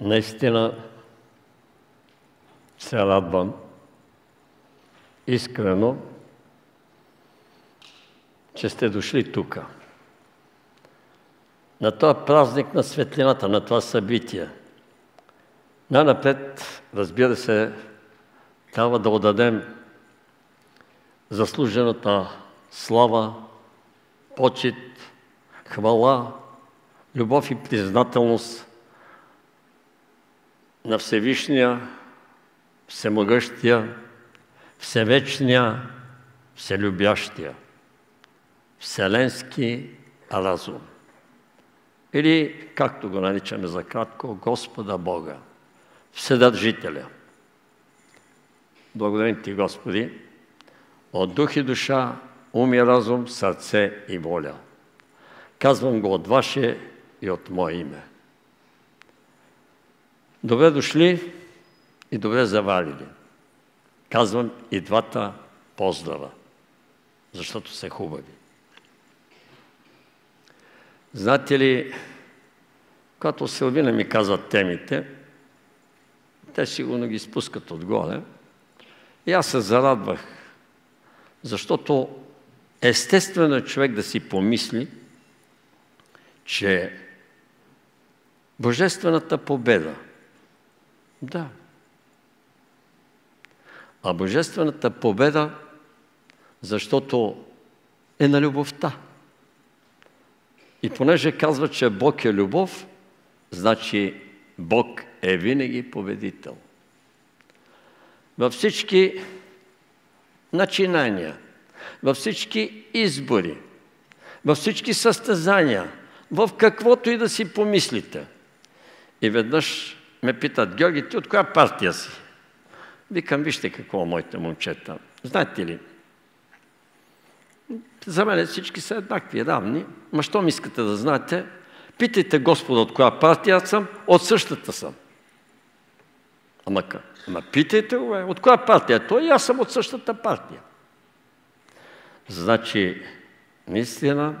наистина се радвам искрено, че сте дошли тук. На този празник на светлината, на това събитие. Най-напред, разбира се, трябва да отдадем заслужената слава, почет, хвала, любов и признателност на Всевишния, Всемогъщия, Всевечния, Вселюбящия, Вселенски разум. Или, както го наричаме за кратко, Господа Бога, Вседържителя. Благодарим Ти, Господи, от дух и душа, ум и разум, сърце и воля. Казвам го от Ваше и от Мое име. Добре дошли и добре завалили. Казвам и двата поздрава, защото са хубави. Знаете ли, когато Силвина ми казват темите, те сигурно ги спускат отгоре, и аз се зарадвах, защото естествено е човек да си помисли, че Божествената победа, да, а Божествената победа, защото е на любовта. И понеже казва, че Бог е любов, значи Бог е винаги победител. Във всички начинания, във всички избори, във всички състезания, в каквото и да си помислите. И веднъж ме питат, Георги, ти от коя партия си? Викам, вижте какво, моите момчета. Знаете ли, за мен всички са еднакви, равни. Ма що ми искате да знаете? Питайте Господа от коя партия съм, от същата съм. Ама, ама питайте го, от коя партия? Той и аз съм от същата партия. Значи, наистина,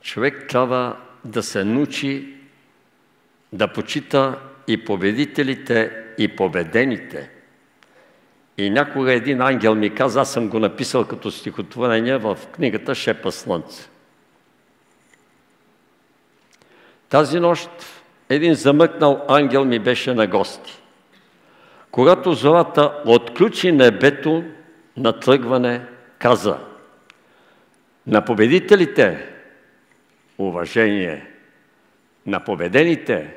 човек трябва да се научи да почита и победителите, и победените. И някога един ангел ми каза, аз съм го написал като стихотворение в книгата Шепа слънце. Тази нощ един замъкнал ангел ми беше на гости. Когато зората отключи небето на тръгване, каза на победителите уважение, на победените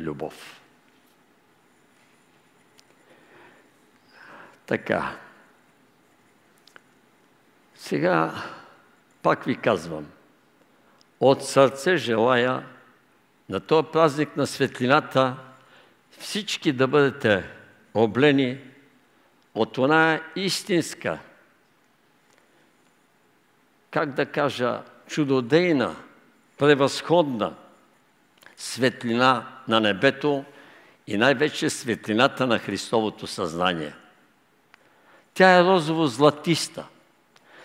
любов. Така. Сега пак ви казвам, от сърце желая на този празник на светлината всички да бъдете облени от она истинска, как да кажа, чудодейна, превъзходна светлина на небето и най-вече светлината на Христовото съзнание. Тя е розово-златиста,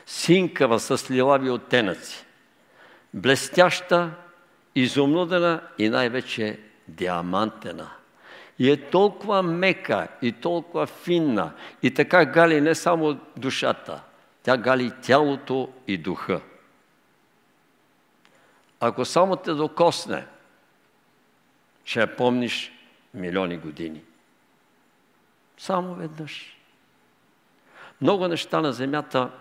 синкава с лилави оттенъци, блестяща, изумнудена и най-вече диамантена. И е толкова мека и толкова финна и така гали не само душата, тя гали тялото и духа. Ако само те докосне, ще я помниш милиони години. Само веднъж. Много неща на земята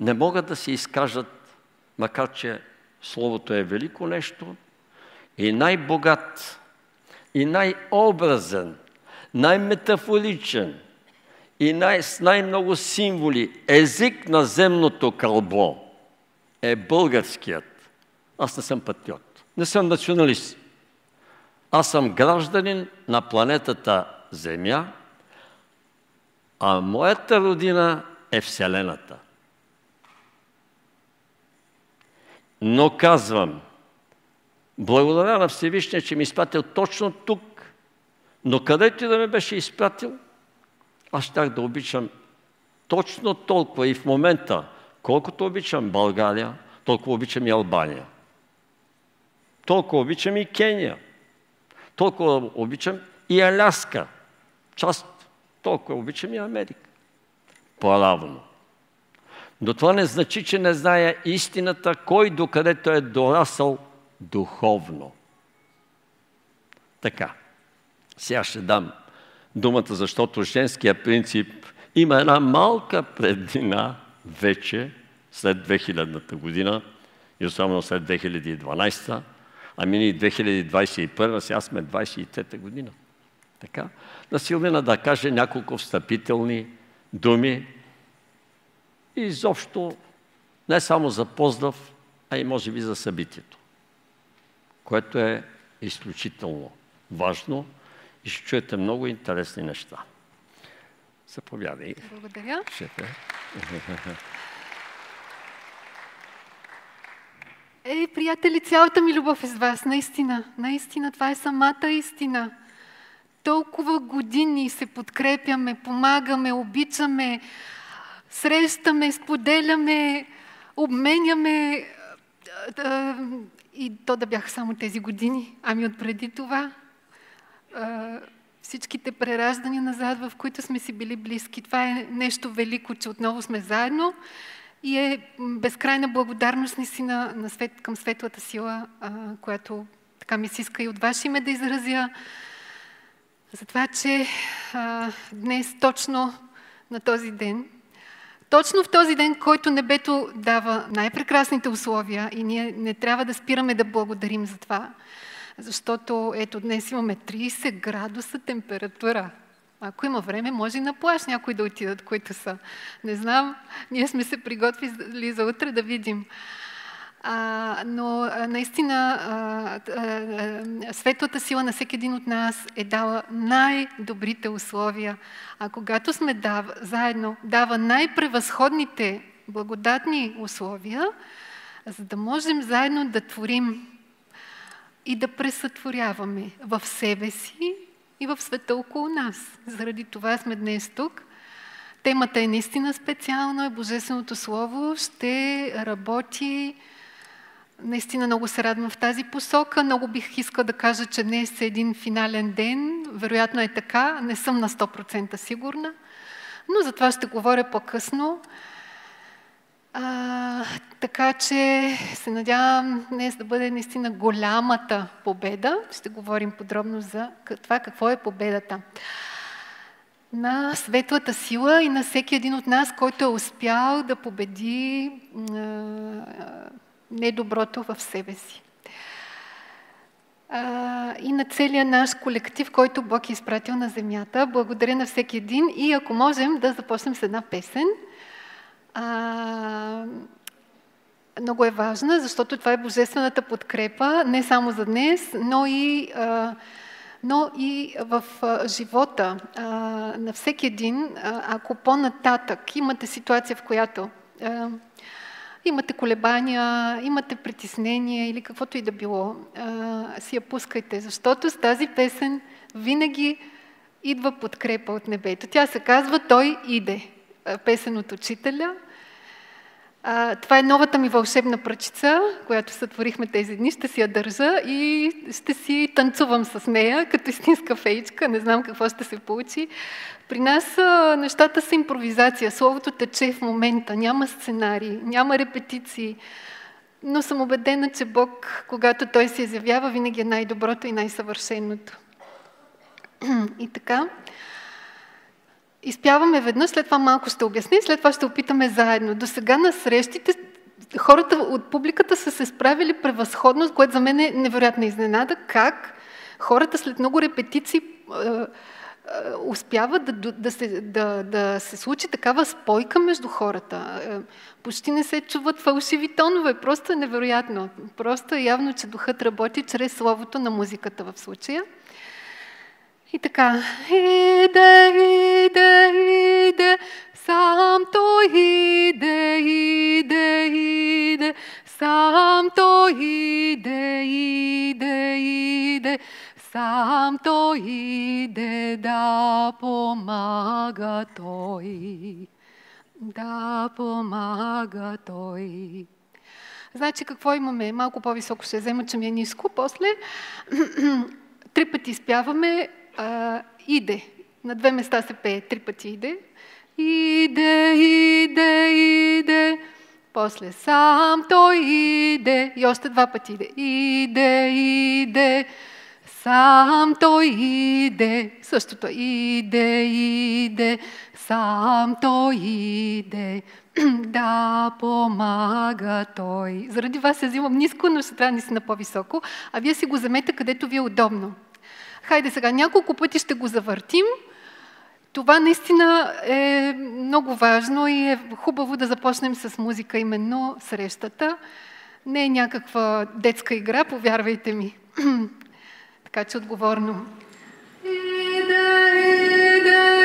не могат да се изкажат, макар че Словото е велико нещо и най-богат, и най-образен, най-метафоричен и най- с най-много символи език на земното кълбо е българският. Аз не съм патриот, не съм националист. Аз съм гражданин на планетата Земя, а моята родина е Вселената. Но казвам, благодаря на Всевишния, че ми изпратил точно тук, но където и да ме беше изпратил, аз щях да обичам точно толкова и в момента, колкото обичам България, толкова обичам и Албания. Толкова обичам и Кения. Толкова обичам и Аляска. Част толкова обичам и Америка. По-равно. Но това не значи, че не зная истината, кой докъдето е дорасъл духовно. Така. Сега ще дам думата, защото женския принцип има една малка предина вече след 2000-та година и особено след 2012-та, а мини 2021, сега сме 23-та година. Така? На Силвина да каже няколко встъпителни думи и изобщо не само за поздрав, а и може би за събитието, което е изключително важно и ще чуете много интересни неща. Заповядай. Благодаря. Шефе. Ей, приятели, цялата ми любов е с вас, наистина. Наистина, това е самата истина. Толкова години се подкрепяме, помагаме, обичаме, срещаме, споделяме, обменяме. И то да бяха само тези години. Ами отпреди това, всичките прераждания назад, в които сме си били близки. Това е нещо велико, че отново сме заедно и е безкрайна благодарност наистина на свет, към светлата сила, а, която така ми се иска и от ваше име да изразя, за това, че а, днес точно на този ден, точно в този ден, който небето дава най-прекрасните условия и ние не трябва да спираме да благодарим за това, защото ето днес имаме 30 градуса температура. Ако има време, може и на плаш някои да отидат, които са. Не знам, ние сме се приготвили за утре да видим. А, но наистина а, а, светлата сила на всеки един от нас е дала най-добрите условия. А когато сме дав, заедно, дава най-превъзходните благодатни условия, за да можем заедно да творим и да пресътворяваме в себе си и в света около нас. Заради това сме днес тук. Темата е наистина специална. Божественото Слово ще работи. Наистина много се радвам в тази посока. Много бих искал да кажа, че днес е един финален ден. Вероятно е така. Не съм на 100% сигурна. Но за това ще говоря по-късно. А, така че се надявам днес да бъде наистина голямата победа. Ще говорим подробно за това какво е победата. На светлата сила и на всеки един от нас, който е успял да победи а, недоброто в себе си. А, и на целия наш колектив, който Бог е изпратил на земята. Благодаря на всеки един и ако можем да започнем с една песен – а, много е важна, защото това е божествената подкрепа не само за днес, но и, а, но и в а, живота а, на всеки един. А, ако по-нататък имате ситуация, в която а, имате колебания, имате притеснения или каквото и да било, а, си я пускайте, защото с тази песен винаги идва подкрепа от небето. Тя се казва Той иде. Песен от учителя, а, това е новата ми вълшебна пръчица, която сътворихме тези дни. Ще си я държа и ще си танцувам с нея, като истинска фейчка. Не знам какво ще се получи. При нас а, нещата са импровизация. Словото тече в момента. Няма сценарий, няма репетиции. Но съм убедена, че Бог, когато Той се изявява, винаги е най-доброто и най-съвършеното. И така, изпяваме веднъж, след това малко ще обясня и след това ще опитаме заедно. До сега на срещите хората от публиката са се справили превъзходно, което за мен е невероятна изненада, как хората след много репетиции успяват да, да, се, да, да се случи такава спойка между хората. Почти не се чуват фалшиви тонове. Просто е невероятно. Просто е явно, че духът работи чрез словото на музиката в случая. И така. Иде, иде, иде, сам той иде, иде, иде, сам той иде, иде, иде, сам той иде да помага той. Да помага той. Значи какво имаме? Малко по-високо ще взема, че ми е ниско. После три пъти спяваме а, иде. На две места се пее, три пъти иде. Иде, иде, иде. После сам той иде. И още два пъти иде. Иде, иде. Сам той иде. Същото. Иде, иде. Сам той иде. да помага той. Заради вас се взимам ниско, но ще трябва наистина по-високо, а вие си го замете където ви е удобно. Хайде сега, няколко пъти ще го завъртим. Това наистина е много важно и е хубаво да започнем с музика, именно срещата. Не е някаква детска игра, повярвайте ми. така че отговорно. Иде, иде,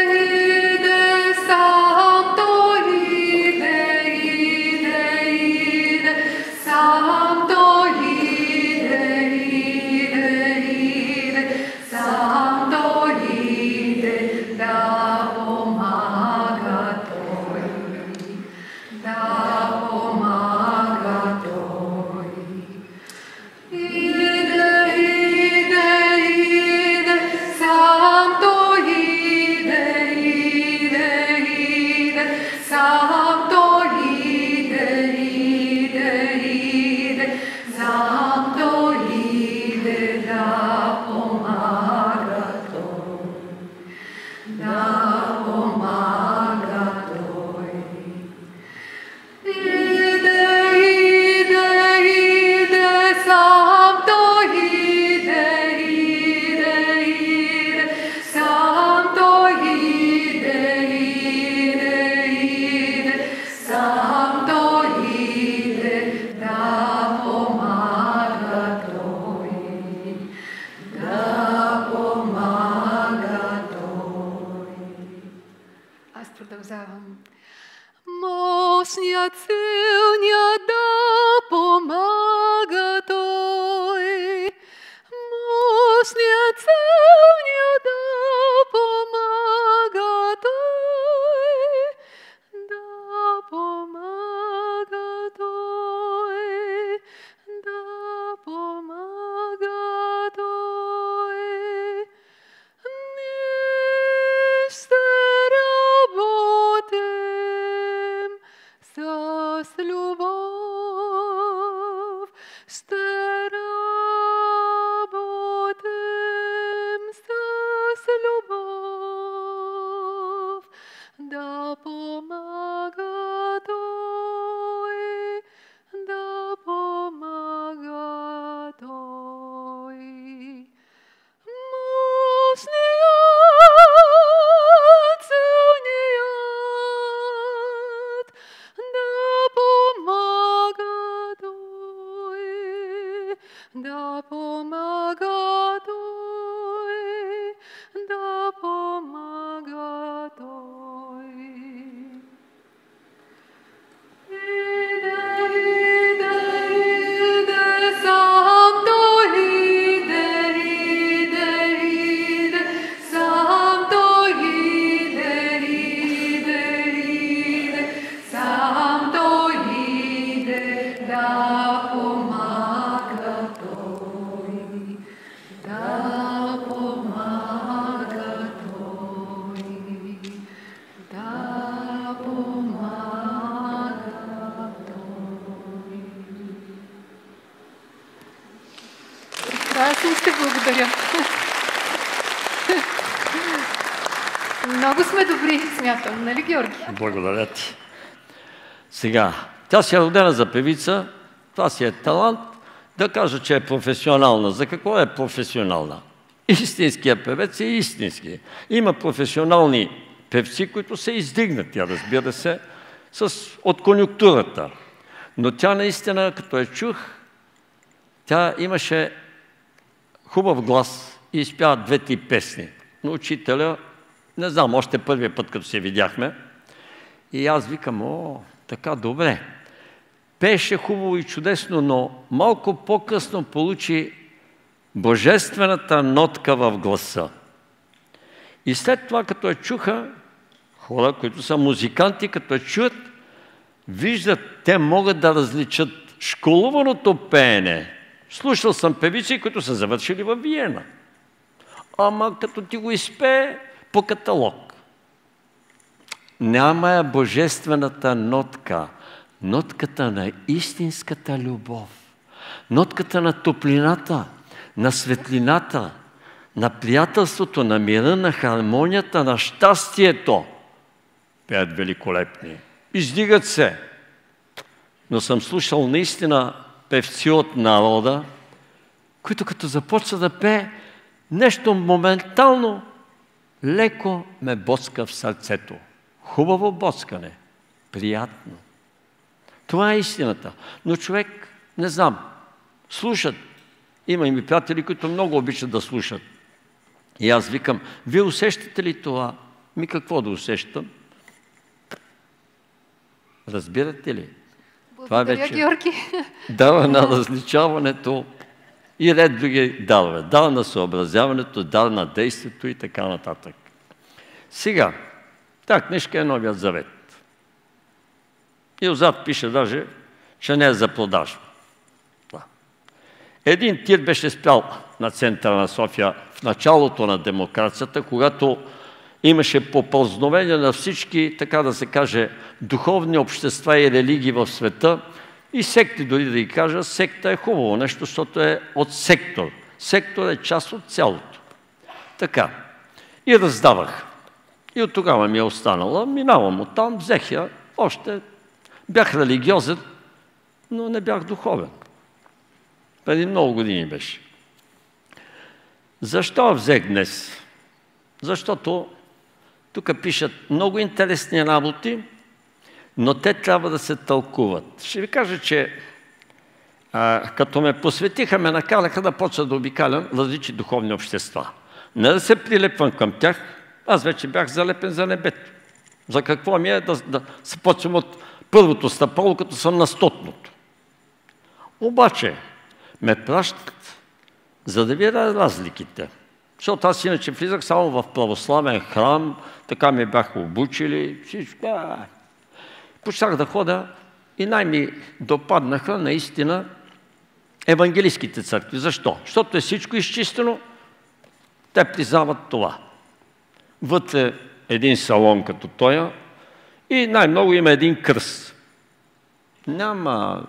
Благодаря ти. Сега, тя си е родена за певица, това си е талант, да кажа, че е професионална. За какво е професионална? Истинският певец е истински. Има професионални певци, които се издигнат, тя разбира се, с, от конюнктурата. Но тя наистина, като я чух, тя имаше хубав глас и изпя две-три песни. Но учителя, не знам, още първия път, като се видяхме, и аз викам, о, така, добре. Пеше хубаво и чудесно, но малко по-късно получи божествената нотка в гласа. И след това, като я чуха, хора, които са музиканти, като я чуят, виждат, те могат да различат школуваното пеене. Слушал съм певици, които са завършили в Виена. ама като ти го изпее по каталог. Няма божествената нотка, нотката на истинската любов, нотката на топлината, на светлината, на приятелството, на мира, на хармонията, на щастието. Пеят великолепни. Издигат се. Но съм слушал наистина певци от народа, които като започва да пее, нещо моментално леко ме боска в сърцето. Хубаво боскане. Приятно. Това е истината. Но човек, не знам, слушат. Има и ми приятели, които много обичат да слушат. И аз викам, вие усещате ли това? Ми какво да усещам? Разбирате ли? Това вече Георги. дава на различаването и ред други дарове. Дава на съобразяването, дава на действието и така нататък. Сега, тази книжка е Новият завет. И отзад пише даже, че не е за продажба. Един тир беше спял на центъра на София в началото на демокрацията, когато имаше попълзновение на всички, така да се каже, духовни общества и религии в света и секти, дори да ги кажа, секта е хубаво нещо, защото е от сектор. Сектор е част от цялото. Така. И раздавах. И от тогава ми е останала. Минавам от там, взех я. Още бях религиозен, но не бях духовен. Преди много години беше. Защо взех днес? Защото тук пишат много интересни работи, но те трябва да се тълкуват. Ще ви кажа, че а, като ме посветиха, ме накараха да почна да обикалям различни духовни общества. Не да се прилепвам към тях, аз вече бях залепен за небето. За какво ми е да, да се почвам от първото стъпало, като съм на стотното. Обаче, ме пращат, за да видя разликите. Защото аз иначе влизах само в православен храм, така ми бяха обучили, всичко. Почнах да хода и най-ми допаднаха наистина евангелийските църкви. Защо? Защото е всичко изчистено, те признават това. Вътре един салон като тоя и най-много има един кръст. Няма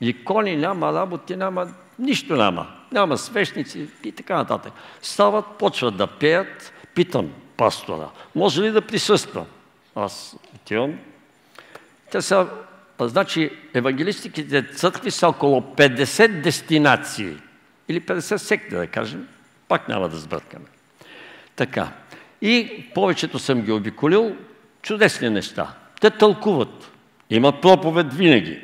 икони, няма работи, няма нищо няма. Няма свещници и така нататък. Стават, почват да пеят, питам пастора, може ли да присъства? Аз отивам. Те са, значи, евангелистиките църкви са около 50 дестинации. Или 50 секти, да кажем. Пак няма да сбъркаме. Така. И повечето съм ги обиколил. Чудесни неща. Те тълкуват. Има проповед винаги.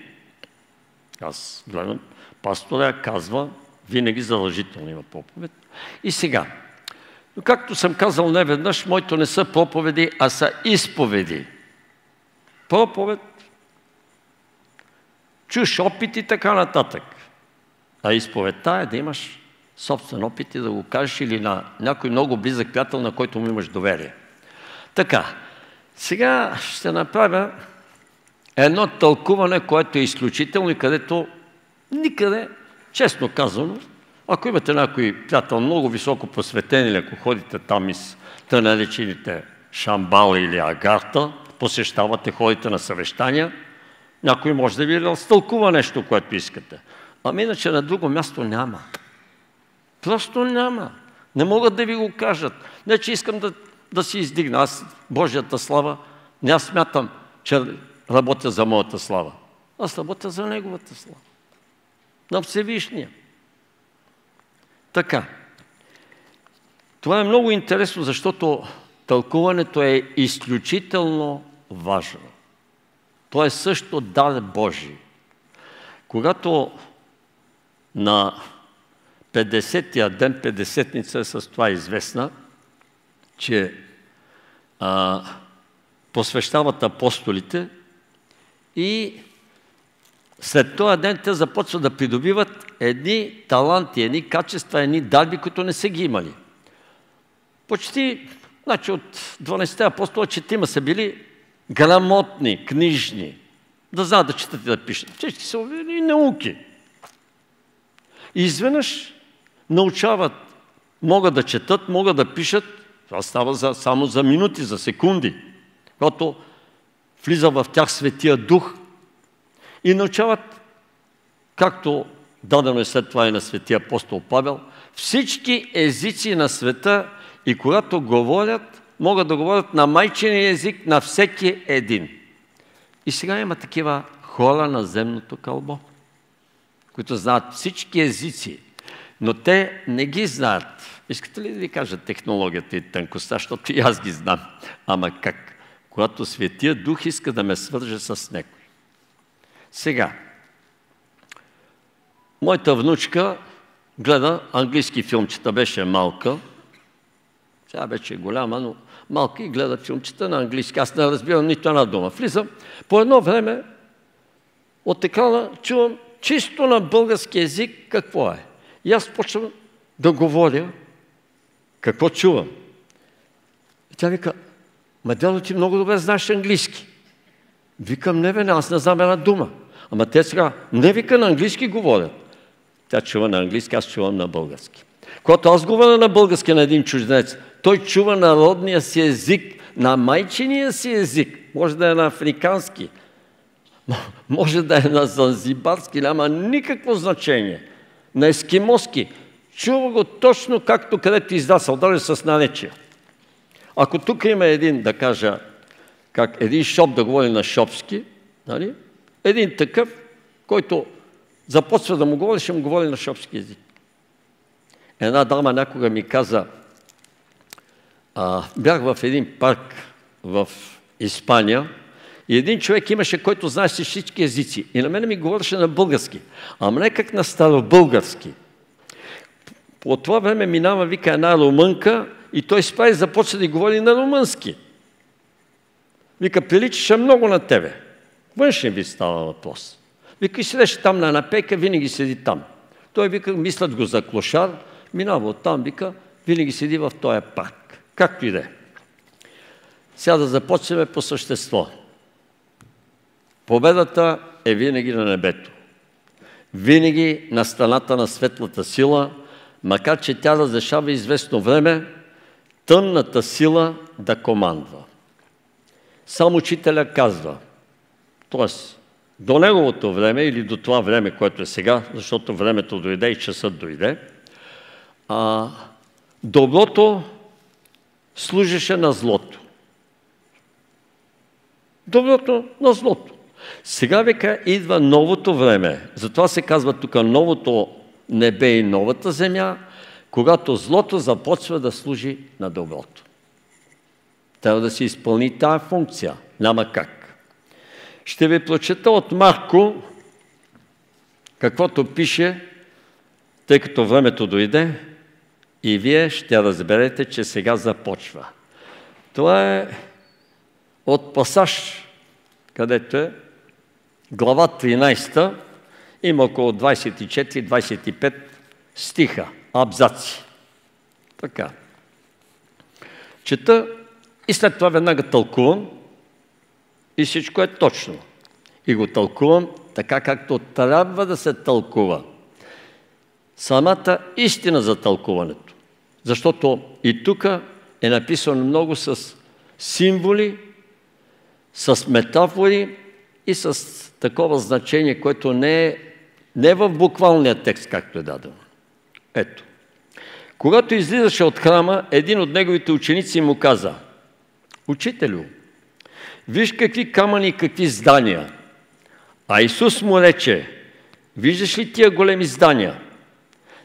Аз гледам, пастора казва, винаги задължително има проповед. И сега, но както съм казал не веднъж, моето не са проповеди, а са изповеди. Проповед, чуш опит и така нататък. А изповедта е да имаш собствен опит и да го кажеш или на някой много близък приятел, на който му имаш доверие. Така, сега ще направя едно тълкуване, което е изключително и където никъде, честно казано, ако имате някой приятел много високо посветен или ако ходите там из тъй наречените Шамбала или Агарта, посещавате, ходите на съвещания, някой може да ви разтълкува нещо, което искате. Ами иначе на друго място няма. Просто няма. Не могат да ви го кажат. Не, че искам да, да си издигна. Аз, Божията слава, не аз смятам, че работя за моята слава. Аз работя за Неговата слава. На Всевишния. Така. Това е много интересно, защото тълкуването е изключително важно. То е също дар Божий. Когато на 50-я ден, 50-ница е с това известна, че а, посвещават апостолите и след този ден те започват да придобиват едни таланти, едни качества, едни дарби, които не са ги имали. Почти, значи от 12-те апостола, четима са били грамотни, книжни, да знаят да четат и да пишат. Чести са и науки. И изведнъж научават могат да четат, могат да пишат. Това става за, само за минути, за секунди. Когато влиза в тях Светия Дух и научават, както дадено е след това и на Светия апостол Павел, всички езици на света и когато говорят, могат да говорят на майчения език на всеки един. И сега има такива хора на земното кълбо, които знаят всички езици, но те не ги знаят. Искате ли да ви кажа технологията и тънкостта, защото и аз ги знам. Ама как? Когато Светия Дух иска да ме свърже с него. Сега, моята внучка гледа английски филмчета, беше малка, сега вече е голяма, но малка и гледа филмчета на английски. Аз не разбирам нито една дума. Влизам. По едно време от екрана чувам чисто на български язик какво е. И аз почвам да говоря какво чувам. И тя вика, ма дядо ти много добре знаеш английски. Викам, не бе, аз не знам една дума. Ама те сега, не вика на английски говорят. Тя чува на английски, аз чувам на български. Когато аз говоря на български на един чужденец, той чува народния си език, на майчиния си език. Може да е на африкански, може да е на занзибарски, няма никакво значение. На ескимоски. Чува го точно както където издасал, даже с наречия. Ако тук има един, да кажа, как един шоп да говори на шопски, нали? Един такъв, който започва да му говори, ще му говори на шопски език. Една дама някога ми каза, а, бях в един парк в Испания и един човек имаше, който знаеше всички езици. И на мене ми говореше на български. Ама не как на старобългарски. По това време минава, вика, една румънка и той спа и започва да говори на румънски. Вика, приличаше много на тебе. Външен ви става въпрос. Вика, и седеше там на напека, винаги седи там. Той вика, мислят го за клошар, минава от там, вика, винаги седи в този парк. Както и да е. Сега да започнем по същество. Победата е винаги на небето. Винаги на страната на светлата сила, макар че тя разрешава известно време, тъмната сила да командва. Сам учителя казва, т.е. до неговото време или до това време, което е сега, защото времето дойде и часът дойде, а, доброто служеше на злото. Доброто на злото. Сега века идва новото време. Затова се казва тук новото небе и новата земя, когато злото започва да служи на доброто. Трябва да се изпълни тази функция. Няма как. Ще ви прочета от Марко каквото пише, тъй като времето дойде, и вие ще разберете, че сега започва. Това е от пасаж, където е глава 13, има около 24-25 стиха, абзаци. Така. Чета и след това веднага тълкувам и всичко е точно. И го тълкувам така, както трябва да се тълкува. Самата истина за тълкуването. Защото и тук е написано много с символи, с метафори и с такова значение, което не е не в буквалния текст, както е дадено. Ето. Когато излизаше от храма, един от неговите ученици му каза, Учителю, виж какви камъни и какви здания. А Исус му рече, виждаш ли тия големи здания?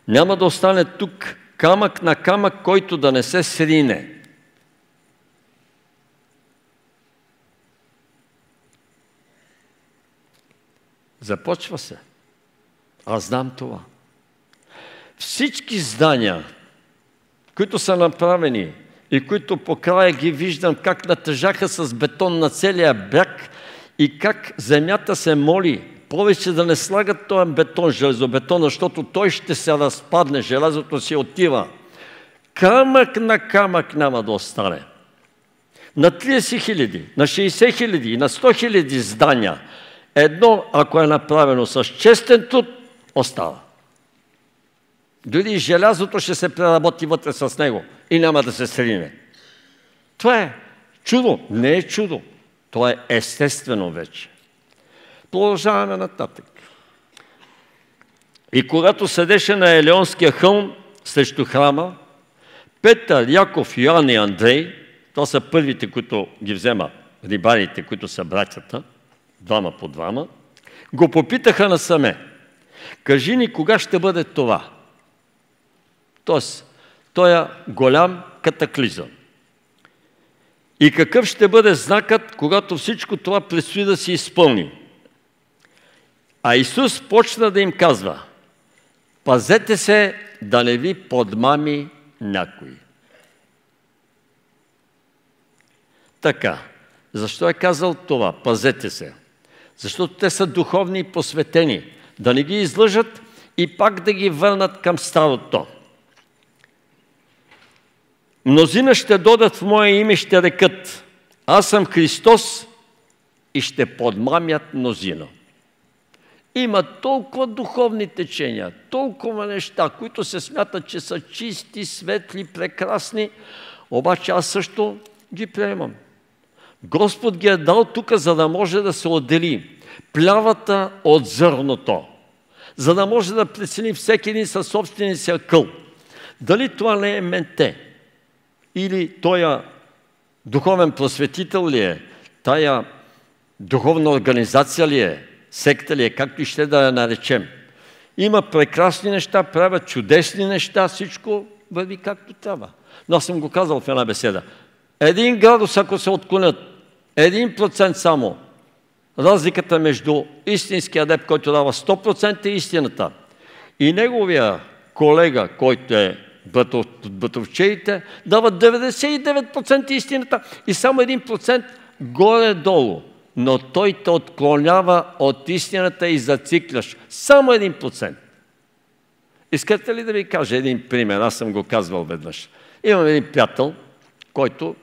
Няма да остане тук камък на камък, който да не се срине. Започва се. Аз знам това. Всички здания, които са направени и които по края ги виждам как натъжаха с бетон на целия бряг и как земята се моли повече да не слагат този бетон, железобетон, защото той ще се разпадне, железото си отива. Камък на камък няма да остане. На 30 хиляди, на 60 хиляди, на 100 хиляди здания, едно, ако е направено с честен труд, остава. Дори желязото ще се преработи вътре с него и няма да се срине. Това е чудо. Не е чудо. То е естествено вече. Продължаваме нататък. И когато седеше на Елеонския хълм срещу храма, Петър, Яков, Йоан и Андрей, то са първите, които ги взема рибарите, които са братята, двама по двама, го попитаха насаме. Кажи ни, кога ще бъде това? Тоест, той е голям катаклизъм. И какъв ще бъде знакът, когато всичко това предстои да се изпълни? А Исус почна да им казва, пазете се да не ви подмами някой. Така, защо е казал това? Пазете се. Защото те са духовни и посветени. Да не ги излъжат и пак да ги върнат към старото. Мнозина ще додат в Мое име, ще рекат, аз съм Христос и ще подмамят мнозина. Има толкова духовни течения, толкова неща, които се смятат, че са чисти, светли, прекрасни, обаче аз също ги приемам. Господ ги е дал тук, за да може да се отдели плявата от зърното, за да може да прецени всеки един със собствения си къл. Дали това не е менте? Или той духовен просветител ли е? Тая духовна организация ли е? Секта ли е? Както и ще да я наречем. Има прекрасни неща, правят чудесни неща, всичко върви както трябва. Но аз съм го казал в една беседа. Един градус, ако се отклонят, един процент само, разликата между истинския адеп, който дава 100% истината, и неговия колега, който е братовчеите, дава 99% истината и само 1% горе-долу. Но той те отклонява от истината и зацикляш. Само 1%. Искате ли да ви кажа един пример? Аз съм го казвал веднъж. Имам един приятел, който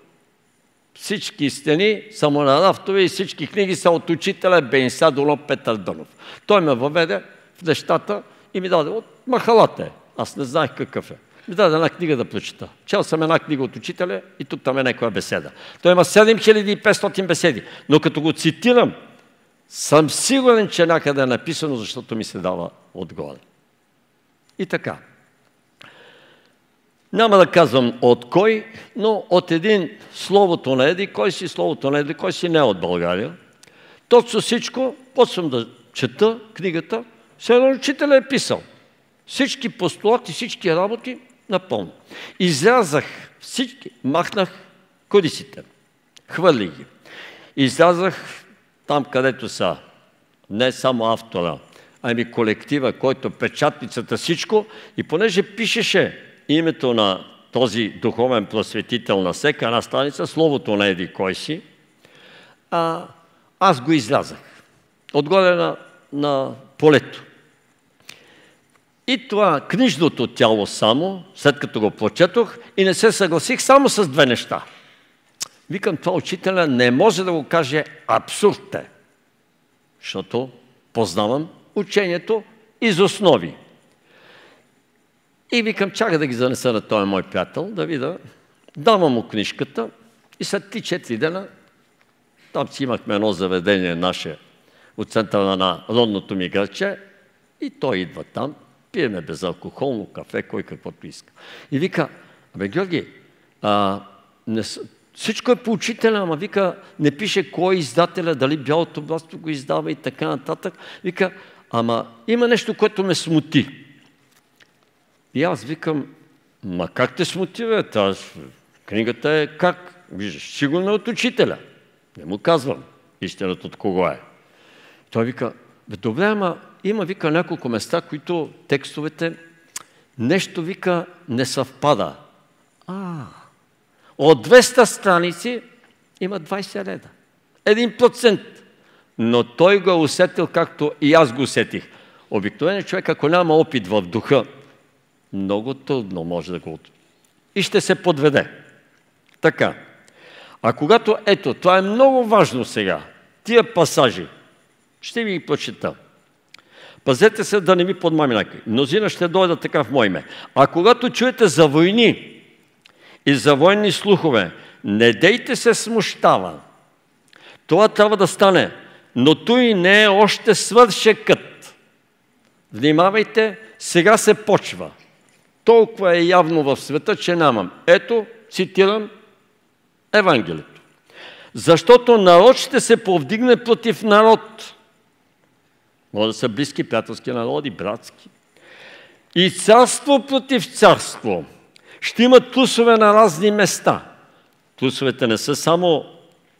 всички стени са му на рафтове и всички книги са от учителя Бенса Доло Петър Дънов. Той ме въведе в нещата и ми даде от махалата. Аз не знаех какъв е. Ми даде една книга да прочита. Чел съм една книга от учителя и тук там е някоя беседа. Той има 7500 беседи, но като го цитирам, съм сигурен, че някъде е написано, защото ми се дава отгоре. И така. Няма да казвам от кой, но от един словото на Еди, кой си словото на Еди, кой си не от България. Точно всичко, почвам да чета книгата, все едно учител е писал. Всички постулати, всички работи напълно. Изрязах всички, махнах корисите, хвърлих ги. Изрязах там, където са не само автора, ами колектива, който печатницата всичко, и понеже пишеше името на този духовен просветител на всека една страница, словото на Еди кой си, а, аз го излязах. Отгоре на, на полето. И това книжното тяло само, след като го прочетох, и не се съгласих само с две неща. Викам, това учителя не може да го каже абсурд е, защото познавам учението из основи. И викам, чакай да ги занеса на този мой приятел, да видя. Давам му книжката и след 3-4 дена, там си имахме едно заведение наше от центъра на родното ми градче и той идва там, пиеме безалкохолно кафе, кой каквото иска. И вика, абе Георги, а, не, всичко е по учителя, ама вика, не пише кой е издателя, дали бялото братство го издава и така нататък. Вика, ама има нещо, което ме смути. И аз викам, ма как те смотива? Тази книгата е как? Виждаш, сигурно е от учителя. Не му казвам истината от кого е. Той вика, бе, добре, ама има, вика, няколко места, които текстовете нещо, вика, не съвпада. А, от 200 страници има 20 реда. Един процент. Но той го е усетил, както и аз го усетих. Обикновено човек, ако няма опит в духа, много трудно може да го... И ще се подведе. Така. А когато, ето, това е много важно сега, тия пасажи, ще ви ги прочета. Пазете се да не ми подмами някой. Мнозина ще дойдат така в мое име. А когато чуете за войни и за военни слухове, не дейте се смущава. Това трябва да стане, но той не е още свършекът. Внимавайте, сега се почва. Толкова е явно в света, че нямам. Ето, цитирам Евангелието. Защото народ ще се повдигне против народ. Може да са близки, приятелски народи, братски. И царство против царство. Ще има трусове на разни места. Трусовете не са само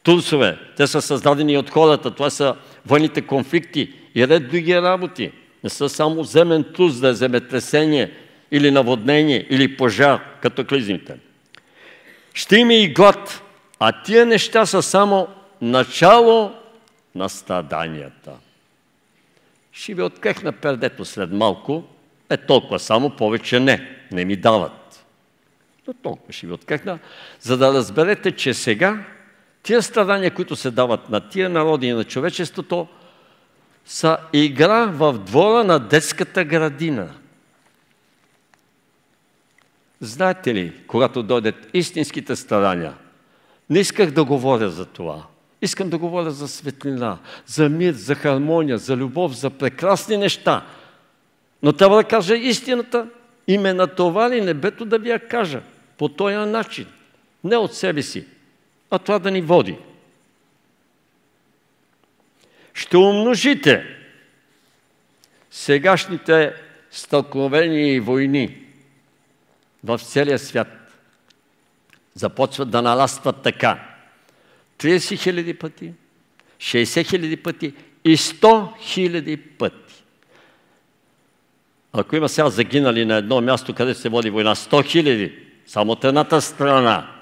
трусове. Те са създадени от хората. Това са военните конфликти и ред други работи. Не са само земен трус, да е земетресение или наводнение или пожар, като клизните. Ще има и глад, а тия неща са само начало на страданията. Ще ви открехна пердето след малко. Е толкова само, повече не. Не ми дават. Но толкова ще ви открехна, за да разберете, че сега тия страдания, които се дават на тия народи и на човечеството, са игра в двора на детската градина. Знаете ли, когато дойдат истинските страдания, не исках да говоря за това. Искам да говоря за светлина, за мир, за хармония, за любов, за прекрасни неща. Но трябва да кажа истината. И ме натовари небето да ви я кажа по този начин. Не от себе си, а това да ни води. Ще умножите сегашните стълкновения и войни в целия свят. Започват да нарастват така. 30 хиляди пъти, 60 хиляди пъти и 100 хиляди пъти. Ако има сега загинали на едно място, къде се води война, 100 хиляди, само от едната страна,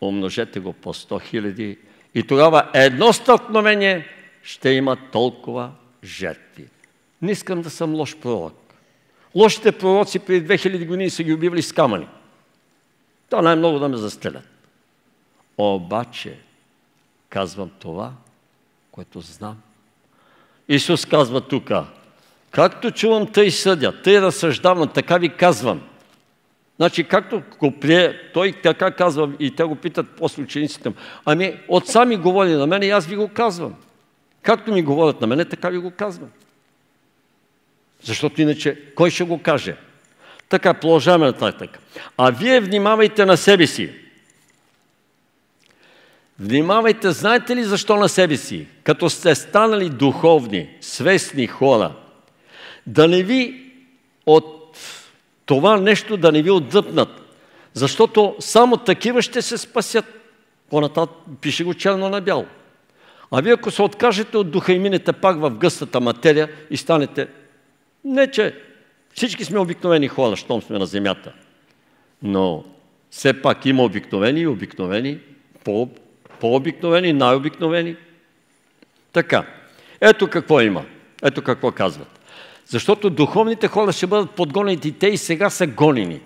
умножете го по 100 хиляди и тогава едно стълкновение ще има толкова жертви. Не искам да съм лош пророк. Лошите пророци преди 2000 години са ги убивали с камъни. То най-много да ме застрелят. Обаче, казвам това, което знам. Исус казва тук, както чувам, тъй съдя, тъй разсъждавам, така ви казвам. Значи, както го прие, той така казва и те го питат после учениците му. Ами, от сами говори на мене и аз ви го казвам. Както ми говорят на мене, така ви го казвам. Защото иначе, кой ще го каже? Така, продължаваме нататък. А вие внимавайте на себе си. Внимавайте, знаете ли защо на себе си? Като сте станали духовни, свестни хора, да не ви от това нещо да не ви отдъпнат. Защото само такива ще се спасят. По-нататък пише го черно на бяло. А вие ако се откажете от духа и минете пак в гъстата материя и станете... Не, че всички сме обикновени хора, щом сме на земята. Но все пак има обикновени и обикновени, по по-обикновени, най-обикновени. Така. Ето какво има. Ето какво казват. Защото духовните хора ще бъдат подгонени те и сега са гонени.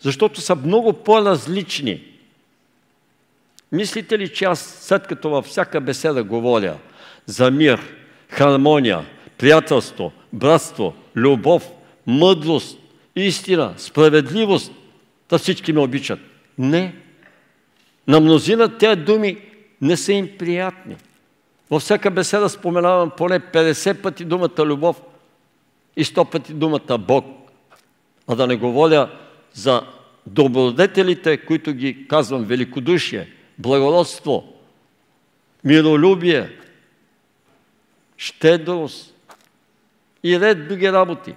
Защото са много по-различни. Мислите ли, че аз след като във всяка беседа говоря за мир, хармония, приятелство, братство, любов, мъдрост, истина, справедливост, да всички ме обичат? Не. На мнозина тези думи не са им приятни. Във всяка беседа споменавам поне 50 пъти думата любов и 100 пъти думата Бог. А да не говоря за добродетелите, които ги казвам великодушие, благородство, миролюбие, щедрост и ред други работи.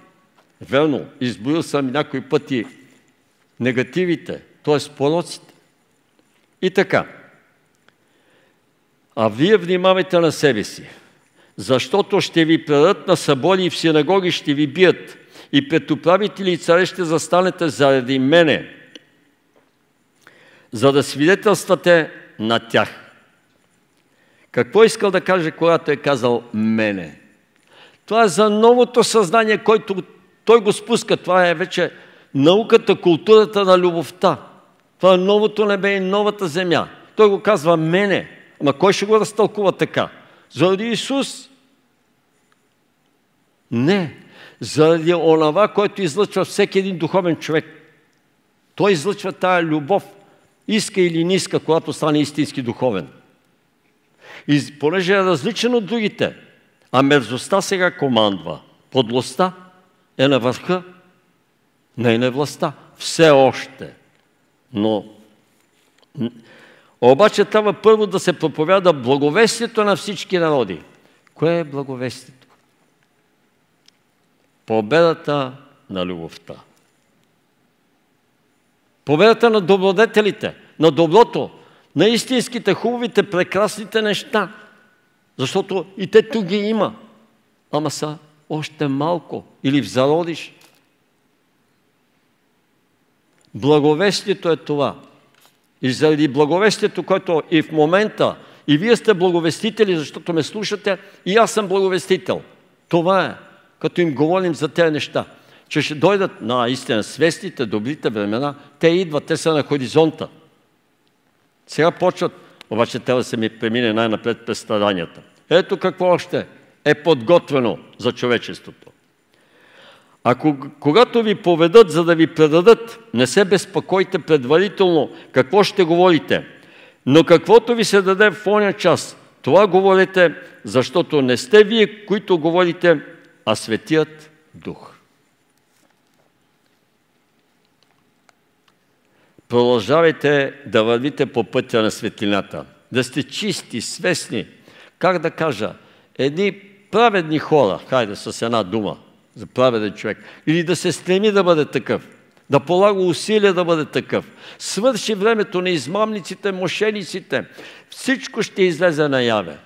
Верно, изборил съм някои пъти негативите, т.е. пороците. И така. А вие внимавайте на себе си, защото ще ви предат на събори и в синагоги ще ви бият и пред управители и царе ще застанете заради мене, за да свидетелствате на тях. Какво искал да каже, когато е казал мене? Това е за новото съзнание, който той го спуска. Това е вече науката, културата на любовта. Това е новото небе и новата земя. Той го казва мене. Ама кой ще го разтълкува така? Заради Исус. Не. Заради онова, който излъчва всеки един духовен човек. Той излъчва тая любов, иска или не иска, когато стане истински духовен. И понеже е различен от другите, а мерзостта сега командва, подлостта е на върха, не е на властта. Все още. Но обаче трябва първо да се проповяда благовестието на всички народи. Кое е благовестието? Победата на любовта. Победата на добродетелите, на доброто, на истинските, хубавите, прекрасните неща. Защото и те тук ги има. Ама са още малко или в зародиш. Благовестието е това. И заради благовестието, което и в момента, и вие сте благовестители, защото ме слушате, и аз съм благовестител. Това е, като им говорим за тези неща. Че ще дойдат на истина свестите, добрите времена, те идват, те са на хоризонта. Сега почват, обаче трябва да се ми премине най-напред през старанията. Ето какво още е подготвено за човечеството. Ако когато ви поведат, за да ви предадат, не се безпокойте предварително какво ще говорите, но каквото ви се даде в оня час, това говорите, защото не сте вие, които говорите, а Светият Дух. Продължавайте да вървите по пътя на светлината, да сте чисти, свестни. Как да кажа? Едни праведни хора, хайде с една дума, за праведен човек, или да се стреми да бъде такъв, да полага усилия да бъде такъв. Свърши времето на измамниците, мошениците, всичко ще излезе наяве.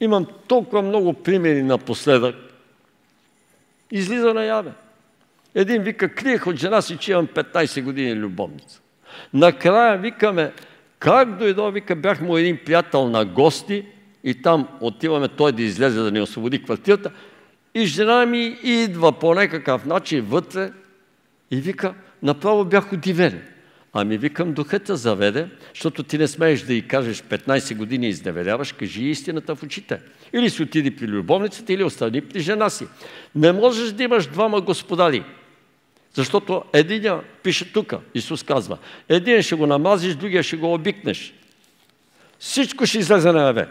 Имам толкова много примери напоследък. Излиза наяве. Един вика, криех от жена си, че имам 15 години любовница. Накрая викаме, как дойдо, вика, бях му един приятел на гости и там отиваме той да излезе да ни освободи квартирата. И жена ми идва по някакъв начин вътре и вика, направо бях удивен. Ами викам, духът те заведе, защото ти не смееш да й кажеш 15 години изневеряваш, кажи истината в очите. Или си отиди при любовницата, или остани при жена си. Не можеш да имаш двама господари. Защото един пише тук, Исус казва, един ще го намазиш, другия ще го обикнеш. Всичко ще излезе наяве.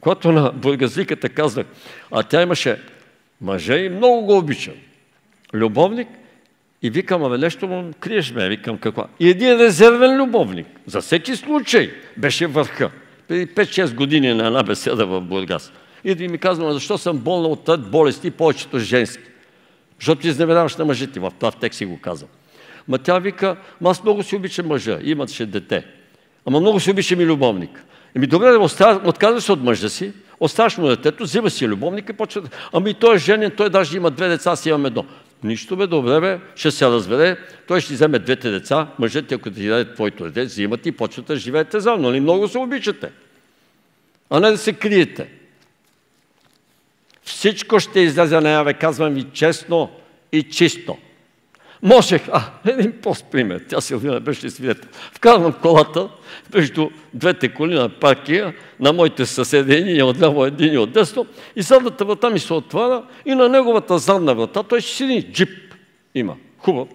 Когато на бургазликата казах, а тя имаше мъже и много го обичам. Любовник и викам, абе нещо му криеш ме, викам какво. И един резервен любовник, за всеки случай, беше върха. Преди 5-6 години на една беседа в Бургас. И да ми казвам, защо съм болна от тази болести, повечето женски. Защото изневеряваш на мъжете, в това текст си го казвам. Ма тя вика, аз много си обичам мъжа, имаше дете. Ама много си обичам и любовник. Еми добре, отказваш се от мъжа си, оставаш му детето, взима си любовник и почва. Ами той е женен, той даже има две деца, аз имам едно. Нищо бе, добре бе, ще се разбере, той ще вземе двете деца, мъжете, ако ти даде твоето дете, взимат и почвате да живеете заедно. Нали много се обичате. А не да се криете. Всичко ще излезе наяве, казвам ви честно и чисто. Можех, а, един пост пример, тя Силвина беше свидетел. Вкарвам колата между двете коли на паркия, на моите съседи, един отляво, един от десно, и задната врата ми се отваря и на неговата задна врата, той ще седи джип, има, хубав,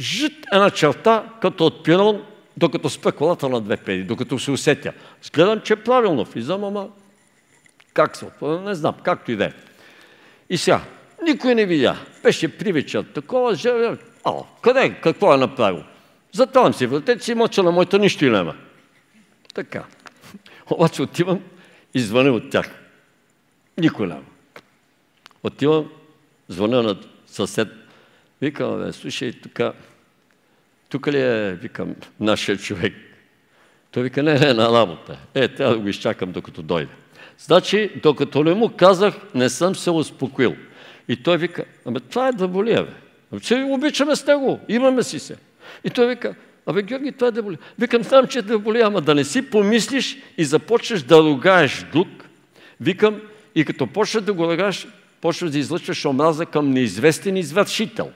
жит една черта, като от пирон, докато спе колата на две педи, докато се усетя. Сгледам, че е правилно влизам, ама как се отваря, не знам, както и да е. И сега, никой не видя. Беше привечер такова, а, къде, какво е направил? Затварям си вратете си, мълча на моята нищо и няма. Така. Обаче отивам и звъня от тях. Никой няма. Отивам, звъня на съсед. Викам, бе, слушай, тук, тук ли е, викам, нашия човек? Той вика, не, не, на работа. Е, трябва да го изчакам, докато дойде. Значи, докато не му казах, не съм се успокоил. И той вика, абе, това е да болия, бе. Че обичаме с него, имаме си се. И той вика, абе, Георги, това е да боли. Викам, знам, че е да боли, ама да не си помислиш и започнеш да ругаеш друг. Викам, и като почнеш да го ругаеш, почваш да излъчваш омраза към неизвестен извършител.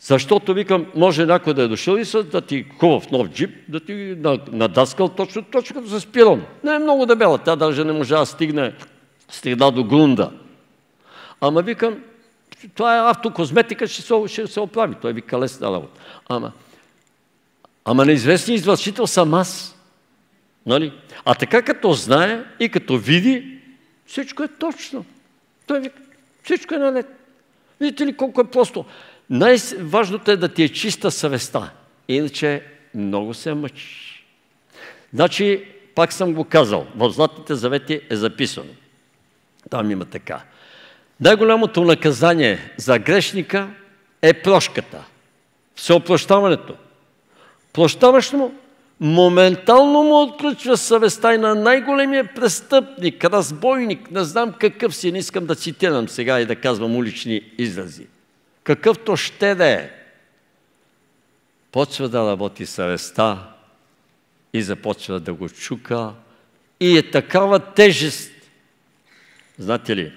Защото, викам, може някой да е дошъл и да ти хубав нов джип, да ти надаскал точно, точно като с пирон. Не е много дебела, тя даже не може да стигне, стигна до грунда. Ама викам, това е автокозметика, ще се, ще се оправи. Той вика лесна работа. Ама, ама неизвестният извършител съм аз. Нали? А така като знае и като види, всичко е точно. Той вика, всичко е наред. Видите ли колко е просто? Най-важното е да ти е чиста съвестта. Иначе много се мъчиш. Значи, пак съм го казал, в Златните завети е записано. Там има така. Най-голямото наказание за грешника е прошката, всеопрощаването. Прощаваш му, моментално му отключва съвестта и на най-големия престъпник, разбойник, не знам какъв си, не искам да цитирам сега и да казвам улични изрази. Какъвто ще да е. Почва да работи съвестта и започва да го чука и е такава тежест. Знаете ли,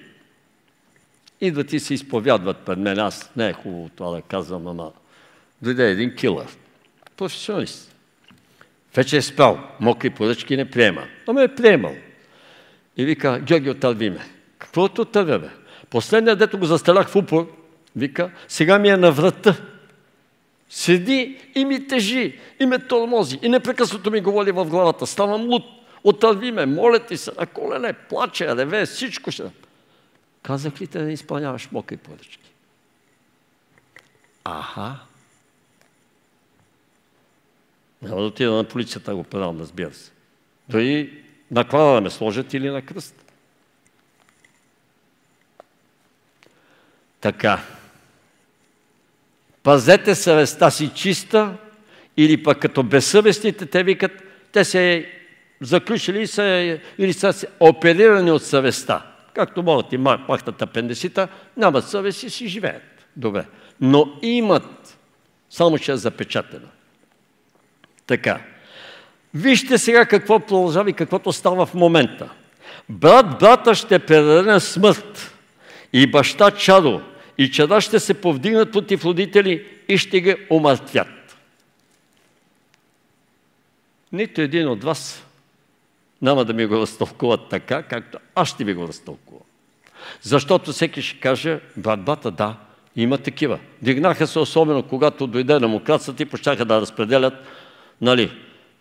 идват и се изповядват пред мен. Аз не е хубаво това да казвам, ама дойде един килър. Професионалист. Вече е спал, мокри поръчки не приема. Но ме е приемал. И вика, Георги, отърви ме. Каквото отървя, бе? Последният, дето го застрелях в упор, вика, сега ми е на врата. Седи и ми тежи, и ме тормози, и непрекъснато ми говори в главата. Ставам луд, отърви ме, моля ти се, на колене, плаче, реве, всичко ще... Казах ли те да изпълняваш мокри поръчки? Аха. Няма да отида на полицията го предам, разбира се. Той наклада да сложат или на кръст. Така. Пазете съвестта си чиста, или пък като безсъвестните, те викат, те се заключили са, или са оперирани от съвестта. Както могат и махнат апендисита, нямат съвест и си живеят. Добре. Но имат, само че е запечатено. Така. Вижте сега какво продължава и каквото става в момента. Брат брата ще предаде на смърт и баща чадо, и чада ще се повдигнат против родители и ще ги омъртвят. Нито един от вас няма да ми го разтълкуват така, както аз ще ви го разтълкувам. Защото всеки ще каже, брат, бата, да, има такива. Дигнаха се особено, когато дойде демокрацията и почнаха да разпределят нали,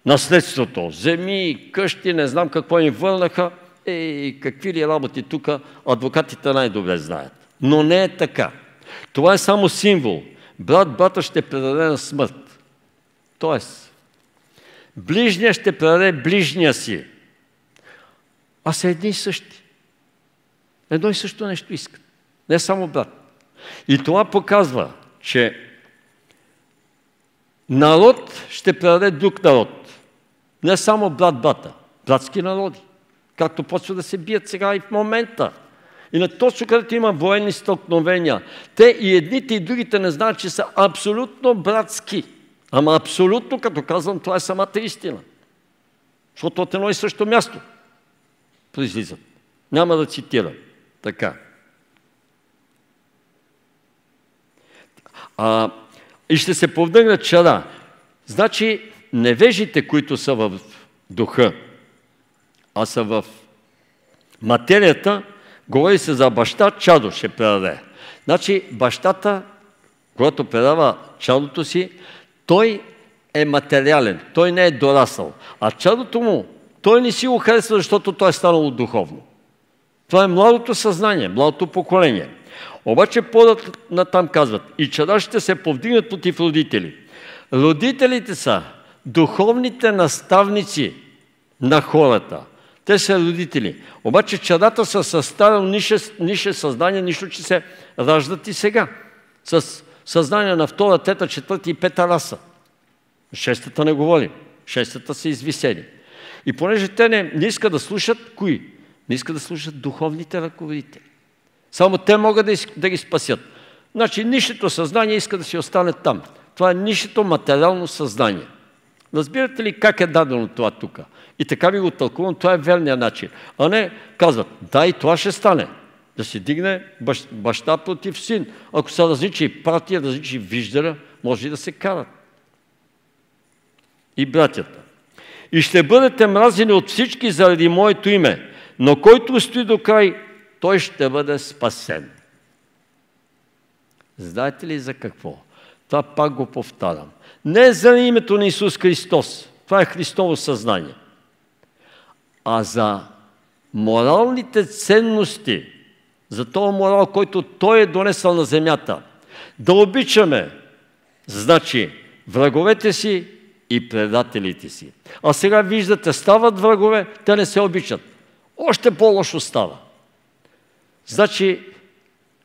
наследството, земи, къщи, не знам какво им върнаха. Ей, какви ли работи тук, адвокатите най-добре знаят. Но не е така. Това е само символ. Брат брата ще предаде на смърт. Тоест, ближния ще предаде ближния си. А са едни и същи. Едно и също нещо искат. Не само брат. И това показва, че народ ще предаде друг народ. Не само брат брата. Братски народи. Както почва да се бият сега и в момента. И на точно където има военни стълкновения, те и едните и другите не знаят, че са абсолютно братски. Ама абсолютно, като казвам, това е самата истина. Защото от едно и също място произлизат. Няма да цитирам. Така. А, и ще се повдъгнат чара. Значи, невежите, които са в духа, а са в материята, говори се за баща, чадо ще предаде. Значи, бащата, когато предава чадото си, той е материален, той не е дорасъл. А чадото му, той не си го харесва, защото той е станало духовно. Това е младото съзнание, младото поколение. Обаче подът на там казват, и чадашите се повдигнат против родители. Родителите са духовните наставници на хората. Те са родители. Обаче чадата са със старо нише, нише съзнание, нищо, че се раждат и сега. С съзнание на втора, тета, четвърта и пета раса. Шестата не говорим. Шестата са извисени. И понеже те не, не искат да слушат, кои? Не искат да слушат духовните ръководители. Само те могат да, да ги спасят. Значи нищото съзнание иска да си остане там. Това е нищото материално съзнание. Разбирате ли как е дадено това тук? И така ви го тълкувам, това е верният начин. А не казват, да и това ще стане. Да се дигне бащ, баща против син. Ако са различни партии, различни виждара, може и да се карат. И братята. И ще бъдете мразени от всички заради моето име, но който стои до край, той ще бъде спасен. Знаете ли за какво? Това пак го повтарям. Не за името на Исус Христос. Това е Христово съзнание. А за моралните ценности, за този морал, който Той е донесъл на земята. Да обичаме, значи, враговете си и предателите си. А сега виждате, стават врагове, те не се обичат. Още по-лошо става. Значи,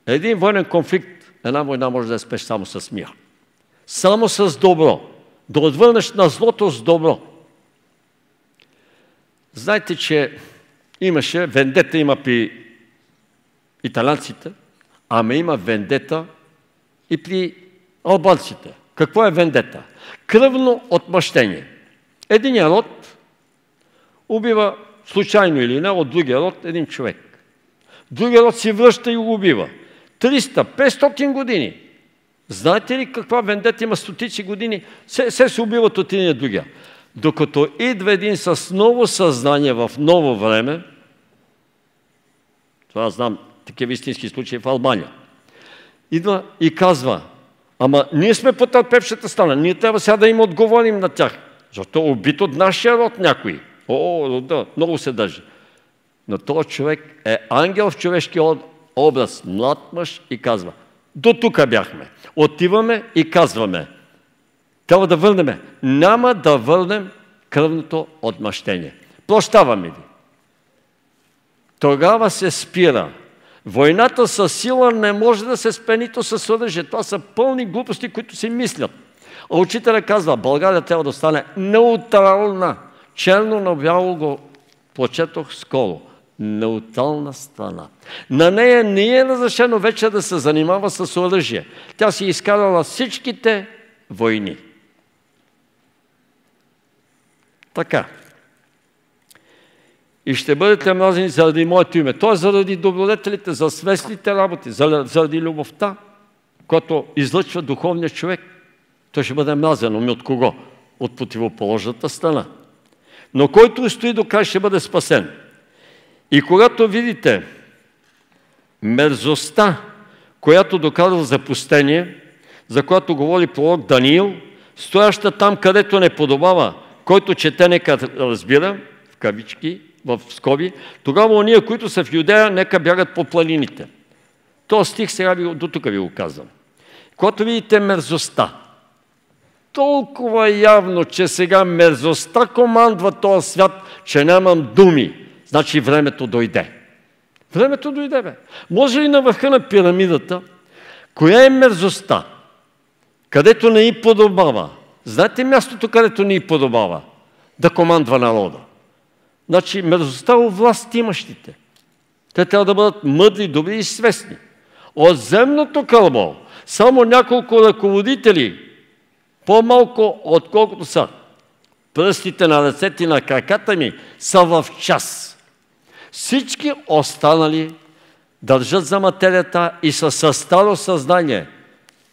един военен конфликт, една война може да спеш само с мир. Само с добро. Да отвърнеш на злото с добро. Знаете, че имаше, вендета има при италянците, ама има вендета и при албанците. Какво е вендета? Кръвно отмъщение. Единият род убива случайно или не от другия род един човек. Другия род си връща и го убива. 300-500 години. Знаете ли каква вендета има стотици години? Се, се се убиват от един и другия. Докато идва един с ново съзнание в ново време, това знам такива истински случаи в Албания, идва и казва, ама ние сме потърпевшата стана, ние трябва сега да им отговорим на тях. Защо е убит от нашия род някой? О, да, много се държи. Но този човек е ангел в човешки образ, млад мъж и казва, до тук бяхме. Отиваме и казваме, трябва да върнем. Няма да върнем кръвното отмъщение. Прощаваме ви. Тогава се спира. Войната с сила не може да се спе нито с оръжие. Това са пълни глупости, които си мислят. А учителя казва, България трябва да стане неутрална. Черно на бяло го прочетох скоро. Неутрална страна. На нея не е разрешено вече да се занимава с оръжие. Тя си изкарала всичките войни. Така. И ще бъдете мразени заради моето име. Той е заради добродетелите, за свестните работи, заради любовта, която излъчва духовния човек. Той ще бъде мразен. Ами от кого? От противоположната страна. Но който стои до край, ще бъде спасен. И когато видите мерзостта, която доказва запустение, за която говори пророк Даниил, стояща там, където не подобава, който чете, нека разбира, в кавички, в скоби, тогава ония, които са в Юдея, нека бягат по планините. То стих сега ви, до тук ви го казвам. Когато видите мерзостта, толкова явно, че сега мерзостта командва този свят, че нямам думи, значи времето дойде. Времето дойде, бе. Може ли на върха на пирамидата, коя е мерзостта, където не и подобава, Знаете мястото, където ни подобава? Да командва народа. Значи, мерзостта у власт имащите. Те трябва да бъдат мъдри, добри и свестни. От земното кълбо само няколко ръководители, по-малко отколкото са пръстите на ръцете и на краката ми, са в час. Всички останали държат за материята и са със старо съзнание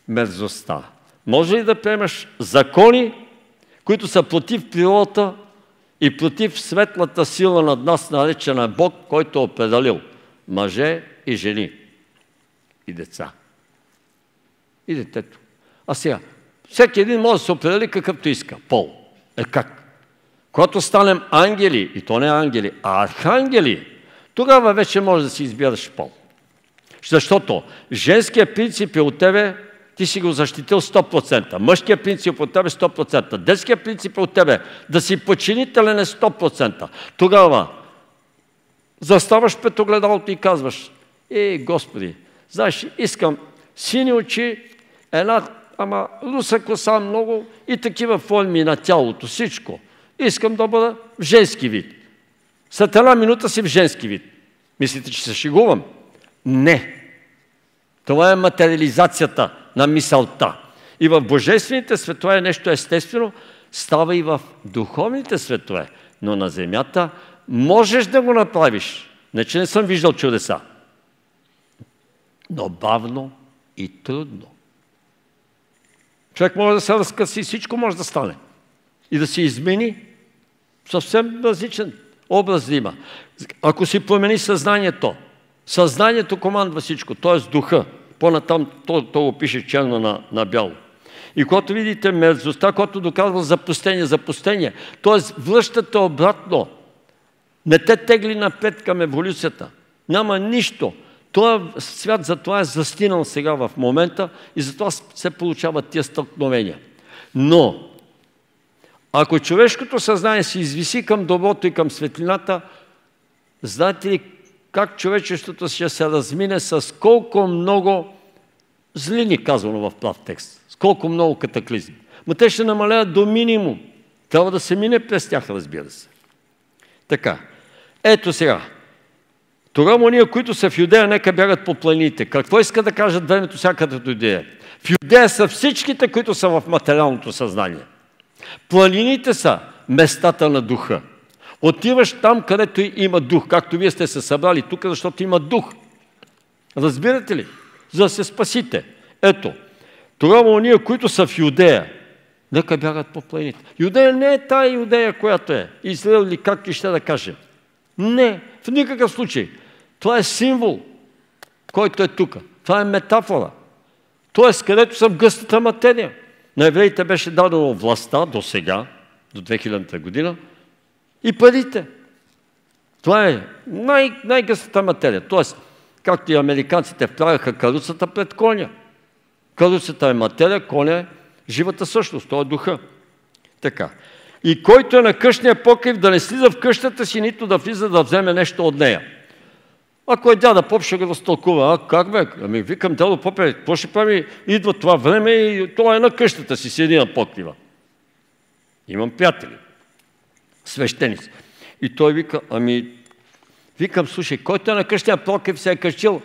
мерзостта. Може ли да приемаш закони, които са против природата и против светлата сила над нас, наречена Бог, който е определил мъже и жени и деца. И детето. А сега, всеки един може да се определи какъвто иска. Пол. Е как? Когато станем ангели, и то не ангели, а архангели, тогава вече може да си избираш пол. Защото женският принцип е от тебе ти си го защитил 100%. Мъжкият принцип от тебе 100%. Детският принцип от тебе да си подчинителен е 100%. Тогава заставаш пред огледалото и казваш, е, Господи, знаеш, искам сини очи, една, ама руса коса много и такива форми на тялото, всичко. Искам да бъда в женски вид. След една минута си в женски вид. Мислите, че се шегувам? Не. Това е материализацията на мисълта. И в божествените светове нещо естествено, става и в духовните светове. Но на земята можеш да го направиш. Не, че не съм виждал чудеса. Но бавно и трудно. Човек може да се разкъси, всичко може да стане. И да се измени съвсем различен образ да има. Ако си промени съзнанието, съзнанието командва всичко, т.е. духа, По-натам то, то го пише черно на, на бяло. И когато видите мерзостта, когато доказва запустение, запустение, т.е. връщате обратно. Не те тегли напред към еволюцията. Няма нищо. Този свят за това е застинал сега в момента и затова се получават тия стълкновения. Но, ако човешкото съзнание се извиси към доброто и към светлината, знаете ли как човечеството ще се размине с колко много злини, казано в прав текст, с колко много катаклизми. Но те ще намаляват до минимум. Трябва да се мине през тях, разбира се. Така, ето сега. Тогава уния, които са в Юдея, нека бягат по планините. Какво иска да кажат времето сега като дойде? В Юдея са всичките, които са в материалното съзнание. Планините са местата на духа. Отиваш там, където има дух, както вие сте се събрали тук, защото има дух. Разбирате ли? За да се спасите. Ето, тогава уния, които са в Юдея, нека бягат по планините. Юдея не е тая Юдея, която е. Израел ли, както ще да кажем. Не, в никакъв случай. Това е символ, който е тук. Това е метафора. Тоест, където съм гъстата материя. На евреите беше дадено властта до сега, до 2000 година, и парите. Това е най- най-гъстата материя. Тоест, както и американците вправяха каруцата пред коня. Каруцата е материя, коня е живата същност, това е духа. Така. И който е на къщния покрив, да не слиза в къщата си, нито да влиза да вземе нещо от нея. Ако е дяда поп, ще го разтълкува. А как бе? Ами викам, дядо попе, какво ще прави? Идва това време и това е на къщата си, седи на покрива. Имам приятели, свещеници. И той вика, ами, викам, слушай, който е на къщния покрив се е качил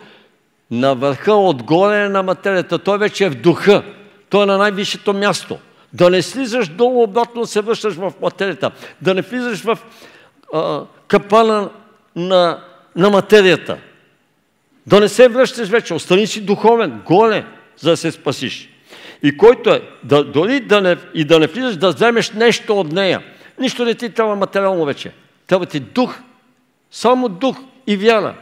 на върха, отгоре на материята. Той вече е в духа. Той е на най-висшето място. Да не слизаш долу, обратно се връщаш в материята. Да не влизаш в а, капана на, на материята. Да не се връщаш вече. Остани си духовен, голе, за да се спасиш. И който е, да, дори да не, и да не влизаш, да вземеш нещо от нея. Нищо не ти трябва материално вече. Трябва ти дух. Само дух и вяра.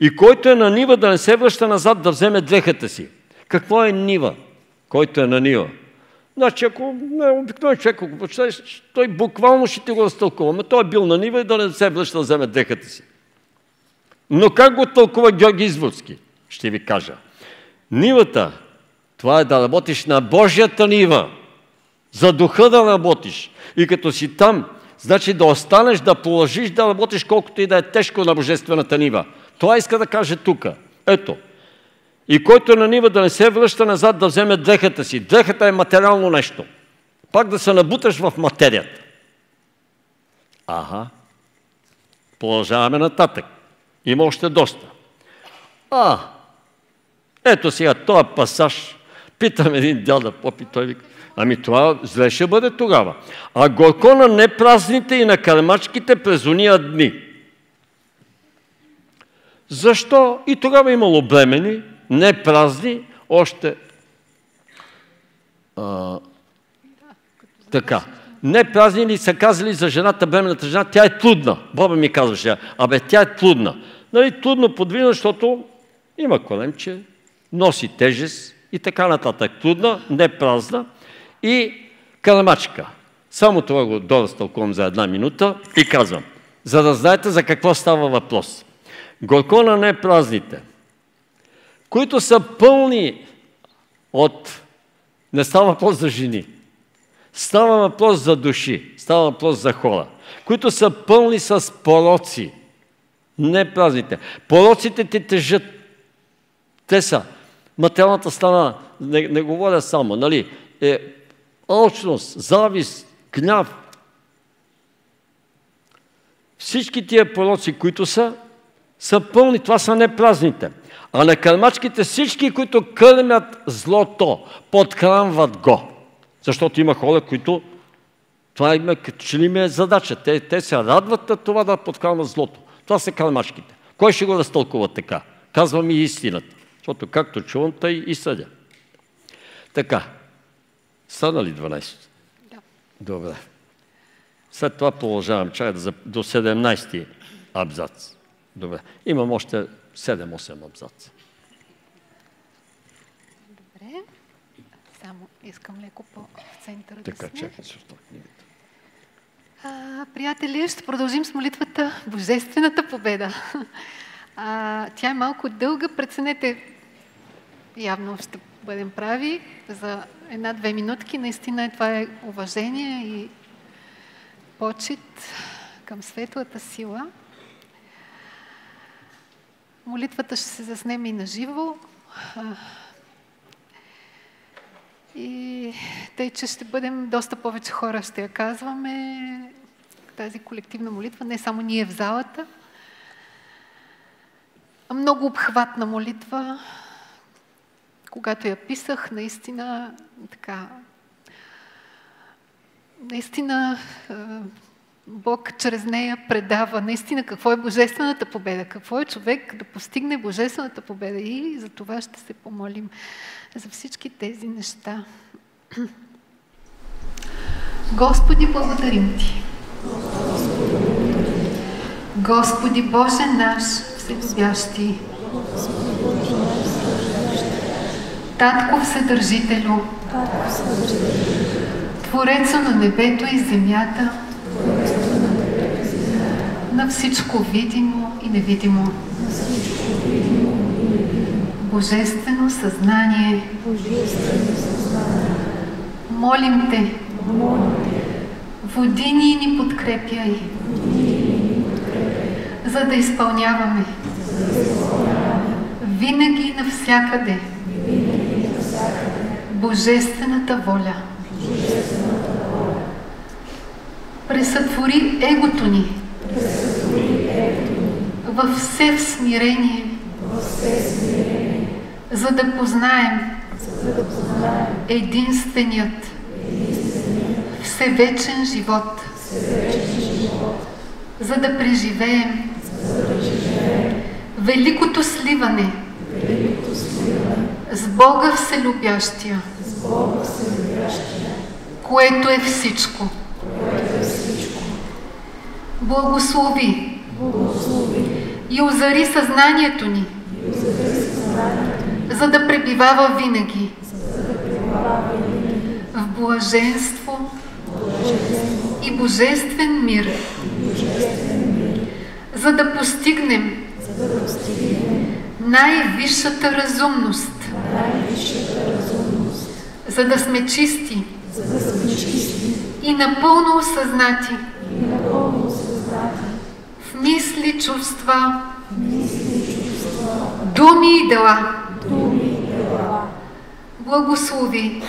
И който е на нива, да не се връща назад, да вземе дрехата си. Какво е нива? Който е на нива. Значи, ако не обикновен човек, ако почиташ, той буквално ще ти го разтълкува. Но той е бил на нива и да не се връща да вземе дрехата си. Но как го тълкува Георги Изводски? Ще ви кажа. Нивата, това е да работиш на Божията нива. За духа да работиш. И като си там, значи да останеш, да положиш, да работиш колкото и да е тежко на Божествената нива. Това иска да каже тук. Ето. И който е на нива да не се връща назад, да вземе дрехата си. Дрехата е материално нещо. Пак да се набуташ в материята. Ага. Продължаваме нататък. Има още доста. А, ето сега, този пасаж. Питам един дяда попи, той вика, ами това зле ще бъде тогава. А горко на непразните и на кармачките през уния дни. Защо? И тогава имало бремени, не празни, още а, така. Не празни ли са казали за жената, бременната жена, тя е трудна. Боба ми казваше, абе тя е трудна. Нали, трудно подвижна, защото има коленче, носи тежест и така нататък. Трудна, не празна и каламачка. Само това го доразтълкувам за една минута и казвам, за да знаете за какво става въпрос. Горко на не празните, които са пълни от... Не става въпрос за жени. Става въпрос за души. Става въпрос за хора, които са пълни с пороци. Не празните. Пороците ти тежат. Те са. Материалната страна, не, не говоря само, нали, е алчност, завист, гняв. Всички тия пороци, които са, са пълни. Това са не празните. А на кърмачките всички, които кърмят злото, подхранват го. Защото има хора, които това има, че ли ми е задача. Те, те се радват на това да подхранват злото. Това са кърмачките. Кой ще го разтълкува така? Казвам и истината. Защото както чувам, тъй и съдя. Така. Стана ли 12? Да. Добре. След това продължавам чак до 17 абзац. Добре. Имам още 7-8 абзаца. Само искам леко по-в центъра Така, да сме. чакай, оставя книгата. А, приятели, ще продължим с молитвата Божествената победа. А, тя е малко дълга, преценете, явно ще бъдем прави за една-две минутки. Наистина това е уважение и почет към светлата сила. Молитвата ще се заснеме и на живо. И тъй, че ще бъдем доста повече хора, ще я казваме тази колективна молитва, не само ние в залата. Много обхватна молитва. Когато я писах, наистина така наистина Бог чрез нея предава наистина какво е Божествената победа, какво е човек да постигне Божествената победа и за това ще се помолим за всички тези неща. Господи, благодарим Ти. Господи Боже наш, Вседобящи, Татко Вседържителю, Твореца на небето и земята, на всичко видимо и невидимо. Божествено съзнание. Молим Те, води ни и ни подкрепяй, за да изпълняваме. Винаги и навсякъде Божествената воля. Пресътвори егото ни. Във все смирение, за да познаем единственият всевечен живот, за да преживеем великото сливане с Бога Вселюбящия, което е всичко. Благослови и озари съзнанието ни, за да пребивава винаги в блаженство и божествен мир, за да постигнем най-висшата разумност, за да сме чисти. И напълно осъзнати. В мисли, чувства, думи и дела. Благослови.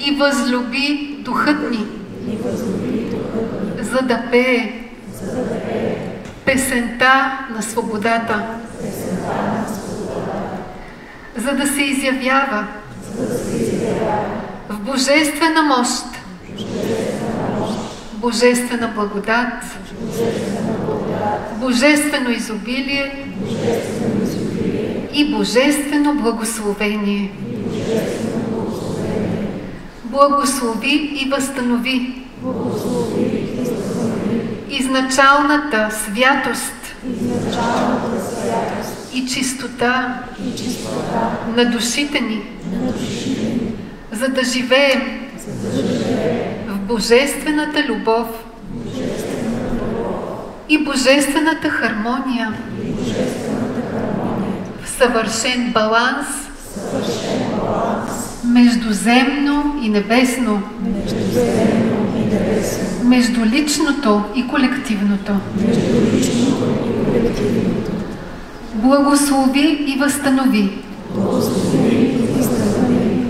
И възлюби духът ни, за да пее песента на свободата, за да се изявява в божествена мощ, божествена благодат, божествено изобилие и божествено благословение. Благослови и възстанови изначалната святост и чистота на душите ни, за да живеем в божествената любов и божествената хармония, в съвършен баланс между земно и небесно, между личното и колективното. Благослови и възстанови.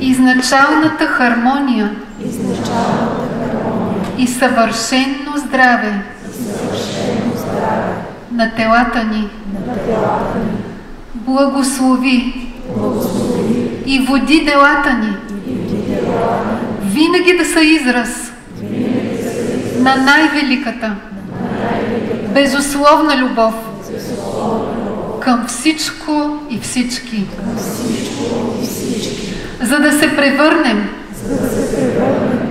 Изначалната хармония и съвършено здраве на телата ни. Благослови и води делата ни. Винаги да са израз на най-великата, безусловна любов към всичко и всички, за да се превърнем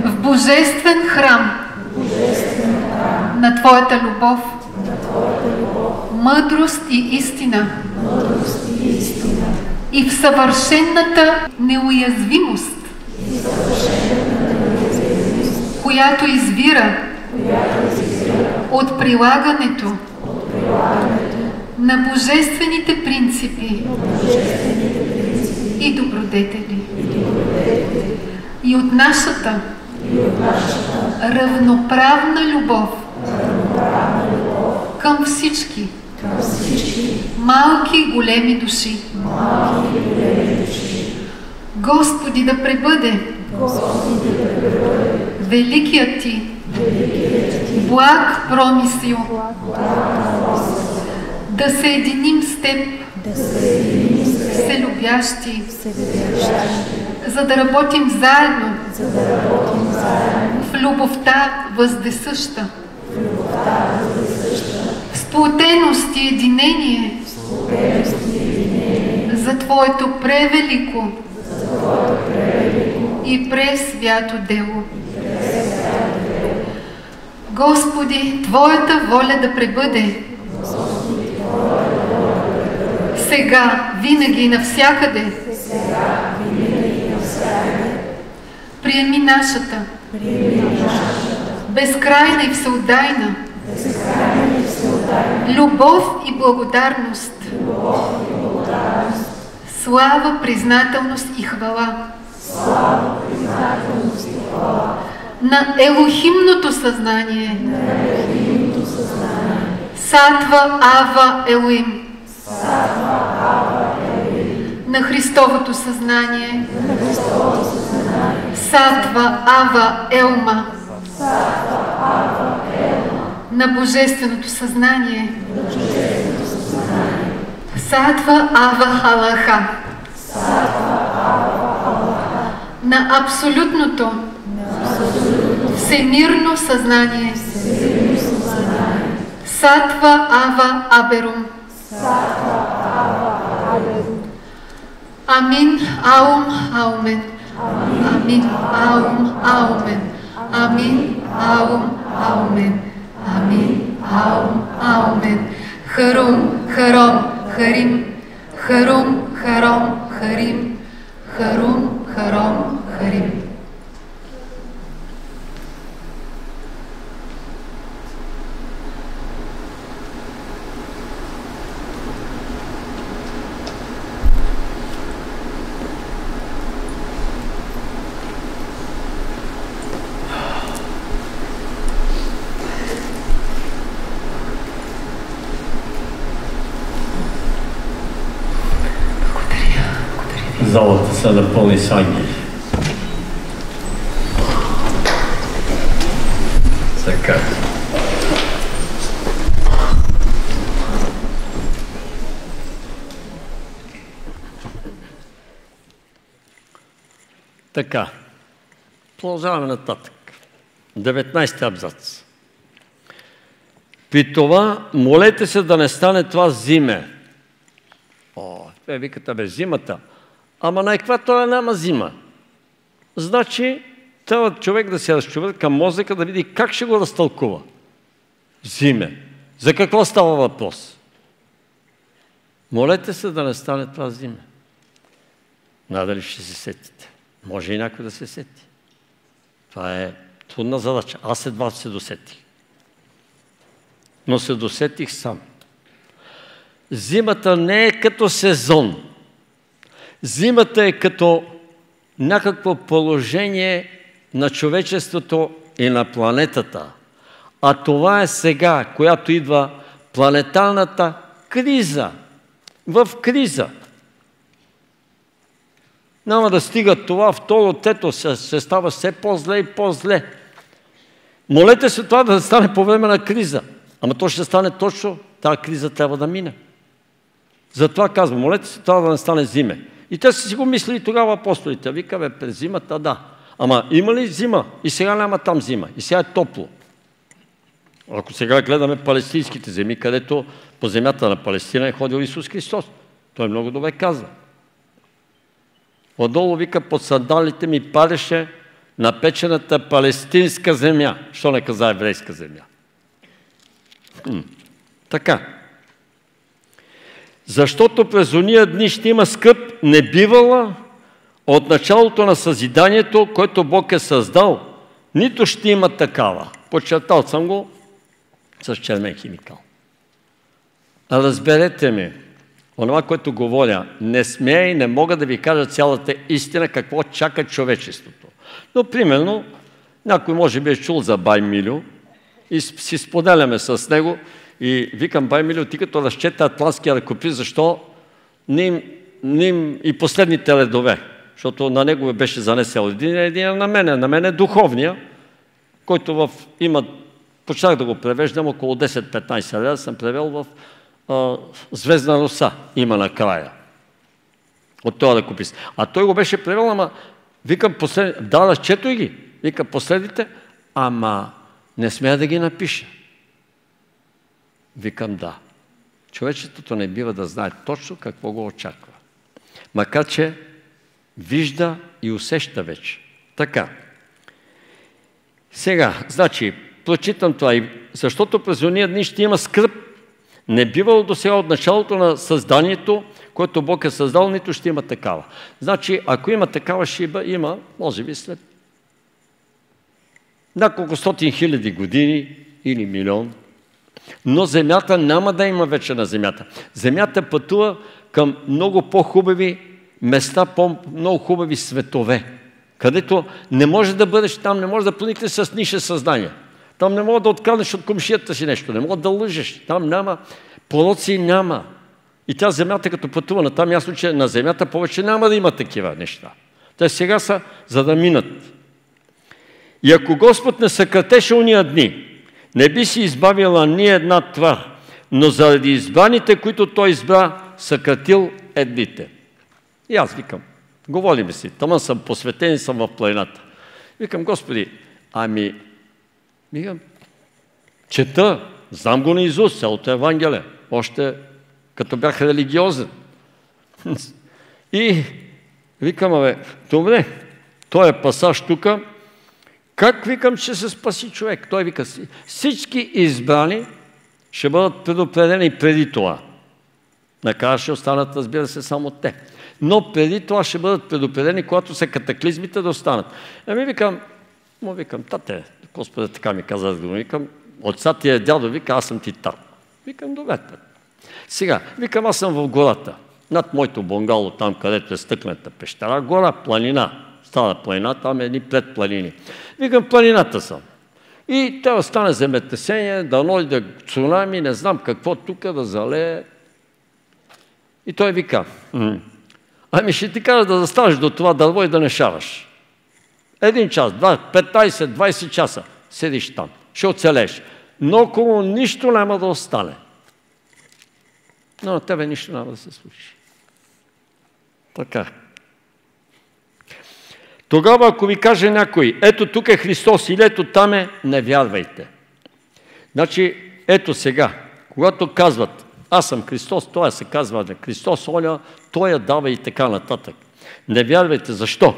в божествен храм на Твоята любов, мъдрост и истина, и в съвършенната неуязвимост, която извира от прилагането на божествените принципи и добродетели и от нашата равноправна любов към всички малки и големи души. Господи да пребъде великият ти благ промисъл да се единим с Теб. Вселюбящи, за да работим заедно. В любовта въздесъща, в сплотеност и единение. За Твоето превелико. И пресвято дело. Господи, Твоята воля да пребъде сега, винаги и навсякъде. Приеми нашата, безкрайна и всеотдайна, любов и благодарност, слава, признателност и хвала. На елохимното съзнание. Сатва Ава Елуим на Христовото съзнание. Сатва Ава Елма. На Божественото съзнание. Сатва Ава Халаха. На абсолютното всемирно съзнание. Сатва Ава Аберум. Амин, аум, аумен. Амин, аум, аумен. Амин, аум, аумен. Амин, аум, аумен. Харум, харом, харим. Харум, харом, харим. Харум, харом, харим. залата Се напълни с ангели. Така. Така. Продължаваме нататък. 19 абзац. При това, молете се да не стане това зиме. О, те викате, бе, зимата – Ама на екватора няма зима. Значи, трябва човек да се разчува към мозъка, да види как ще го разтълкува. Зиме. За какво става въпрос? Молете се да не стане това зиме. Надали ще се сетите. Може и някой да се сети. Това е трудна задача. Аз едва се досетих. Но се досетих сам. Зимата не е като сезон. Зимата е като някакво положение на човечеството и на планетата. А това е сега, която идва планетарната криза. В криза. Няма да стига това, второ, тето се, се става все по-зле и по-зле. Молете се това да стане по време на криза. Ама то ще стане точно, тази криза трябва да мине. Затова казвам, молете се това да не стане зиме. И те са си го мислили тогава апостолите. Вика, бе, през зимата, да. Ама има ли зима? И сега няма там зима. И сега е топло. Ако сега гледаме палестинските земи, където по земята на Палестина е ходил Исус Христос. Той много добре казва. Отдолу вика, под сандалите ми падеше напечената палестинска земя. Що не каза еврейска земя? Хм. Така. Защото през уния дни ще има скъп не бивала от началото на съзиданието, което Бог е създал, нито ще има такава. Подчертал съм го с чермен химикал. Разберете ми, онова, което говоря, не смея и не мога да ви кажа цялата истина, какво чака човечеството. Но, примерно, някой може би е чул за Бай Милю и си споделяме с него и викам Бай Милю, ти като разчета Атлантския ръкопис, защо не им, и последните редове? Защото на него беше занесел един, един на мене. На мен е духовния, който в, има, почнах да го превеждам, около 10-15 лева съм превел в а, Звездна носа, има накрая. От да купи. А той го беше превел, ама викам послед... да, разчето ги. Вика последните, ама не смея да ги напиша. Викам да. Човечеството не бива да знае точно какво го очаква. Макар, че вижда и усеща вече. Така. Сега, значи, прочитам това, защото през уния дни ще има скръп. Не бивало до сега от началото на създанието, което Бог е създал, нито ще има такава. Значи, ако има такава, ще има, може би след няколко стотин хиляди години или милион. Но земята няма да има вече на земята. Земята пътува към много по-хубави места, по-много хубави светове, където не може да бъдеш там, не може да проникнеш с нише съзнание. Там не мога да откраднеш от комшията си нещо, не мога да лъжеш. Там няма, пророци няма. И тя земята като пътува на там, ясно, че на земята повече няма да има такива неща. Те сега са за да минат. И ако Господ не съкратеше уния дни, не би си избавила ни една твар, но заради избраните, които Той избра, съкратил едните. И аз викам, говорим си, тъмън съм посветен съм в планината. Викам, Господи, ами, викам, чета, знам го на Изус, цялото Евангелие, още като бях религиозен. И викам, абе, добре, той е пасаж тук, как викам, че се спаси човек? Той вика, всички избрани ще бъдат предупредени преди това. Накрая ще останат, разбира се, само те. Но преди това ще бъдат предупредени, когато се катаклизмите да останат. Ами викам, му викам, тате, Господа така ми каза да го викам, отца ти е дядо, вика, аз съм ти тат. Викам, добре. Сега, викам, аз съм в гората. Над моето бунгало, там където е стъклената пещера, гора, планина. Стара планина, там е едни пред планини. Викам, планината съм. И трябва да стане земетресение, да дойде цунами, не знам какво тук да залее. И той вика, ами ще ти кажа да заставаш до това дърво и да не шараш. Един час, два, 15, 20 часа седиш там. Ще оцелеш. Но около нищо няма да остане. Но на тебе нищо няма да се случи. Така. Тогава, ако ви каже някой, ето тук е Христос или ето там е, не вярвайте. Значи, ето сега, когато казват, аз съм Христос, той се казва на Христос, Оля, той я дава и така нататък. Не вярвайте. Защо?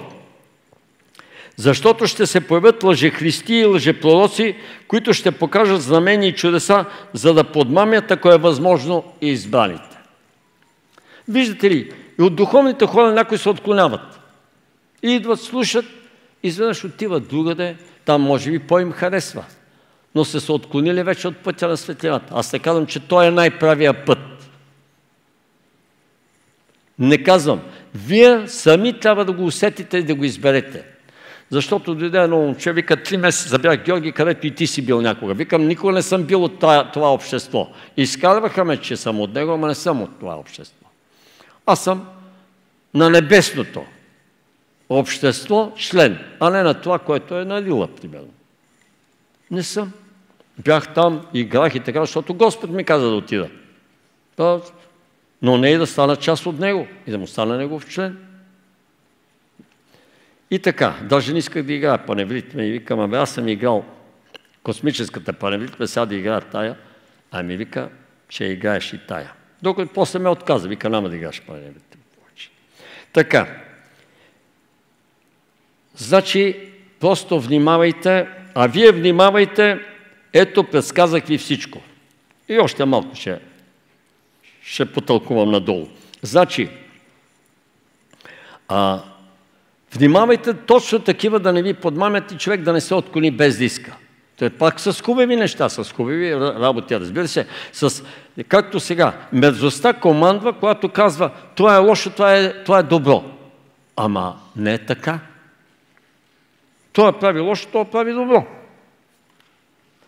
Защото ще се появят лъжехристи и лъжепророци, които ще покажат знамения и чудеса, за да подмамят, ако е възможно, и избраните. Виждате ли, и от духовните хора някои се отклоняват. Идват, слушат, изведнъж отиват другаде, там може би по-им харесва. Но се са отклонили вече от пътя на светлината. Аз не казвам, че той е най-правия път. Не казвам. Вие сами трябва да го усетите и да го изберете. Защото дойде едно момче, вика, три месеца бях Георги, където и ти си бил някога. Викам, никога не съм бил от това, това общество. Изкарваха ме, че съм от него, ама не съм от това общество. Аз съм на небесното общество член, а не на това, което е на Лила, примерно. Не съм. Бях там, играх и така, защото Господ ми каза да отида. Но не и да стана част от него и да му стана негов член. И така, даже не исках да играя паневритме и викам, абе аз съм играл космическата паневритме, сега да играя тая. А ми вика, че играеш и тая. Докато после ме отказа, вика, няма да играеш паневритме Така, Значи, просто внимавайте, а вие внимавайте, ето, предсказах ви всичко. И още малко ще, ще потълкувам надолу. Значи, а, внимавайте точно такива да не ви подмамят и човек да не се отклони без да иска. Това е пак с хубави неща, с хубави работи, разбира се. С, както сега, мерзостта командва, която казва, това е лошо, това е, това е добро. Ама не е така. Това прави лошо, това прави добро.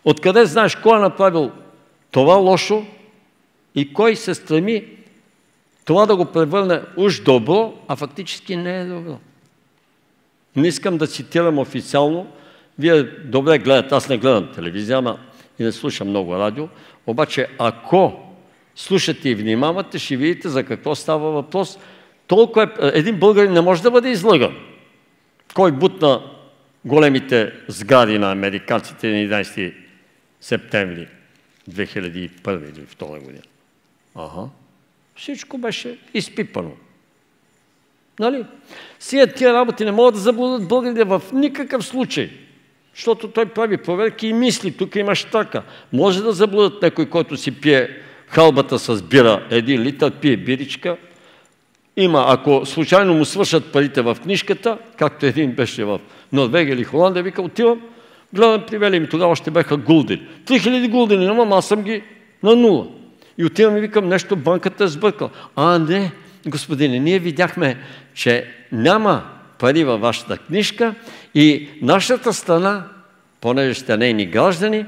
Откъде знаеш кой е направил това лошо и кой се стреми това да го превърне уж добро, а фактически не е добро. Не искам да цитирам официално, вие добре гледате, аз не гледам телевизия, ама и не слушам много радио, обаче ако слушате и внимавате, ще видите за какво става въпрос. Толкова е, един българин не може да бъде излъган. Кой бутна големите сгади на американците на 11 септември 2001 или 2002 година? Ага. Всичко беше изпипано. Нали? Сега тия работи не могат да заблудат българите в никакъв случай. Защото той прави проверки и мисли, тук имаш така. Може да заблудат някой, който си пие халбата с бира, един литър, пие биричка. Има, ако случайно му свършат парите в книжката, както един беше в Норвегия или Холандия, вика, отивам, гледам, привели ми, тогава още бяха гулдени. 3000 гулдени нямам, аз съм ги на нула. И отивам и викам, нещо банката е сбъркала. А, не, господине, ние видяхме, че няма пари във вашата книжка и нашата страна, понеже сте нейни граждани,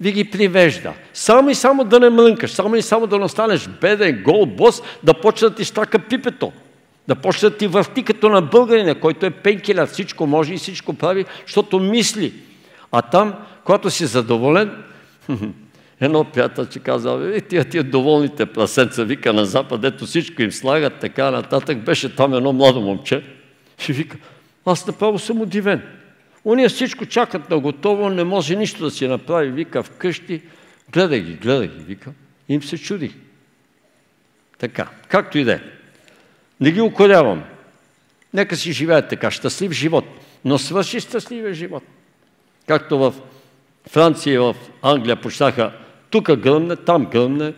ви ги привежда. Само и само да не млънкаш, само и само да не останеш беден, гол, бос, да почне да ти штака пипето. Да почне да ти върти като на българина, който е пенкеля, всичко може и всичко прави, защото мисли. А там, когато си задоволен, едно приятелче каза, е, тия тия доволните прасенца, вика на запад, ето всичко им слагат, така нататък. Беше там едно младо момче, и вика, аз направо съм удивен. Уния всичко чакат на готово, не може нищо да си направи, вика вкъщи. Гледай ги, гледай ги, вика. Им се чуди. Така, както и да е. Не ги укорявам. Нека си живеят така, щастлив живот. Но свърши щастливия живот. Както в Франция и в Англия почнаха тук гръмне, там гръмне.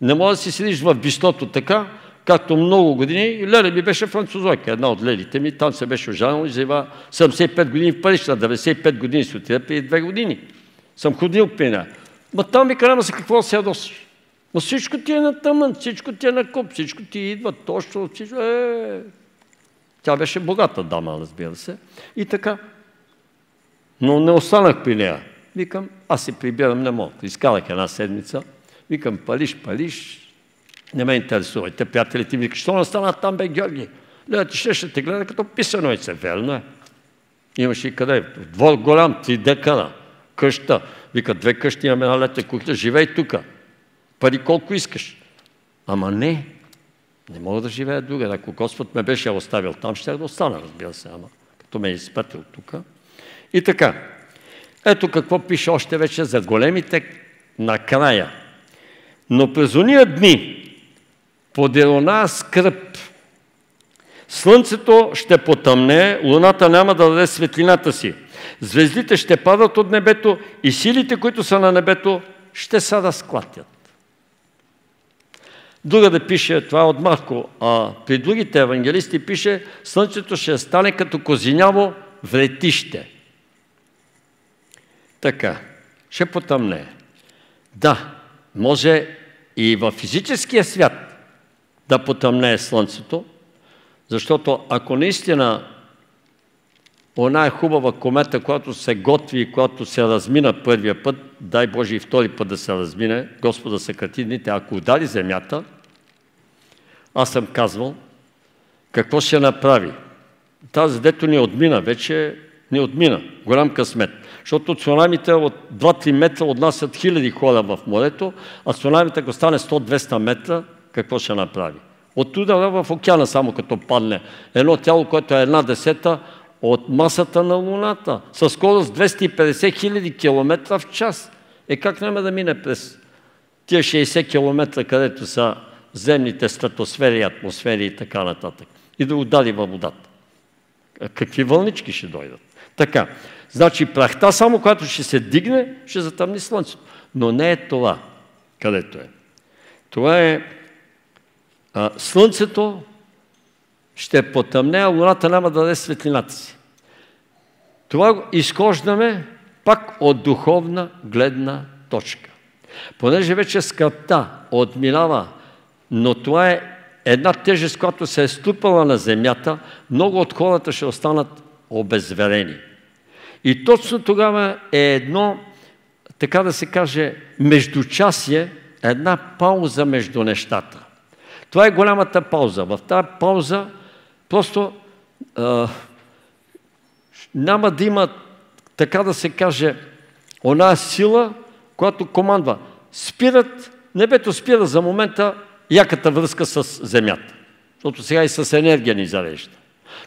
Не може да си седиш в бистото така, както много години, Леля ми беше французойка, една от лелите ми, там се беше оженила и заева 75 години в Париж, на 95 години си отида преди две години. Съм ходил при нея. Ма там ми няма се какво да се ядосиш. Но всичко ти е на тъмън, всичко ти е на куп, всичко ти идва точно, всичко е... Тя беше богата дама, разбира се. И така. Но не останах при нея. Викам, аз се прибирам, не мога. Изкарах една седмица. Викам, палиш, палиш, не ме интересува. Те приятелите ми викат, що не стана там, бе, Георги? Ти ще, ще те гледа като писано се, верно е. Имаше и къде? Двор голям, три декара, къща. Вика, две къщи имаме на лета кухня, живей тук. Пари колко искаш. Ама не, не мога да живея друга. Ако Господ ме беше оставил там, ще да остана, разбира се, ама като ме е изпратил тук. И така, ето какво пише още вече за големите накрая. Но през уния дни, она скръп. Слънцето ще потъмне, луната няма да даде светлината си. Звездите ще падат от небето и силите, които са на небето, ще се разклатят. Друга да пише, това е от Марко, а при другите евангелисти пише, слънцето ще стане като козиняво вретище. Така, ще потъмне. Да, може и в физическия свят да потъмнее слънцето, защото ако наистина она е хубава комета, която се готви и която се размина първия път, дай Боже и втори път да се размине, Господа съкрати дните, ако удари земята, аз съм казвал, какво ще направи? Тази дето ни отмина, вече ни отмина. Голям късмет. Защото цунамите от 2-3 метра отнасят хиляди хора в морето, а цунамите, ако стане 100-200 метра, какво ще направи? От удара в океана само като падне. Едно тяло, което е една десета от масата на Луната, с скорост 250 хиляди километра в час. Е как няма да мине през тия 60 километра, където са земните стратосфери, атмосфери и така нататък. И да удари във водата. Какви вълнички ще дойдат? Така, значи прахта само, когато ще се дигне, ще затъмни Слънцето. Но не е това, където е. Това е а, слънцето ще потъмне, а луната няма да даде светлината си. Това изхождаме пак от духовна гледна точка. Понеже вече скъпта отминава, но това е една тежест, която се е ступала на земята, много от хората ще останат обезверени. И точно тогава е едно, така да се каже, междучасие, една пауза между нещата. Това е голямата пауза. В тази пауза просто а, няма да има, така да се каже, она сила, която командва. Спират, небето спира за момента яката връзка с земята. Защото сега и с енергия ни зарежда.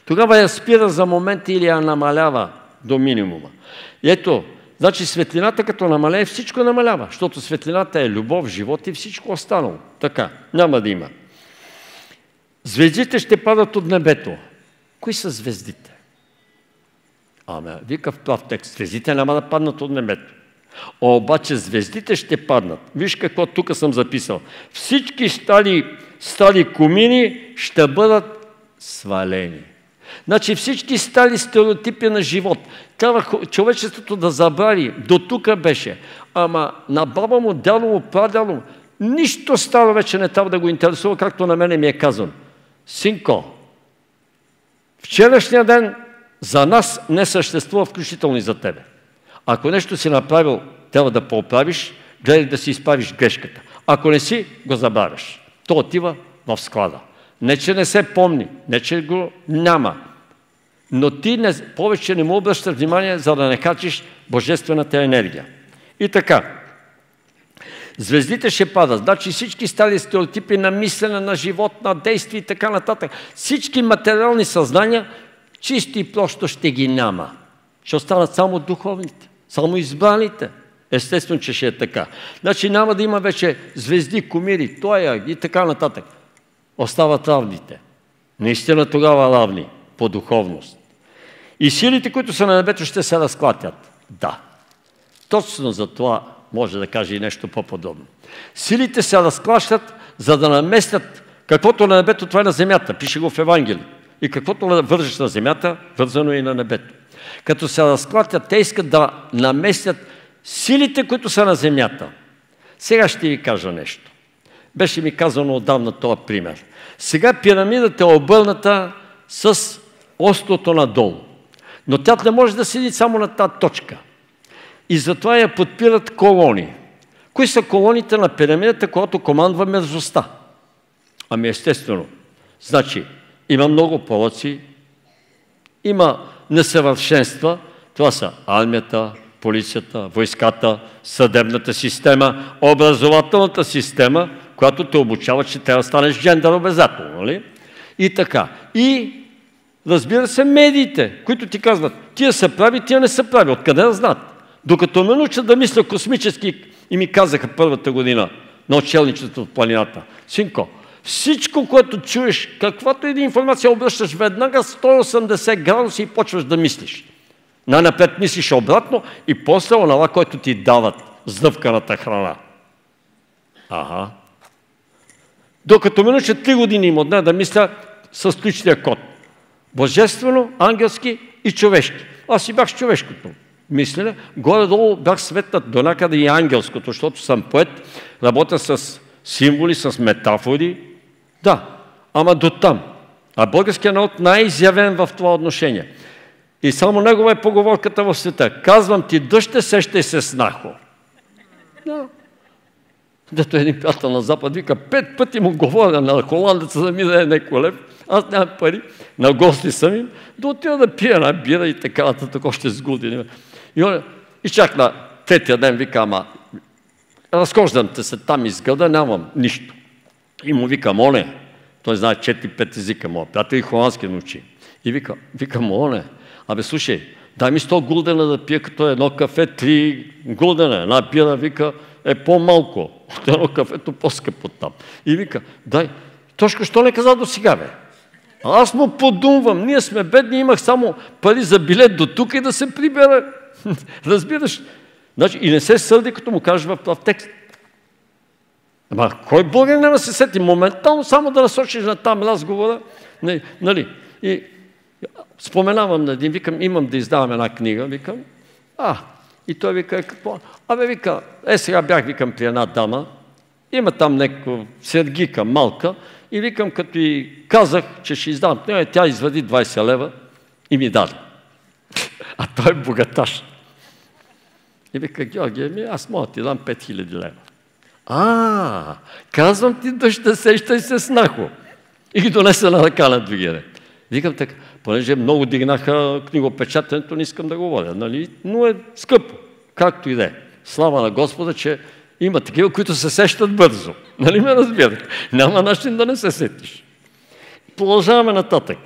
Тогава я спира за момент или я намалява до минимума. Ето, значи светлината като намалее, всичко намалява, защото светлината е любов, живот и всичко останало. Така, няма да има. Звездите ще падат от небето. Кои са звездите? Аме, вика в прав текст, звездите няма да паднат от небето. Обаче звездите ще паднат. Виж какво тук съм записал. Всички стали, стали комини ще бъдат свалени. Значи всички стали стереотипи на живот. Трябва човечеството да забрави. До тук беше. Ама на баба му, дядо му, прадядо нищо старо вече не трябва да го интересува, както на мене ми е казано. Синко, вчерашния ден за нас не съществува, включително и за тебе. Ако нещо си направил, трябва да поправиш, гледай да си изправиш грешката. Ако не си, го забравяш. То отива в склада. Не, че не се помни, не, че го няма, но ти не, повече не му обръщаш внимание, за да не качиш божествената енергия. И така, звездите ще падат. Значи всички стали стереотипи на мислене, на живот, на действие и така нататък. Всички материални съзнания, чисти и просто ще ги няма. Ще останат само духовните, само избраните. Естествено, че ще е така. Значи няма да има вече звезди, комири, тоя и така нататък. Остават равните. Наистина тогава равни по духовност. И силите, които са на небето, ще се разклатят. Да. Точно за това може да каже и нещо по-подобно. Силите се разклащат, за да наместят каквото на небето, това е на земята. Пише го в Евангелие. И каквото вържеш на земята, вързано и на небето. Като се разклатят, те искат да наместят силите, които са на земята. Сега ще ви кажа нещо. Беше ми казано отдавна този пример. Сега пирамидата е обърната с остото надолу. Но тя не може да седи само на тази точка. И затова я подпират колони. Кои са колоните на пирамидата, която командва мерзостта? Ами естествено. Значи, има много полъци, има несъвършенства. Това са армията, полицията, войската, съдебната система, образователната система, която те обучава, че трябва да станеш джендър обязателно, нали? И така. И Разбира се, медиите, които ти казват, тия са прави, тия не са прави. Откъде да знаят? Докато ме научат да мисля космически и ми казаха първата година на отчелничеството в планината. Синко, всичко, което чуеш, каквато и да информация обръщаш веднага 180 градуса и почваш да мислиш. Най-напред мислиш обратно и после онова, което ти дават сдъвканата храна. Ага. Докато научат 3 години им отне да мисля с личния код. Божествено, ангелски и човешки. Аз си бях човешкото мислене. Горе-долу бях светнат до някъде и ангелското, защото съм поет, работя с символи, с метафори. Да, ама до там. А българският народ най-изявен в това отношение. И само негова е поговорката в света. Казвам ти, дъще се с нахо. Да. Дето един приятел на Запад вика, пет пъти му говоря на холандеца да ми даде някой лев аз нямам пари, на гости съм им, да отида да пия една бира и така нататък, още с години. И, он, и чак на третия ден вика, ама, разхождам те се там изгъда, нямам нищо. И му вика, моля, той знае четири-пет езика, моят приятел и холандски научи. И вика, вика, моля, абе, слушай, дай ми 100 гулдена да пия като едно кафе, три гулдена, една бира, вика, е по-малко. От едно кафето по-скъпо там. И вика, дай, Тошко, що не каза до сега, бе? Аз му подумвам, ние сме бедни, имах само пари за билет до тук и да се прибера. Разбираш? Значи, и не се сърди, като му кажеш в, в текст. Ама кой българин няма се сети? Моментално само да насочиш на там разговора. Нали? нали? И споменавам на един, викам, имам да издавам една книга, викам, а, и той вика, какво? Абе, вика, е сега бях, викам, при една дама, има там някаква сергика малка, и викам, като и казах, че ще издавам книга, тя извади 20 лева и ми даде. А той е богаташ. И вика, Георгия, ми, аз мога да ти дам 5000 лева. А, казвам ти да ще сещай се с нахо. И ги донеса на ръка на двигене. Викам така, понеже много дигнаха книгопечатането, не искам да говоря, нали? но е скъпо, както и да е. Слава на Господа, че има такива, които се сещат бързо. Нали ме разбирате? Няма начин да не се сетиш. Продължаваме нататък.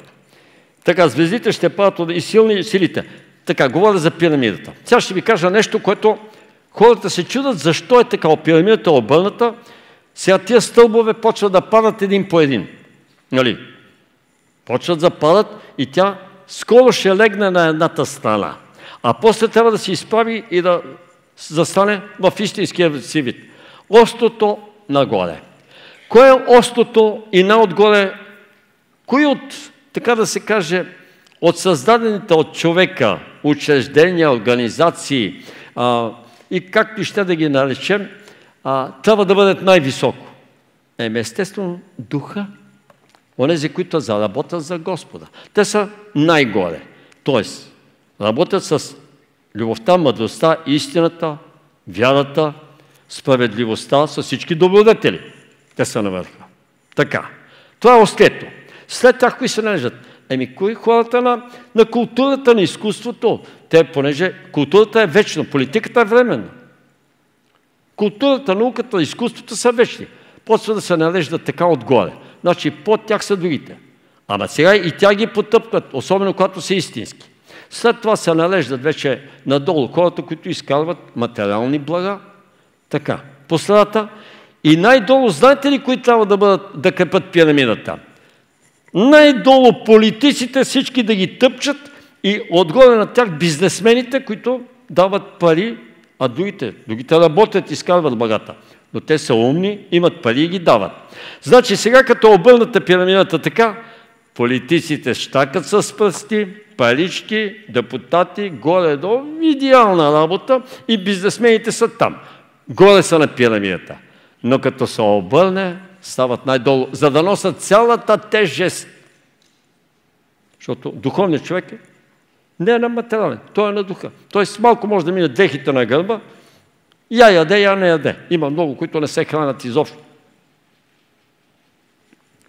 Така, звездите ще падат и силни силите. Така, говоря за пирамидата. Сега ще ви кажа нещо, което хората се чудат защо е така. Пирамидата е обърната. Сега тия стълбове почват да падат един по един. Нали? Почват да падат и тя скоро ще легне на едната страна. А после трябва да се изправи и да застане в истинския си вид. Остото нагоре. Кое е остото и наотгоре? Кои от, така да се каже, от създадените от човека учреждения, организации и както ще да ги наречем, а, трябва да бъдат най-високо? Еми, естествено, духа. Онези, които заработят за Господа. Те са най-горе. Тоест, работят с любовта, мъдростта, истината, вярата, справедливостта, с всички добродетели. Те са навърха. Така. Това е остето. След тях кои се нарежат? Еми, кои хората на, на културата, на изкуството? Те, понеже културата е вечна, политиката е временна. Културата, науката, изкуството са вечни. Почва да се нареждат така отгоре. Значи под тях са другите. Ама сега и тя ги потъпкат, особено когато са истински. След това се належдат вече надолу хората, които изкарват материални блага. Така, последата. И най-долу, знаете ли, кои трябва да, бъдат, да крепат пирамидата? Най-долу политиците всички да ги тъпчат и отгоре на тях бизнесмените, които дават пари, а другите, другите работят изкарват багата. Но те са умни, имат пари и ги дават. Значи сега, като обърната пирамидата така, политиците щакат с пръсти, парички, депутати, горе-долу, идеална работа и бизнесмените са там. Горе са на пирамидата. Но като се обърне, стават най-долу, за да носят цялата тежест. Защото духовният човек е не е на материален, той е на духа. Той с малко може да мине дрехите на гърба, я яде, я не яде. Има много, които не се хранят изобщо.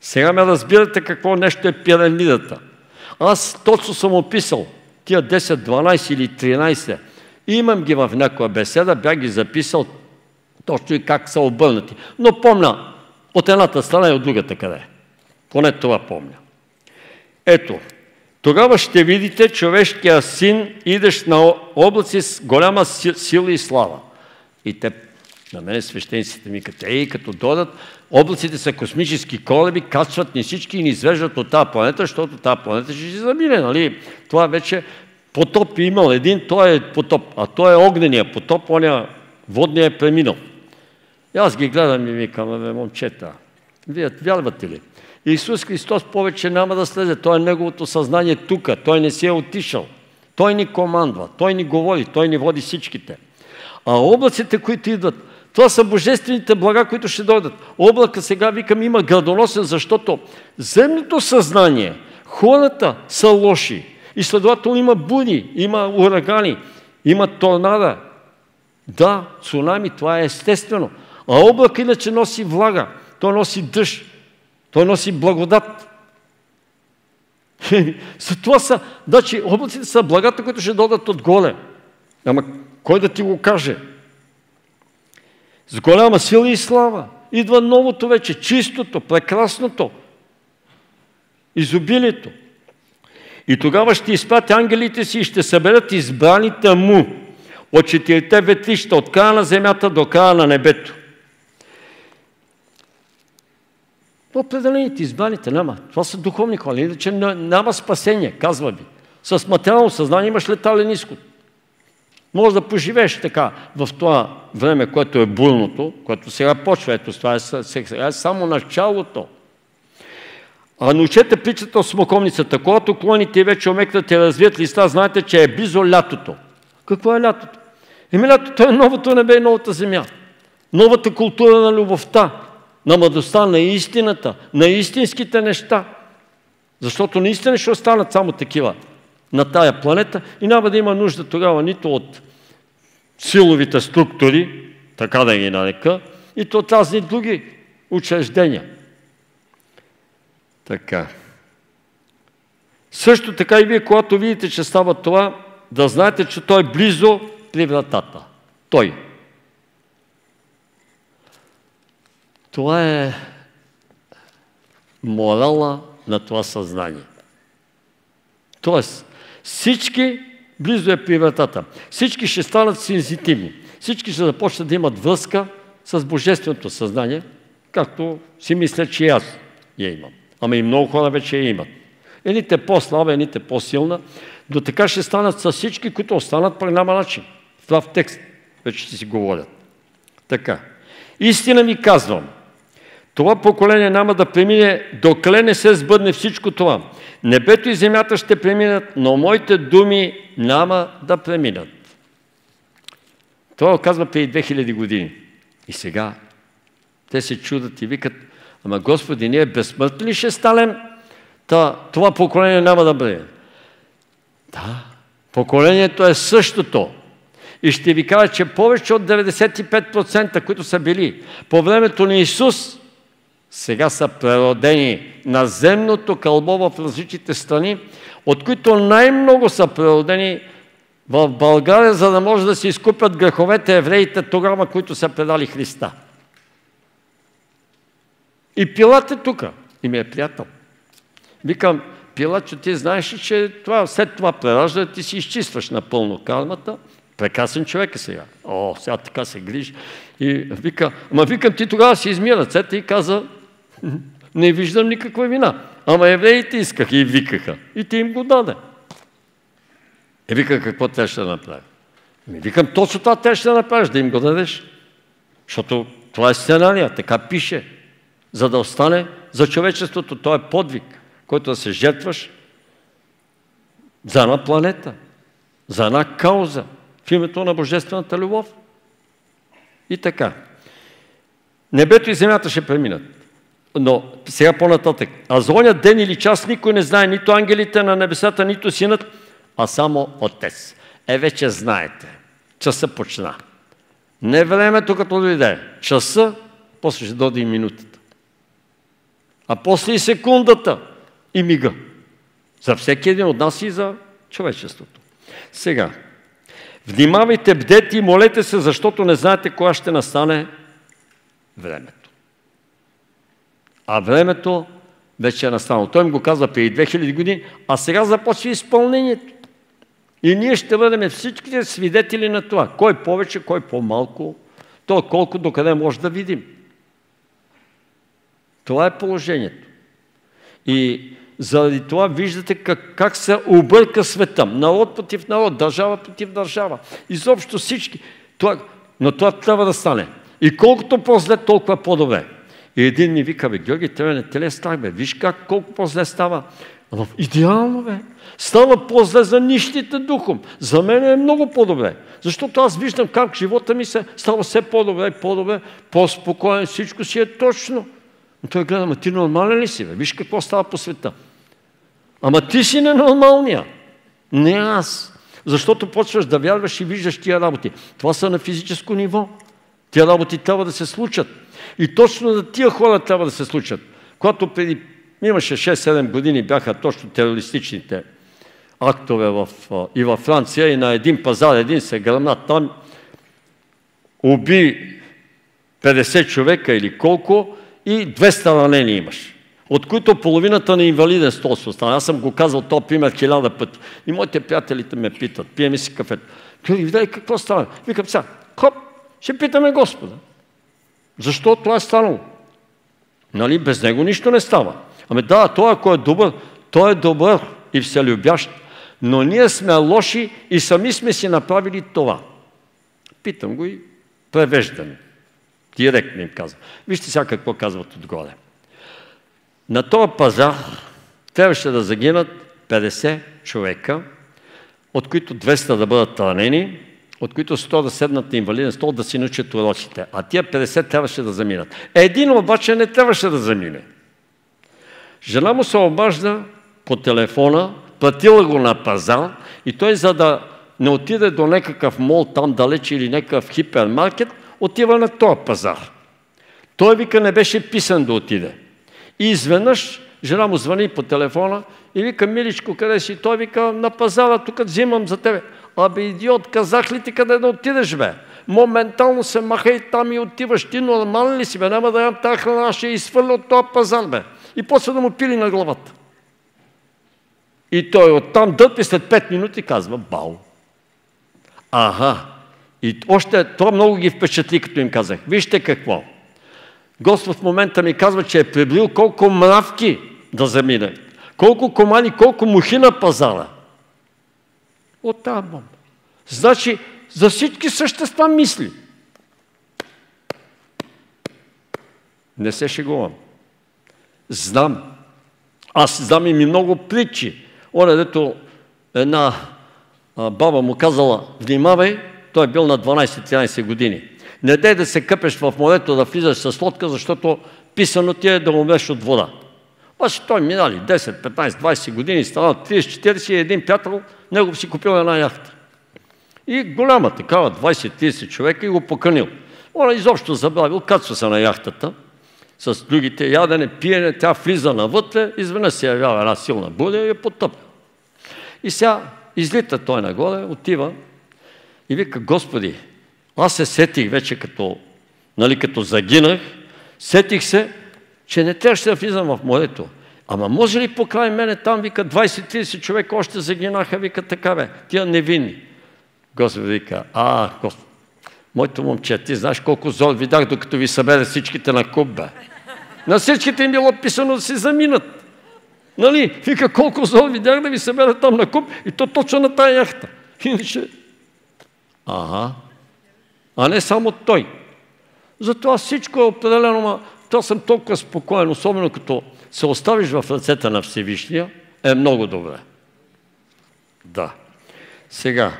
Сега ме разбирате какво нещо е пирамидата. Аз точно съм описал тия 10, 12 или 13. И имам ги в някоя беседа, бях ги записал точно и как са обърнати. Но помня от едната страна и от другата къде. Поне това помня. Ето, тогава ще видите човешкия син, идещ на облаци с голяма сила и слава. И те, на мен свещениците ми като, ей, като додат, облаците са космически кораби, качват ни всички и ни извеждат от тази планета, защото тази планета ще си замине, нали? Това вече потоп е имал един, той е потоп, а той е огнения потоп, оня водния е преминал. Аз ги гледам и викам, бе, момчета, вие вярвате ли? Исус Христос повече няма да слезе, Той е Неговото съзнание тук, Той не си е отишъл. Той ни командва, Той ни говори, Той ни води всичките. А облаците, които идват, това са божествените блага, които ще дойдат. Облака сега, викам, има градоносен, защото земното съзнание, хората са лоши. И следователно има бури, има урагани, има торнада. Да, цунами, това е естествено. А облак иначе носи влага, той носи дъжд, той носи благодат. За това са, значи облаците са благата, които ще дойдат отгоре. Ама кой да ти го каже? С голяма сила и слава. Идва новото вече, чистото, прекрасното, изобилието. И тогава ще изпрати ангелите си и ще съберат избраните му от четирите ветлища, от края на земята до края на небето. Определените, избраните, няма. Това са духовни хора. Иначе няма спасение, казва ви. С материално съзнание имаш летален изход. Може да поживееш така в това време, което е бурното, което сега почва. Ето това е, сега е само началото. А научете притчата от смоковницата. Когато клоните вече омекнат и развият листа, знаете, че е близо лятото. Какво е лятото? Еми лятото е новото небе и новата земя. Новата култура на любовта, на младостта, на истината, на истинските неща. Защото наистина ще останат само такива на тая планета и няма да има нужда тогава нито от силовите структури, така да ги нарека, и то тази други учреждения. Така. Също така и вие, когато видите, че става това, да знаете, че той е близо при вратата. Той. Това е морала на това съзнание. Тоест, всички близо е при вратата. Всички ще станат сензитивни. Всички ще започнат да имат връзка с Божественото съзнание, както си мисля, че и аз я имам. Ама и много хора вече я имат. Едните по-слаба, едните по-силна. До така ще станат с всички, които останат по няма начин. Това в текст вече ще си говорят. Така. Истина ми казвам, това поколение няма да премине, докле не се сбъдне всичко това. Небето и земята ще преминат, но моите думи няма да преминат. Това казва преди 2000 години. И сега те се чудат и викат, ама Господи, ние безсмъртни ще станем? Та, това поколение няма да бъде. Да, поколението е същото. И ще ви кажа, че повече от 95%, които са били по времето на Исус, сега са преродени на земното кълбо в различните страни, от които най-много са преродени в България, за да може да се изкупят греховете евреите тогава, които са предали Христа. И Пилат е тук. И ми е приятел. Викам, Пилат, че ти знаеш, че това, след това преражда, ти си изчистваш напълно кармата. Прекрасен човек е сега. О, сега така се грижи. И вика, ама викам, ти тогава си измия ръцете и каза, не виждам никаква вина. Ама евреите искаха и викаха. И ти им го даде. Е, вика, какво те ще направи? Ми викам, точно това те ще направиш, да им го дадеш. Защото това е сценария, така пише. За да остане за човечеството, то е подвиг, който да се жертваш за една планета, за една кауза, в името на Божествената любов. И така. Небето и земята ще преминат. Но сега по-нататък. А за оня ден или час никой не знае, нито ангелите на небесата, нито синът, а само Отец. Е, вече знаете. Часа почна. Не времето като дойде. Часа, после ще дойде и минутата. А после и секундата и мига. За всеки един от нас и за човечеството. Сега, внимавайте, бдете и молете се, защото не знаете кога ще настане времето. А времето вече е настанало. Той им го казва преди 2000 години, а сега започва изпълнението. И ние ще бъдем всичките свидетели на това. Кой повече, кой по-малко, то колко докъде може да видим. Това е положението. И заради това виждате как, как се обърка света. Народ против народ, държава против държава. Изобщо всички. Това, но това трябва да стане. И колкото по-зле, толкова по-добре. И един ми вика, бе, Георги, тебе не те ли е страх, бе? Виж как, колко по-зле става. Ама идеално, бе. Става по-зле за нищите духом. За мен е много по-добре. Защото аз виждам как живота ми се става все по-добре, по-добре, по-спокоен, всичко си е точно. Но той гледа, ама ти нормален ли си, бе? Виж какво става по света. Ама ти си ненормалния. Не аз. Защото почваш да вярваш и виждаш тия работи. Това са на физическо ниво. Тия работи трябва да се случат. И точно за тия хора трябва да се случат. Когато преди, имаше 6-7 години бяха точно терористичните актове в, и във Франция, и на един пазар един се гръмна там, уби 50 човека или колко и 200 ранени имаш, от които половината на инвалиден стол се остана. Аз съм го казал този пример хиляда пъти. И моите приятелите ме питат, пиеме си кафето. Той какво става. Викам сега, хоп, ще питаме Господа. Защо това е станало? Нали, без него нищо не става. Ами да, той ако е добър, той е добър и вселюбящ, Но ние сме лоши и сами сме си направили това. Питам го и превеждам. Директно им казвам. Вижте сега какво казват отгоре. На този пазар трябваше да загинат 50 човека, от които 200 да бъдат ранени, от които 100 да седнат на инвалиден стол да си научат уроците. А тия 50 трябваше да заминат. Един обаче не трябваше да замине. Жена му се обажда по телефона, платила го на пазар и той за да не отиде до някакъв мол там далеч или някакъв хипермаркет, отива на този пазар. Той вика не беше писан да отиде. И изведнъж жена му звъни по телефона и вика, миличко, къде си? Той вика, на пазара, тук взимам за тебе. Абе, идиот, казах ли ти къде да отидеш, бе? Моментално се маха и там и отиваш. Ти нормален ли си, бе? Няма да ям тази храна, ще изфърля от този пазар, бе. И после да му пили на главата. И той оттам дърпи след 5 минути казва, бау. Ага. И още това много ги впечатли, като им казах. Вижте какво. Господ в момента ми казва, че е приблил колко мравки да замине. Колко комани, колко мухи на пазара. От тази бомба. Значи, за всички същества мисли. Не се шегувам. Знам. Аз знам и ми много притчи. Оне, дето една баба му казала, внимавай, той е бил на 12-13 години. Не дай да се къпеш в морето, да влизаш с лодка, защото писано ти е да умреш от вода. Обаче той минали 10, 15, 20 години, стана 30, 40 и един приятел, него си купил една яхта. И голяма такава, 20-30 човека и го поканил. Он изобщо забравил, кацва се на яхтата с другите ядене, пиене, тя влиза навътре, изведнъж се явява една силна буря и е потъпва. И сега излита той нагоре, отива и вика, Господи, аз се сетих вече като, нали, като загинах, сетих се, че не трябваше да влизам в морето. Ама може ли покрай мене там, вика, 20-30 човека още загинаха, вика така бе, тия невинни. Господ вика, а, Господ, моето момче, ти знаеш колко зол видях, докато ви събере всичките на куп, бе. На всичките им било писано да си заминат. Нали? Вика, колко зол видях да ви събера там на куп и то точно на тая яхта. Иначе, ага, а не само той. Затова всичко е определено, ма това съм толкова спокоен, особено като се оставиш в ръцете на Всевишния, е много добре. Да. Сега,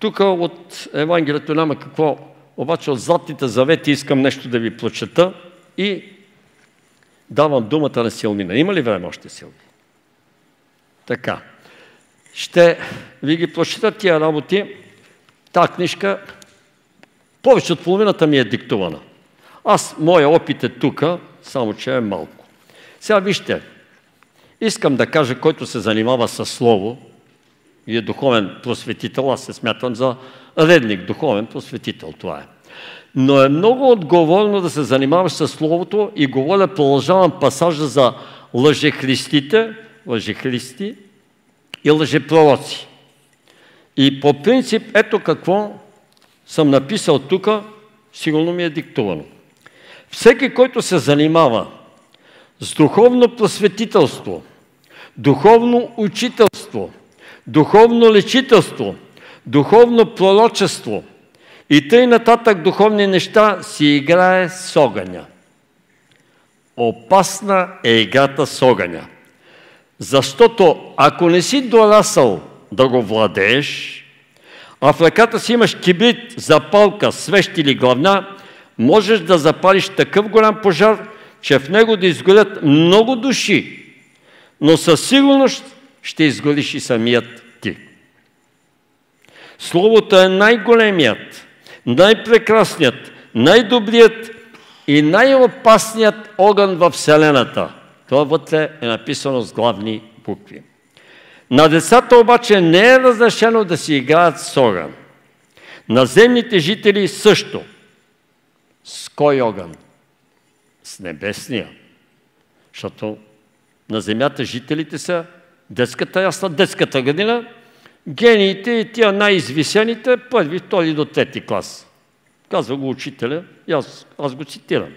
тук от Евангелието няма какво, обаче от Златните завети искам нещо да ви прочета и давам думата на Силмина. Има ли време още, Силми? Така. Ще ви ги прочета тия работи. Та книжка, повече от половината ми е диктувана. Аз, моя опит е тук, само че е малко. Сега вижте, искам да кажа, който се занимава с Слово и е духовен просветител, аз се смятам за редник, духовен просветител, това е. Но е много отговорно да се занимаваш с Словото и говоря, продължавам пасажа за лъжехристите, лъжехристи и лъжепророци. И по принцип, ето какво съм написал тук, сигурно ми е диктувано. Всеки, който се занимава с духовно просветителство, духовно учителство, духовно лечителство, духовно пророчество и тъй нататък духовни неща, си играе с огъня. Опасна е играта с огъня. Защото ако не си дорасъл да го владееш, а в ръката си имаш кибрид, запалка, свещ или главна, можеш да запалиш такъв голям пожар, че в него да изгорят много души, но със сигурност ще изгориш и самият ти. Словото е най-големият, най-прекрасният, най-добрият и най-опасният огън в Вселената. Това вътре е написано с главни букви. На децата обаче не е разрешено да си играят с огън. На земните жители също. С кой огън? С небесния. Защото на земята жителите са детската ясна, детската градина, гениите и тия най-извисените, първи, втори до трети клас. Казва го учителя и аз, аз го цитирам.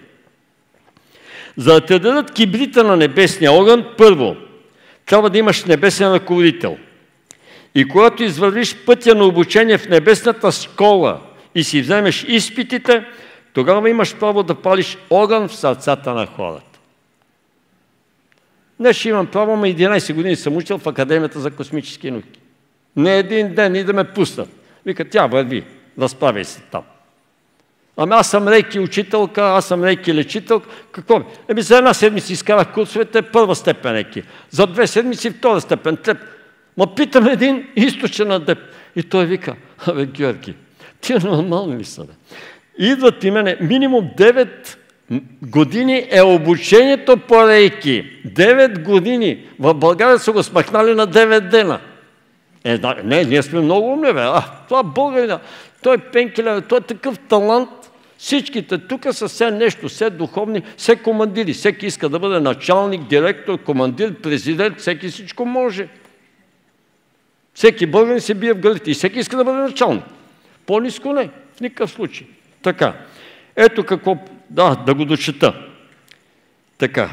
За да те дадат кибрита на небесния огън, първо – трябва да имаш небесен ръководител. И когато извървиш пътя на обучение в небесната школа и си вземеш изпитите, тогава имаш право да палиш огън в сърцата на хората. Днес ще имам право, ма 11 години съм учил в Академията за космически науки. Не един ден и да ме пуснат. Вика, тя върви, разправяй се там. Ами аз съм рейки учителка, аз съм рейки лечителка. Какво? Еми за една седмица изкарах курсовете, първа степен рейки. За две седмици втора степен. Треп. Ма питам един източен адеп. И той вика, абе Георги, тия нормални ли са? Бе? Идват и мене, минимум 9 години е обучението по рейки. 9 години. В България са го смахнали на 9 дена. Е, да, не, ние сме много умни, бе. А, това българина, той е пенкеля, той е такъв талант. Всичките тук са все нещо, все духовни, все командири. Всеки иска да бъде началник, директор, командир, президент, всеки всичко може. Всеки българин се бие в гърдите и всеки иска да бъде началник. По-низко не, в никакъв случай. Така. Ето какво... Да, да го дочета. Така.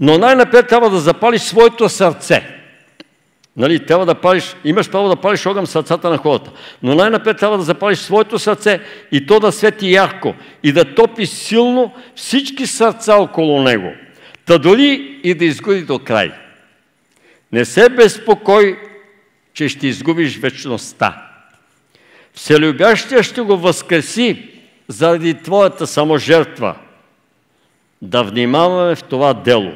Но най-напред трябва да запалиш своето сърце. Нали, трябва да палиш, имаш право да палиш огън сърцата на хората. Но най-напред трябва да запалиш своето сърце и то да свети ярко и да топи силно всички сърца около него. Та дори и да изгоди до край. Не се безпокой, че ще изгубиш вечността. Вселюбящия ще го възкреси заради твоята саможертва. Да внимаваме в това дело.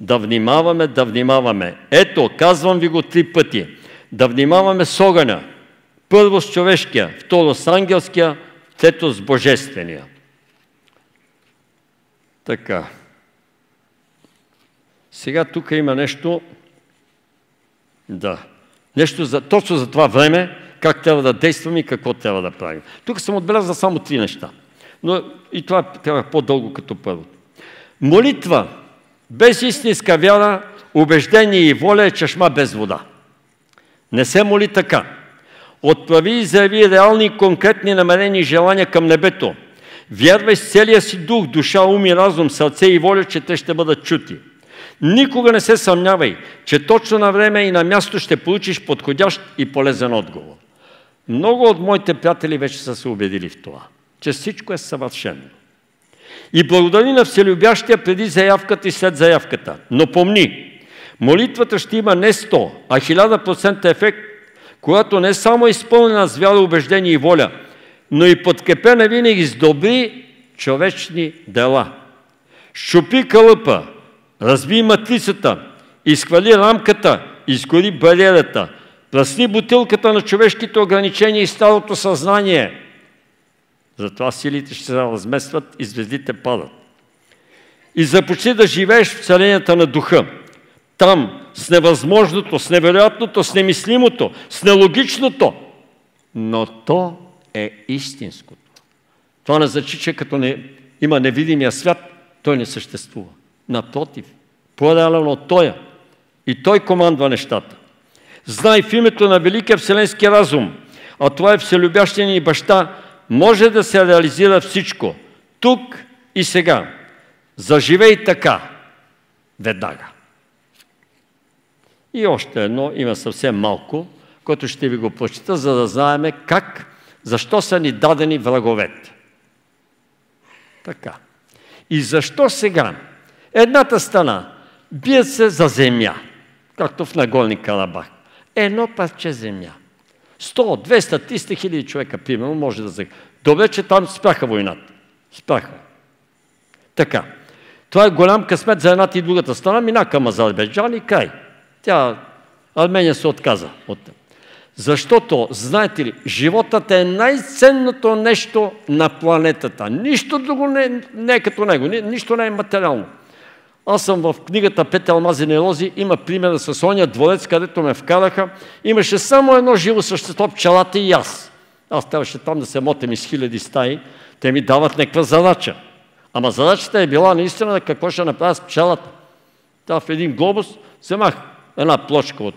Да внимаваме, да внимаваме. Ето, казвам ви го три пъти. Да внимаваме с огъня. Първо с човешкия, второ с ангелския, трето с божествения. Така. Сега тук има нещо, да, нещо за, точно за това време, как трябва да действаме и какво трябва да правим. Тук съм отбелязал само три неща. Но и това трябва по-дълго като първо. Молитва без истинска вяра, убеждение и воля е чешма без вода. Не се моли така. Отправи и заяви реални и конкретни намерения и желания към небето. Вярвай с целия си дух, душа, ум и разум, сърце и воля, че те ще бъдат чути. Никога не се съмнявай, че точно на време и на място ще получиш подходящ и полезен отговор. Много от моите приятели вече са се убедили в това, че всичко е съвършено. И благодари на Вселюбящия преди заявката и след заявката. Но помни, молитвата ще има не 100, а 1000% ефект, когато не само е изпълнена с вяра, убеждение и воля, но и подкрепена винаги с добри човечни дела. Щупи кълъпа, разби матрицата, изхвали рамката, изгори бариерата, прасни бутилката на човешките ограничения и старото съзнание – затова силите ще се разместват и звездите падат. И започни да живееш в царенията на духа. Там, с невъзможното, с невероятното, с немислимото, с нелогичното. Но то е истинското. Това не значи, че като не, има невидимия свят, той не съществува. Напротив, по-реален от Тоя. И той командва нещата. Знай в името на Великия Вселенски разум, а това е Вселюбящия ни баща, може да се реализира всичко. Тук и сега. Заживей така. Веднага. И още едно, има съвсем малко, което ще ви го прочита, за да знаеме как, защо са ни дадени враговете. Така. И защо сега? Едната страна бият се за земя, както в Нагорни Карабах. Едно парче земя. 100, 200, 300 хиляди човека, примерно, може да се... Добре, че там спряха войната. Спряха. Така. Това е голям късмет за едната и другата страна. Мина към Азербайджан и край. Тя, Армения се отказа от Защото, знаете ли, животът е най-ценното нещо на планетата. Нищо друго не, не е като него. Нищо не е материално. Аз съм в книгата Пет алмазени рози, има примера с ония дворец, където ме вкараха. Имаше само едно живо същество, пчелата и аз. Аз трябваше там да се мотем из хиляди стаи. Те ми дават някаква задача. Ама задачата е била наистина какво ще направя с пчелата. Та в един глобус вземах една плочка от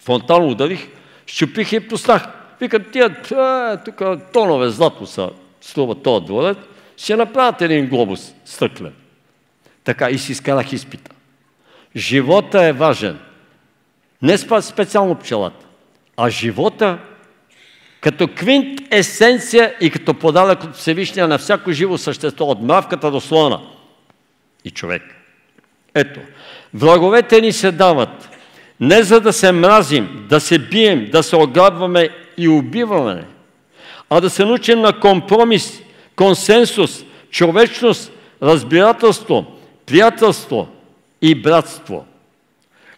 фонтан, ударих, щупих и пуснах. Викам, тия е, тук тонове злато са, струва този дворец, ще направят един глобус стъклен. Така и си изкарах изпита. Живота е важен. Не специално пчелата, а живота като квинт есенция и като подарък от Всевишния на всяко живо същество, от мравката до слона и човек. Ето, враговете ни се дават не за да се мразим, да се бием, да се ограбваме и убиваме, а да се научим на компромис, консенсус, човечност, разбирателство, приятелство и братство.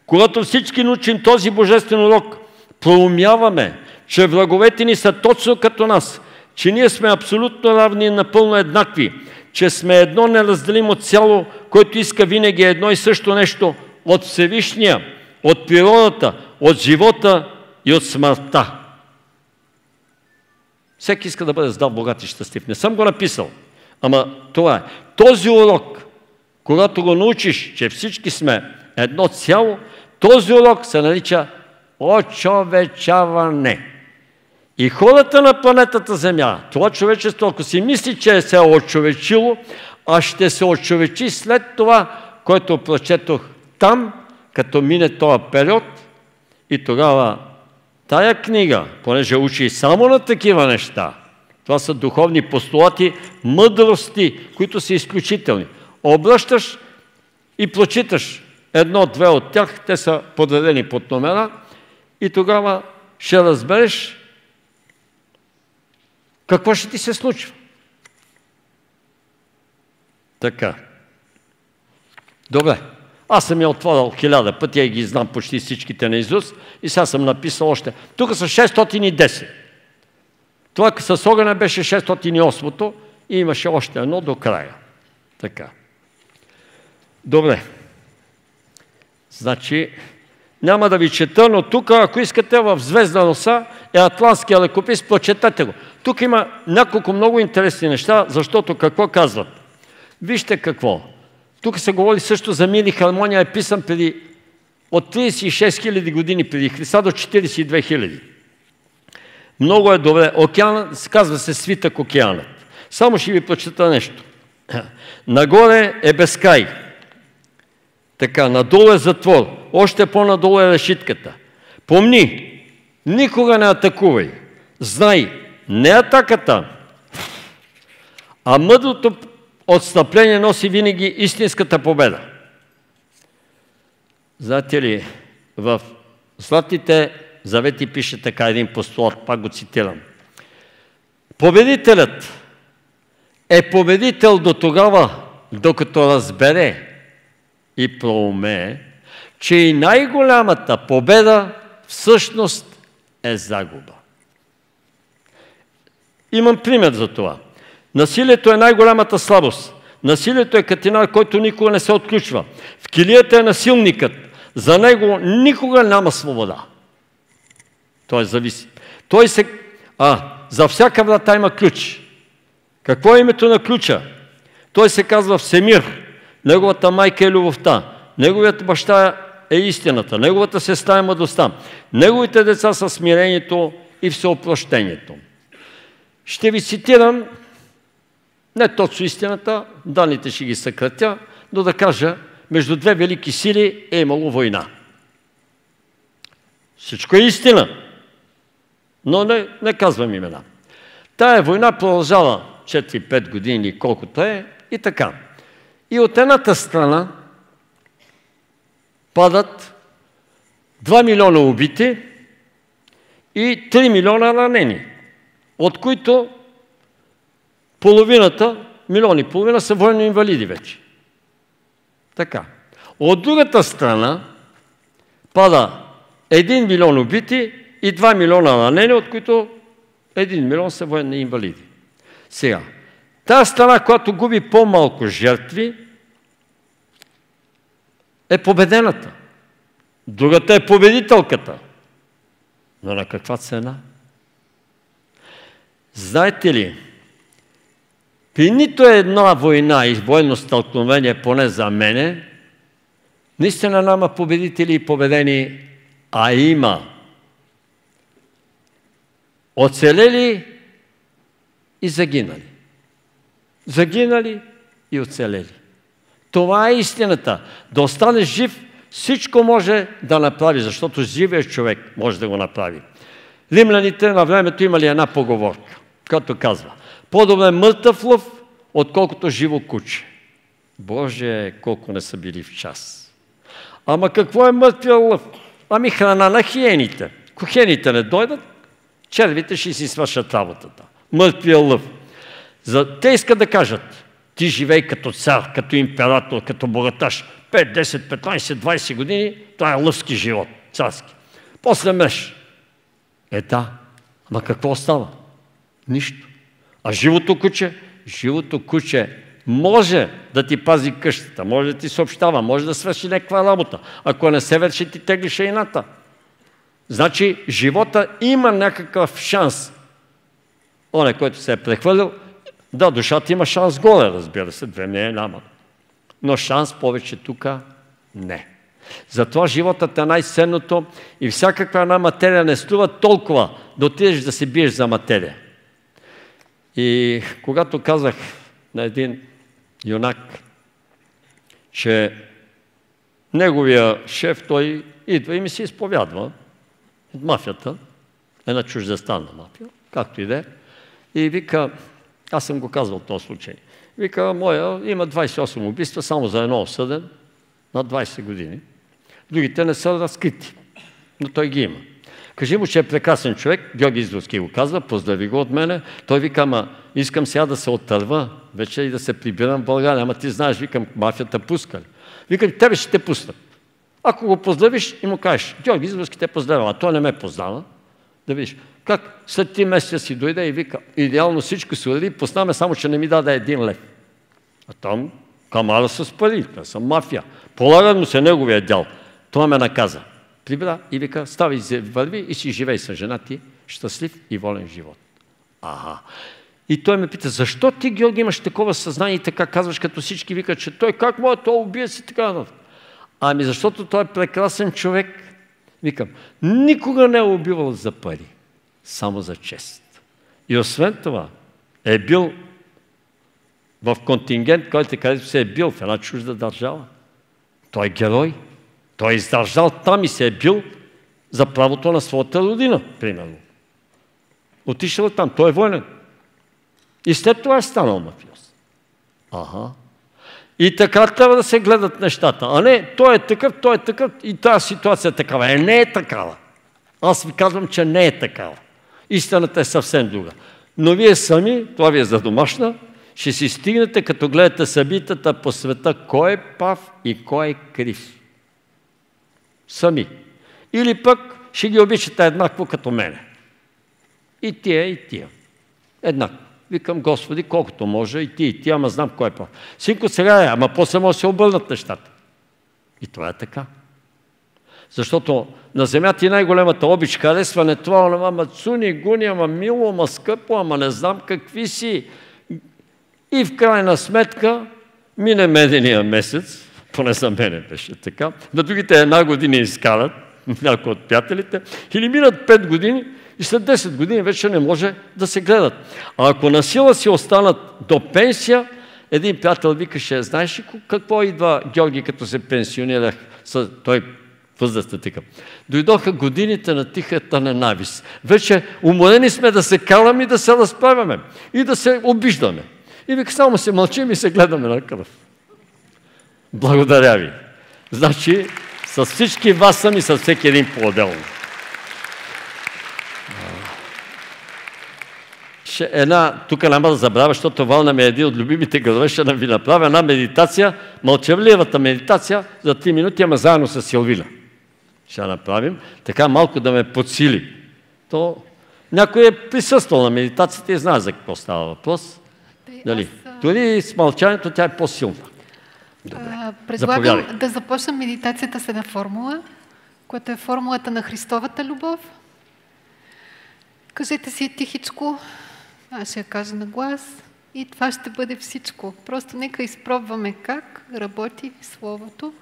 Когато всички научим този божествен урок, проумяваме, че враговете ни са точно като нас, че ние сме абсолютно равни и напълно еднакви, че сме едно неразделимо цяло, което иска винаги едно и също нещо от Всевишния, от природата, от живота и от смъртта. Всеки иска да бъде здрав, богат и щастлив. Не съм го написал, ама това е. Този урок, когато го научиш, че всички сме едно цяло, този урок се нарича очовечаване. И хората на планетата Земя, това човечество, ако си мисли, че е се очовечило, а ще се очовечи след това, което прочетох там, като мине този период и тогава тая книга, понеже учи само на такива неща, това са духовни постулати, мъдрости, които са изключителни. Обръщаш и прочиташ едно-две от тях, те са подредени под номера и тогава ще разбереш какво ще ти се случва. Така. Добре. Аз съм я отворил хиляда пъти, я ги знам почти всичките на Изус и сега съм написал още. Тук са 610. Това с огъня беше 608-то и имаше още едно до края. Така. Добре. Значи, няма да ви чета, но тук, ако искате, в Звезда носа е Атлантския лекопис, прочетете го. Тук има няколко много интересни неща, защото какво казват? Вижте какво. Тук се говори също за мир и хармония, е писан преди от 36 000 години преди Христа до 42 000. Много е добре. Океан, казва се свитък океанът. Само ще ви прочета нещо. Нагоре е безкай. Така, надолу е затвор. Още по-надолу е решитката. Помни, никога не атакувай. Знай, не атаката, а мъдрото отстъпление носи винаги истинската победа. Знаете ли, в Златните завети пише така един постулат, пак го цитирам. Победителят е победител до тогава, докато разбере и проумее, че и най-голямата победа всъщност е загуба. Имам пример за това. Насилието е най-голямата слабост. Насилието е катина, който никога не се отключва. В килията е насилникът. За него никога няма свобода. Той зависи. Той се... А, за всяка врата има ключ. Какво е името на ключа? Той се казва Всемир. Неговата майка е любовта. Неговият баща е истината. Неговата сестра е мъдростта. Неговите деца са смирението и всеопрощението. Ще ви цитирам не точно истината, данните ще ги съкратя, но да кажа, между две велики сили е имало война. Всичко е истина, но не, не казвам имена. Тая война продължава 4-5 години, колкото е, и така. И от едната страна падат 2 милиона убити и 3 милиона ранени, от които половината, милиони и половина са военни инвалиди вече. Така. От другата страна пада 1 милион убити и 2 милиона ранени, от които 1 милион са военни инвалиди. Сега, тази страна, която губи по-малко жертви, е победената. Другата е победителката. Но на каква цена? Знаете ли, при нито една война и военно стълкновение, поне за мене, наистина няма победители и победени, а има оцелели и загинали. Загинали и оцелели. Това е истината. Да останеш жив, Всичко може да направи, защото живият човек може да го направи. Римляните на времето имали една поговорка, която казва по-добре мъртъв лъв, отколкото живо куче. Боже, колко не са били в час. Ама какво е мъртвия лъв? Ами храна на хиените. Ако хиените не дойдат, червите ще си свършат работата. Мъртвия лъв. За... Те искат да кажат, ти живей като цар, като император, като богаташ. 5, 10, 15, 20 години, това е лъвски живот, царски. После мреш. Е да, ама какво става? Нищо. А живото куче? Живото куче може да ти пази къщата, може да ти съобщава, може да свърши някаква работа. Ако не се върши, ти тегли шейната. Значи, живота има някакъв шанс. Оне, който се е прехвърлил, да, душата има шанс горе, разбира се, две не е няма. Но шанс повече тук не. Затова животът е най-ценното и всякаква една материя не струва толкова да отидеш да се биеш за материя. И когато казах на един юнак, че неговия шеф, той идва и ми се изповядва от мафията, една чуждестранна мафия, както и да е, и вика, аз съм го казвал този случай, вика, моя има 28 убийства, само за едно осъден, на 20 години. Другите не са разкрити, но той ги има. Кажи му, че е прекрасен човек, Георги Издовски го казва, поздрави го от мене. Той вика, ама искам сега да се отърва вече и да се прибирам в България. Ама ти знаеш, викам, мафията пуска ли? Викам, тебе ще те пуснат. Ако го поздравиш и му кажеш, Георги Издовски те поздравя, а той не ме познава, да видиш. Как след три месеца си дойде и вика, идеално всичко се уреди, познаме само, че не ми даде един лев. А там камара с пари, това са мафия. Полагат му се неговия дял. Това ме наказа прибра и вика, стави върви и си живей с жена ти, щастлив и волен живот. Ага. И той ме пита, защо ти, Георги, имаш такова съзнание и така казваш, като всички викат, че той как може, той убие си така. Ами защото той е прекрасен човек. Викам, никога не е убивал за пари, само за чест. И освен това, е бил в контингент, който където се е бил в една чужда държава. Той е герой. Той е издържал там и се е бил за правото на своята родина, примерно. Отишъл там, той е военен. И след това е станал мафиоз. Ага. И така трябва да се гледат нещата. А не, той е такъв, той е такъв и тази ситуация е такава. Е, не е такава. Аз ви казвам, че не е такава. Истината е съвсем друга. Но вие сами, това ви е за домашна, ще си стигнете, като гледате събитията по света, кой е пав и кой е крив сами. Или пък ще ги обичате еднакво като мене. И тия, и тия. Еднакво. Викам, Господи, колкото може, и ти, и ти, ама знам кой е по. Синко сега е, ама после може да се обърнат нещата. И това е така. Защото на земята и най-големата обич харесване това, ама цуни, гуни, ама мило, ама скъпо, ама не знам какви си. И в крайна сметка мине медения месец, поне за мене беше така. На другите една година изкарат, някои от приятелите, или минат 5 години и след 10 години вече не може да се гледат. А ако на сила си останат до пенсия, един приятел викаше, знаеш ли какво идва Георги, като се пенсионирах? Той възрастта така. Дойдоха годините на тихата ненавист. Вече уморени сме да се каламе и да се разправяме. И да се обиждаме. И вика, само се мълчим и се гледаме на кръв. Благодаря ви. Значи, с всички вас съм и с всеки един по-отделно. Ще една, тук няма да забравя, защото Вална ми е един от любимите градове, ще да ви направя една медитация, мълчавливата медитация за 3 минути, ама заедно с Силвина. Ще направим, така малко да ме подсили. То някой е присъствал на медитацията и знае за какво става въпрос. Дали? Дори с мълчанието тя е по-силна. Добре. предлагам Заповядай. да започнем медитацията с една формула, която е формулата на Христовата любов. Кажете си тихичко, аз ще я кажа на глас и това ще бъде всичко. Просто нека изпробваме как работи Словото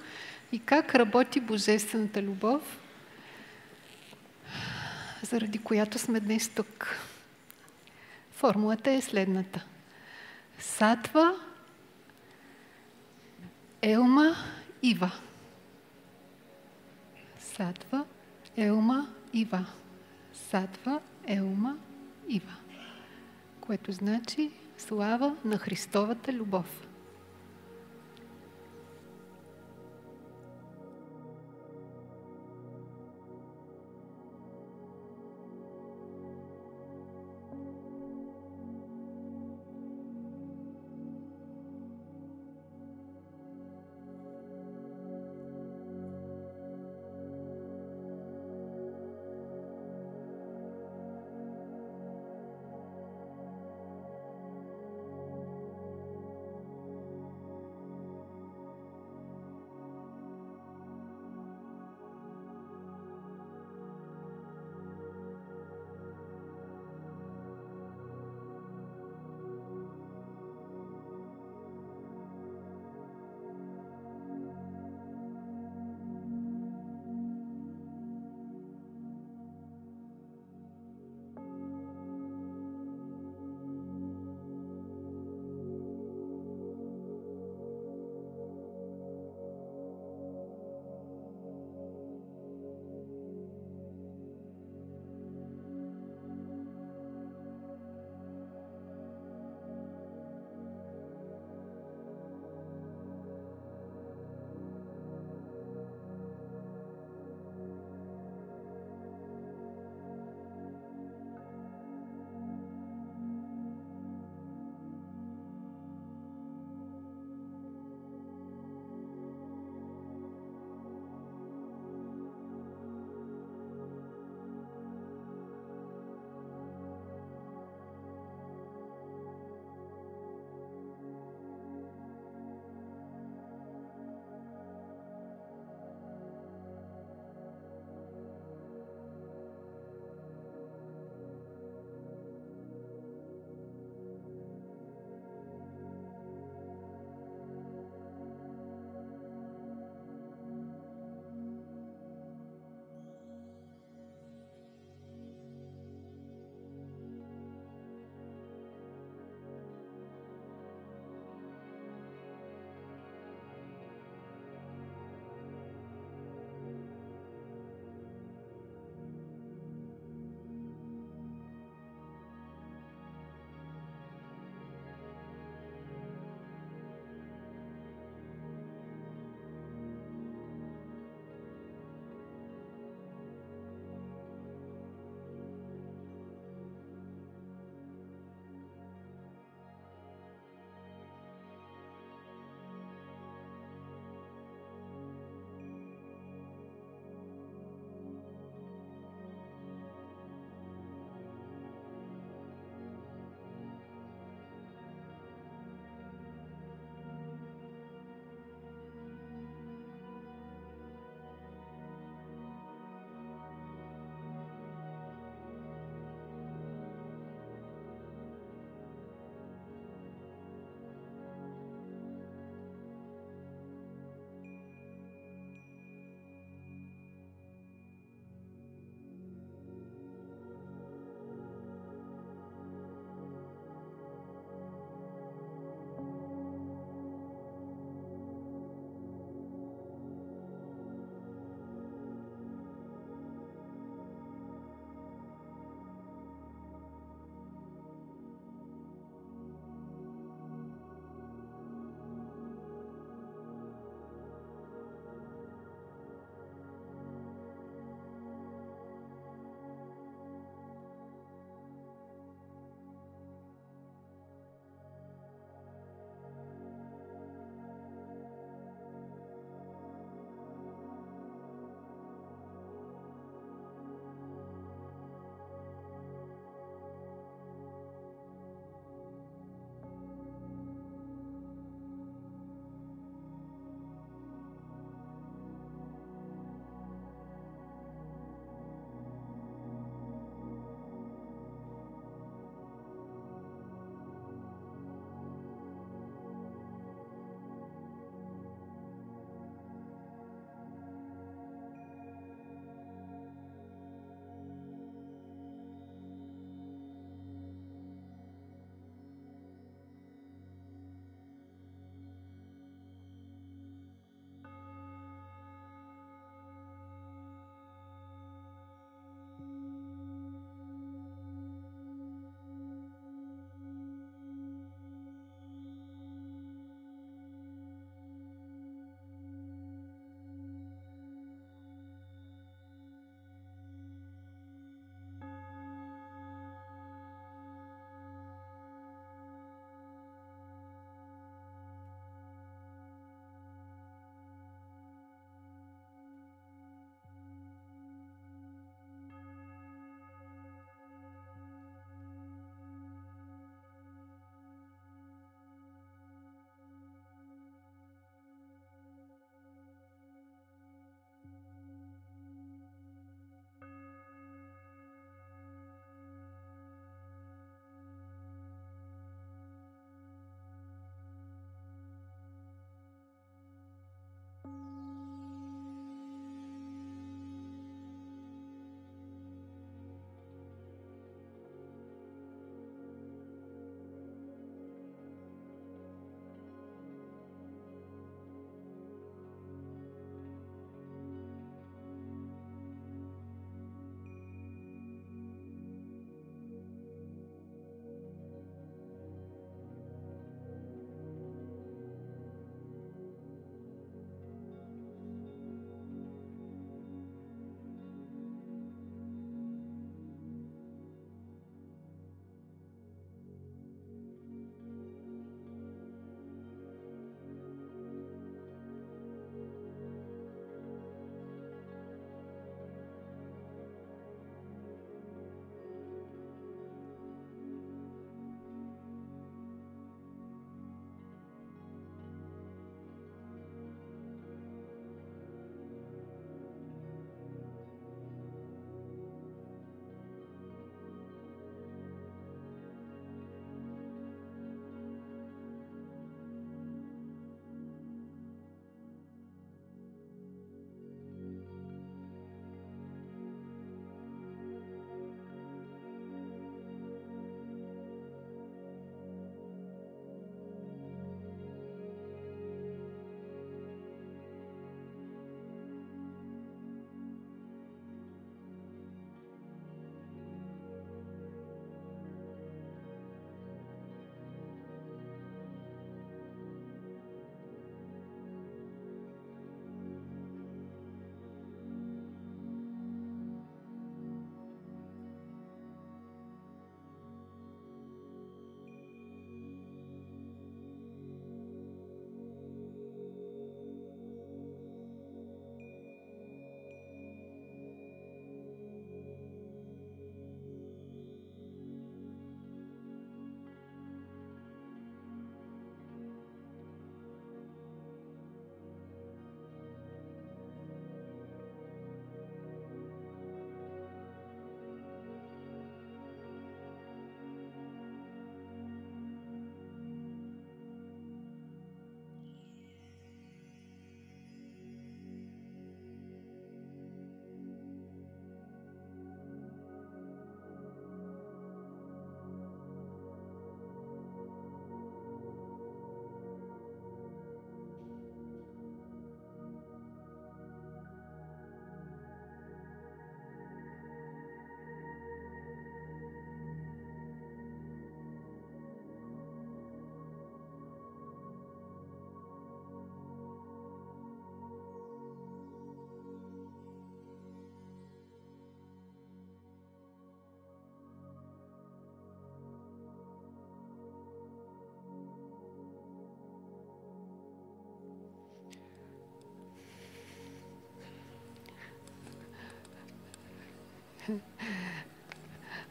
и как работи Божествената любов, заради която сме днес тук. Формулата е следната. Сатва Елма Ива. Сатва, Елма, Ива. Сатва, Елма, Ива. Което значи слава на Христовата любов.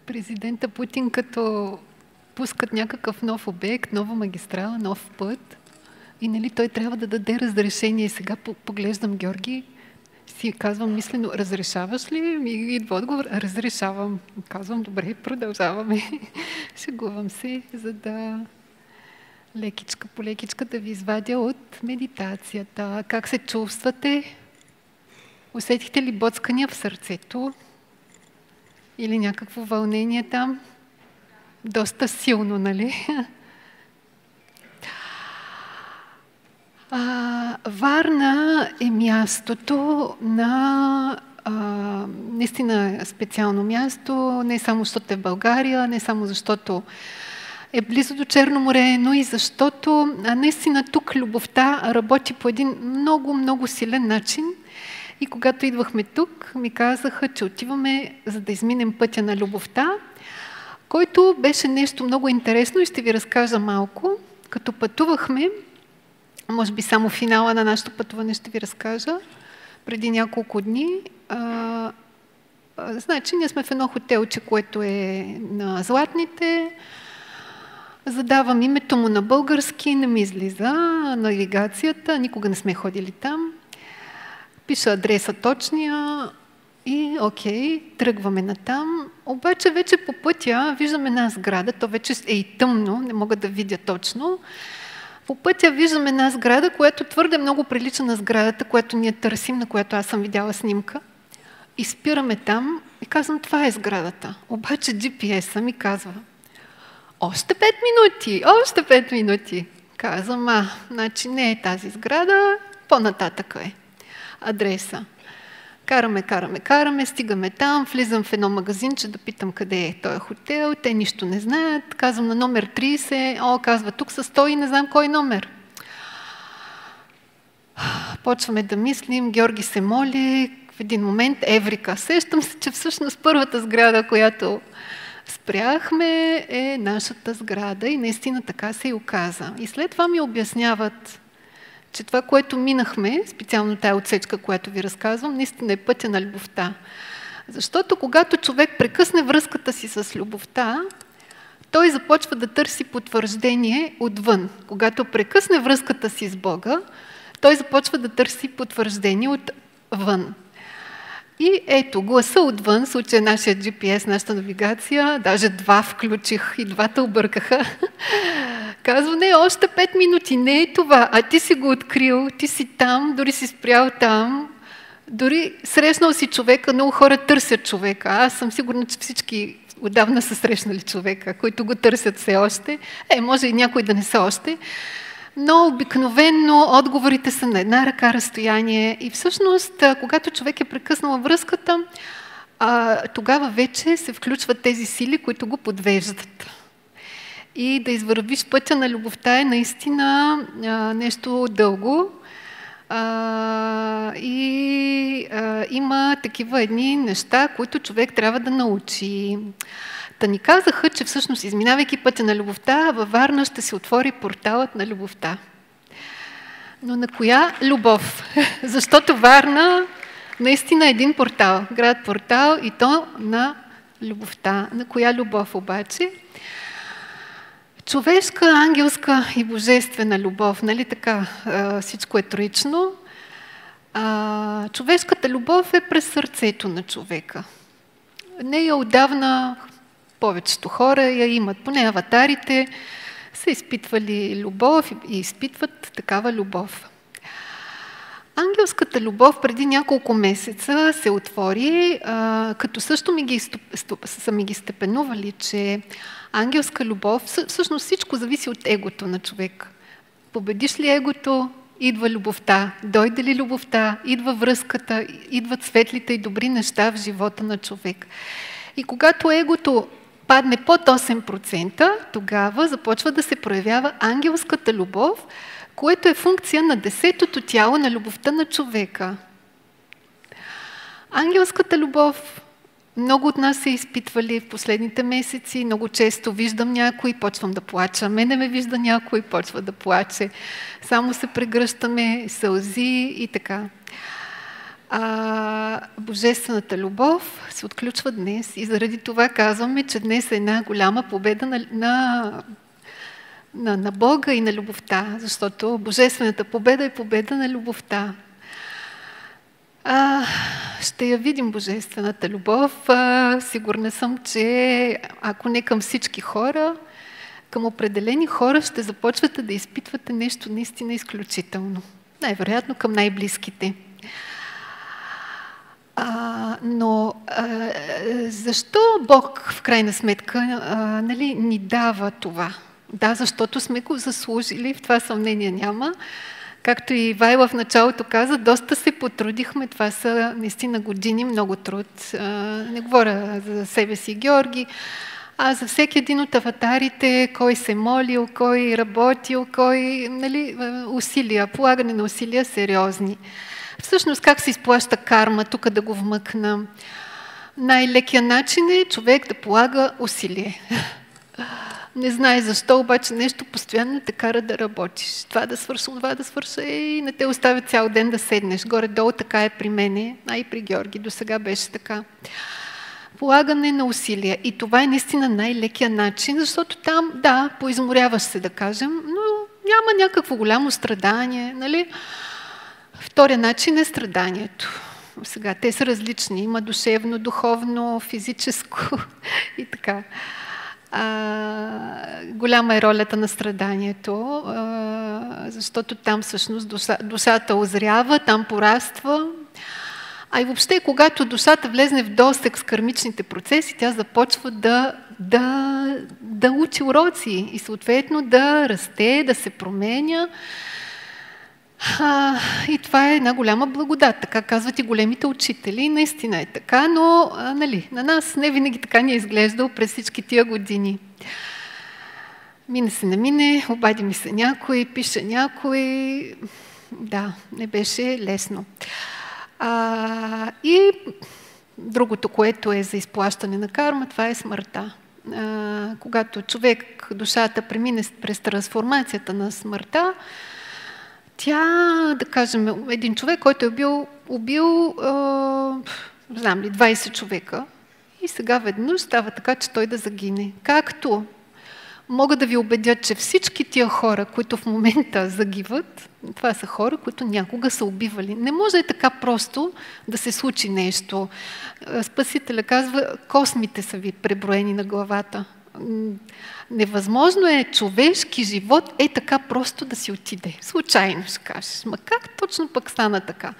Президента Путин като пускат някакъв нов обект, нова магистрала, нов път и нали, той трябва да даде разрешение. И сега поглеждам Георги, си казвам мислено, разрешаваш ли? Ми идва отговор, разрешавам. Казвам, добре, продължаваме. Шегувам се, за да лекичка по лекичка да ви извадя от медитацията. Как се чувствате? Усетихте ли боцкания в сърцето? Или някакво вълнение там? Доста силно, нали? А, Варна е мястото на а, наистина специално място, не само защото е България, не само защото е близо до Черно море, но и защото а, наистина тук любовта работи по един много, много силен начин. И когато идвахме тук, ми казаха, че отиваме за да изминем пътя на любовта, който беше нещо много интересно и ще ви разкажа малко. Като пътувахме, може би само финала на нашето пътуване ще ви разкажа, преди няколко дни, а, значи ние сме в едно хотелче, което е на Златните, задавам името му на български, не ми излиза навигацията, никога не сме ходили там. Пиша адреса точния и окей, тръгваме на там. Обаче вече по пътя виждаме една сграда, то вече е и тъмно, не мога да видя точно. По пътя виждаме една сграда, която твърде много прилича на сградата, която ние търсим, на която аз съм видяла снимка. И спираме там и казвам, това е сградата. Обаче GPS-а ми казва, още 5 минути, още 5 минути. Казвам, а, значи не е тази сграда, по-нататък е адреса. Караме, караме, караме, стигаме там, влизам в едно магазинче да питам къде е този хотел, те нищо не знаят, казвам на номер 30, о, казва, тук са 100 и не знам кой номер. Почваме да мислим, Георги се моли, в един момент Еврика. Сещам се, че всъщност първата сграда, която спряхме е нашата сграда и наистина така се и оказа. И след това ми обясняват, че това, което минахме, специално тая отсечка, която ви разказвам, наистина е пътя на любовта. Защото когато човек прекъсне връзката си с любовта, той започва да търси потвърждение отвън. Когато прекъсне връзката си с Бога, той започва да търси потвърждение отвън. И ето, гласа отвън, случая нашия GPS, нашата навигация, даже два включих и двата объркаха. Казва, не, още пет минути, не е това, а ти си го открил, ти си там, дори си спрял там, дори срещнал си човека, много хора търсят човека. Аз съм сигурна, че всички отдавна са срещнали човека, които го търсят все още. Е, може и някой да не са още. Но обикновенно отговорите са на една ръка разстояние и всъщност, когато човек е прекъснал връзката, тогава вече се включват тези сили, които го подвеждат. И да извървиш пътя на любовта е наистина нещо дълго. и има такива едни неща, които човек трябва да научи. Та ни казаха, че всъщност, изминавайки пътя на любовта, във Варна ще се отвори порталът на любовта. Но на коя любов? Защото Варна наистина е един портал, град портал и то на любовта. На коя любов обаче? Човешка, ангелска и божествена любов, нали така всичко е троично. човешката любов е през сърцето на човека. Нея отдавна повечето хора я имат. Поне аватарите са изпитвали любов и изпитват такава любов. Ангелската любов преди няколко месеца се отвори, като също ми ги, са ми ги степенували, че ангелска любов, всъщност всичко зависи от егото на човек. Победиш ли егото, идва любовта. Дойде ли любовта, идва връзката, идват светлите и добри неща в живота на човек. И когато егото падне под 8%, тогава започва да се проявява ангелската любов, което е функция на десетото тяло на любовта на човека. Ангелската любов много от нас се изпитвали в последните месеци. Много често виждам някой, почвам да плача. Мене ме вижда някой, почва да плаче. Само се прегръщаме, сълзи и така. А, божествената любов се отключва днес и заради това казваме, че днес е една голяма победа на, на, на, на Бога и на любовта, защото божествената победа е победа на любовта. А, ще я видим Божествената любов. А, сигурна съм, че ако не към всички хора, към определени хора ще започвате да изпитвате нещо наистина изключително. Най-вероятно към най-близките. А, но а, защо Бог в крайна сметка а, нали, ни дава това? Да, защото сме го заслужили, в това съмнение няма. Както и Вайла в началото каза, доста се потрудихме. Това са наистина години, много труд. Не говоря за себе си Георги, а за всеки един от аватарите, кой се молил, кой работил, кой нали, усилия, полагане на усилия сериозни. Всъщност как се изплаща карма, тук да го вмъкна? Най-лекият начин е човек да полага усилие. Не знае защо, обаче нещо постоянно те кара да работиш. Това да свърша, това да свърша и не те оставя цял ден да седнеш. Горе-долу така е при мене, а и при Георги. До сега беше така. Полагане на усилия. И това е наистина най-лекия начин, защото там, да, поизморяваш се, да кажем, но няма някакво голямо страдание. Нали? Втория начин е страданието. Сега те са различни. Има душевно, духовно, физическо и така. А, голяма е ролята на страданието, а, защото там всъщност душа, душата озрява, там пораства. А и въобще, когато душата влезне в досек с кармичните процеси, тя започва да, да, да учи уроци и съответно да расте, да се променя. А, и това е една голяма благодат, така казват и големите учители. Наистина е така, но а, нали, на нас не винаги така ни е изглеждал през всички тия години. Мине се, не мине, обади ми се някой, пише някой. Да, не беше лесно. А, и другото, което е за изплащане на карма, това е смъртта. А, когато човек, душата премине през трансформацията на смъртта, тя, да кажем, един човек, който е бил убил, а, знам ли, 20 човека и сега веднъж става така, че той да загине. Както мога да ви убедя, че всички тия хора, които в момента загиват, това са хора, които някога са убивали. Не може е така просто да се случи нещо. Спасителя казва, космите са ви преброени на главата. Невъзможно е човешки живот е така просто да си отиде. Случайно ще кажеш. Ма как точно пък стана така?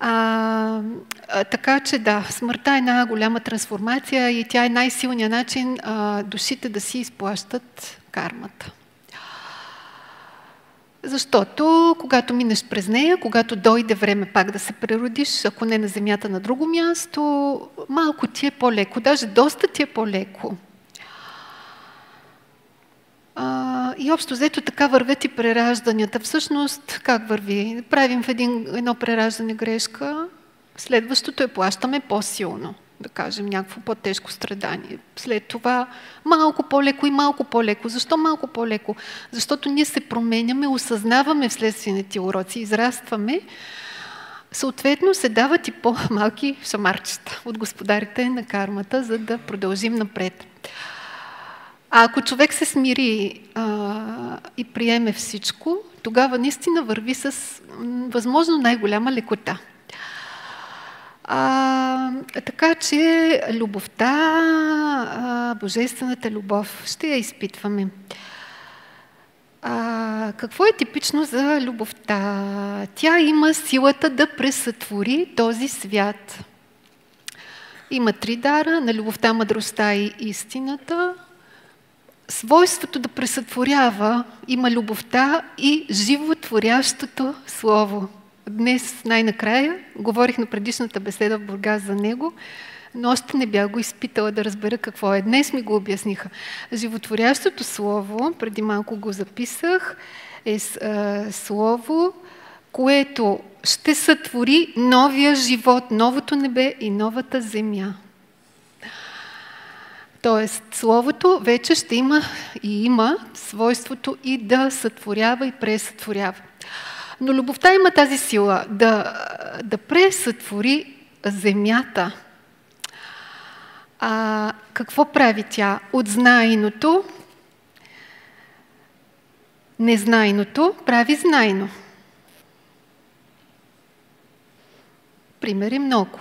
А, така че да, смъртта е една голяма трансформация и тя е най-силният начин а, душите да си изплащат кармата. Защото когато минеш през нея, когато дойде време пак да се преродиш, ако не на земята на друго място, малко ти е по-леко, даже доста ти е по-леко. И общо взето така вървят и преражданията. Всъщност, как върви? Правим в един, едно прераждане грешка, следващото е плащаме по-силно, да кажем, някакво по-тежко страдание. След това малко по-леко и малко по-леко. Защо малко по-леко? Защото ние се променяме, осъзнаваме вследствие на тия уроци, израстваме, Съответно се дават и по-малки шамарчета от господарите на кармата, за да продължим напред. А ако човек се смири а, и приеме всичко, тогава наистина върви с възможно най-голяма лекота. А, така че любовта, а, божествената любов, ще я изпитваме. А, какво е типично за любовта? Тя има силата да пресътвори този свят. Има три дара на любовта, мъдростта и истината свойството да пресътворява има любовта и животворящото слово. Днес най-накрая говорих на предишната беседа в Бургас за него, но още не бях го изпитала да разбера какво е. Днес ми го обясниха. Животворящото слово, преди малко го записах, е слово, което ще сътвори новия живот, новото небе и новата земя. Тоест, Словото вече ще има и има свойството и да сътворява и пресътворява. Но любовта има тази сила да, да пресътвори земята. А, какво прави тя? От знайното, незнайното прави знайно. Примери много.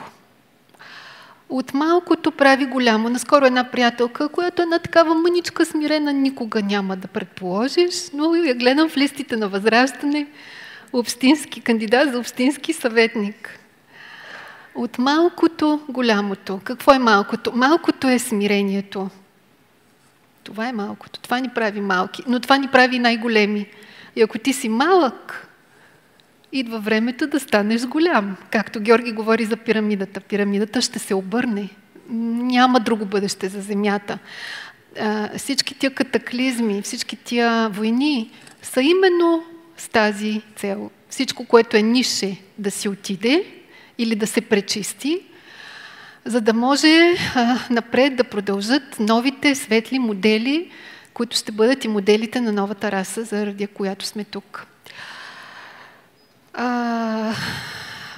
От малкото прави голямо. Наскоро една приятелка, която една такава мъничка смирена, никога няма да предположиш, но я гледам в листите на Възраждане, общински кандидат за общински съветник. От малкото голямото. Какво е малкото? Малкото е смирението. Това е малкото. Това ни прави малки. Но това ни прави най-големи. И ако ти си малък, идва времето да станеш голям. Както Георги говори за пирамидата. Пирамидата ще се обърне. Няма друго бъдеще за Земята. Всички тия катаклизми, всички тия войни са именно с тази цел. Всичко, което е нише да си отиде или да се пречисти, за да може напред да продължат новите светли модели, които ще бъдат и моделите на новата раса, заради която сме тук. А,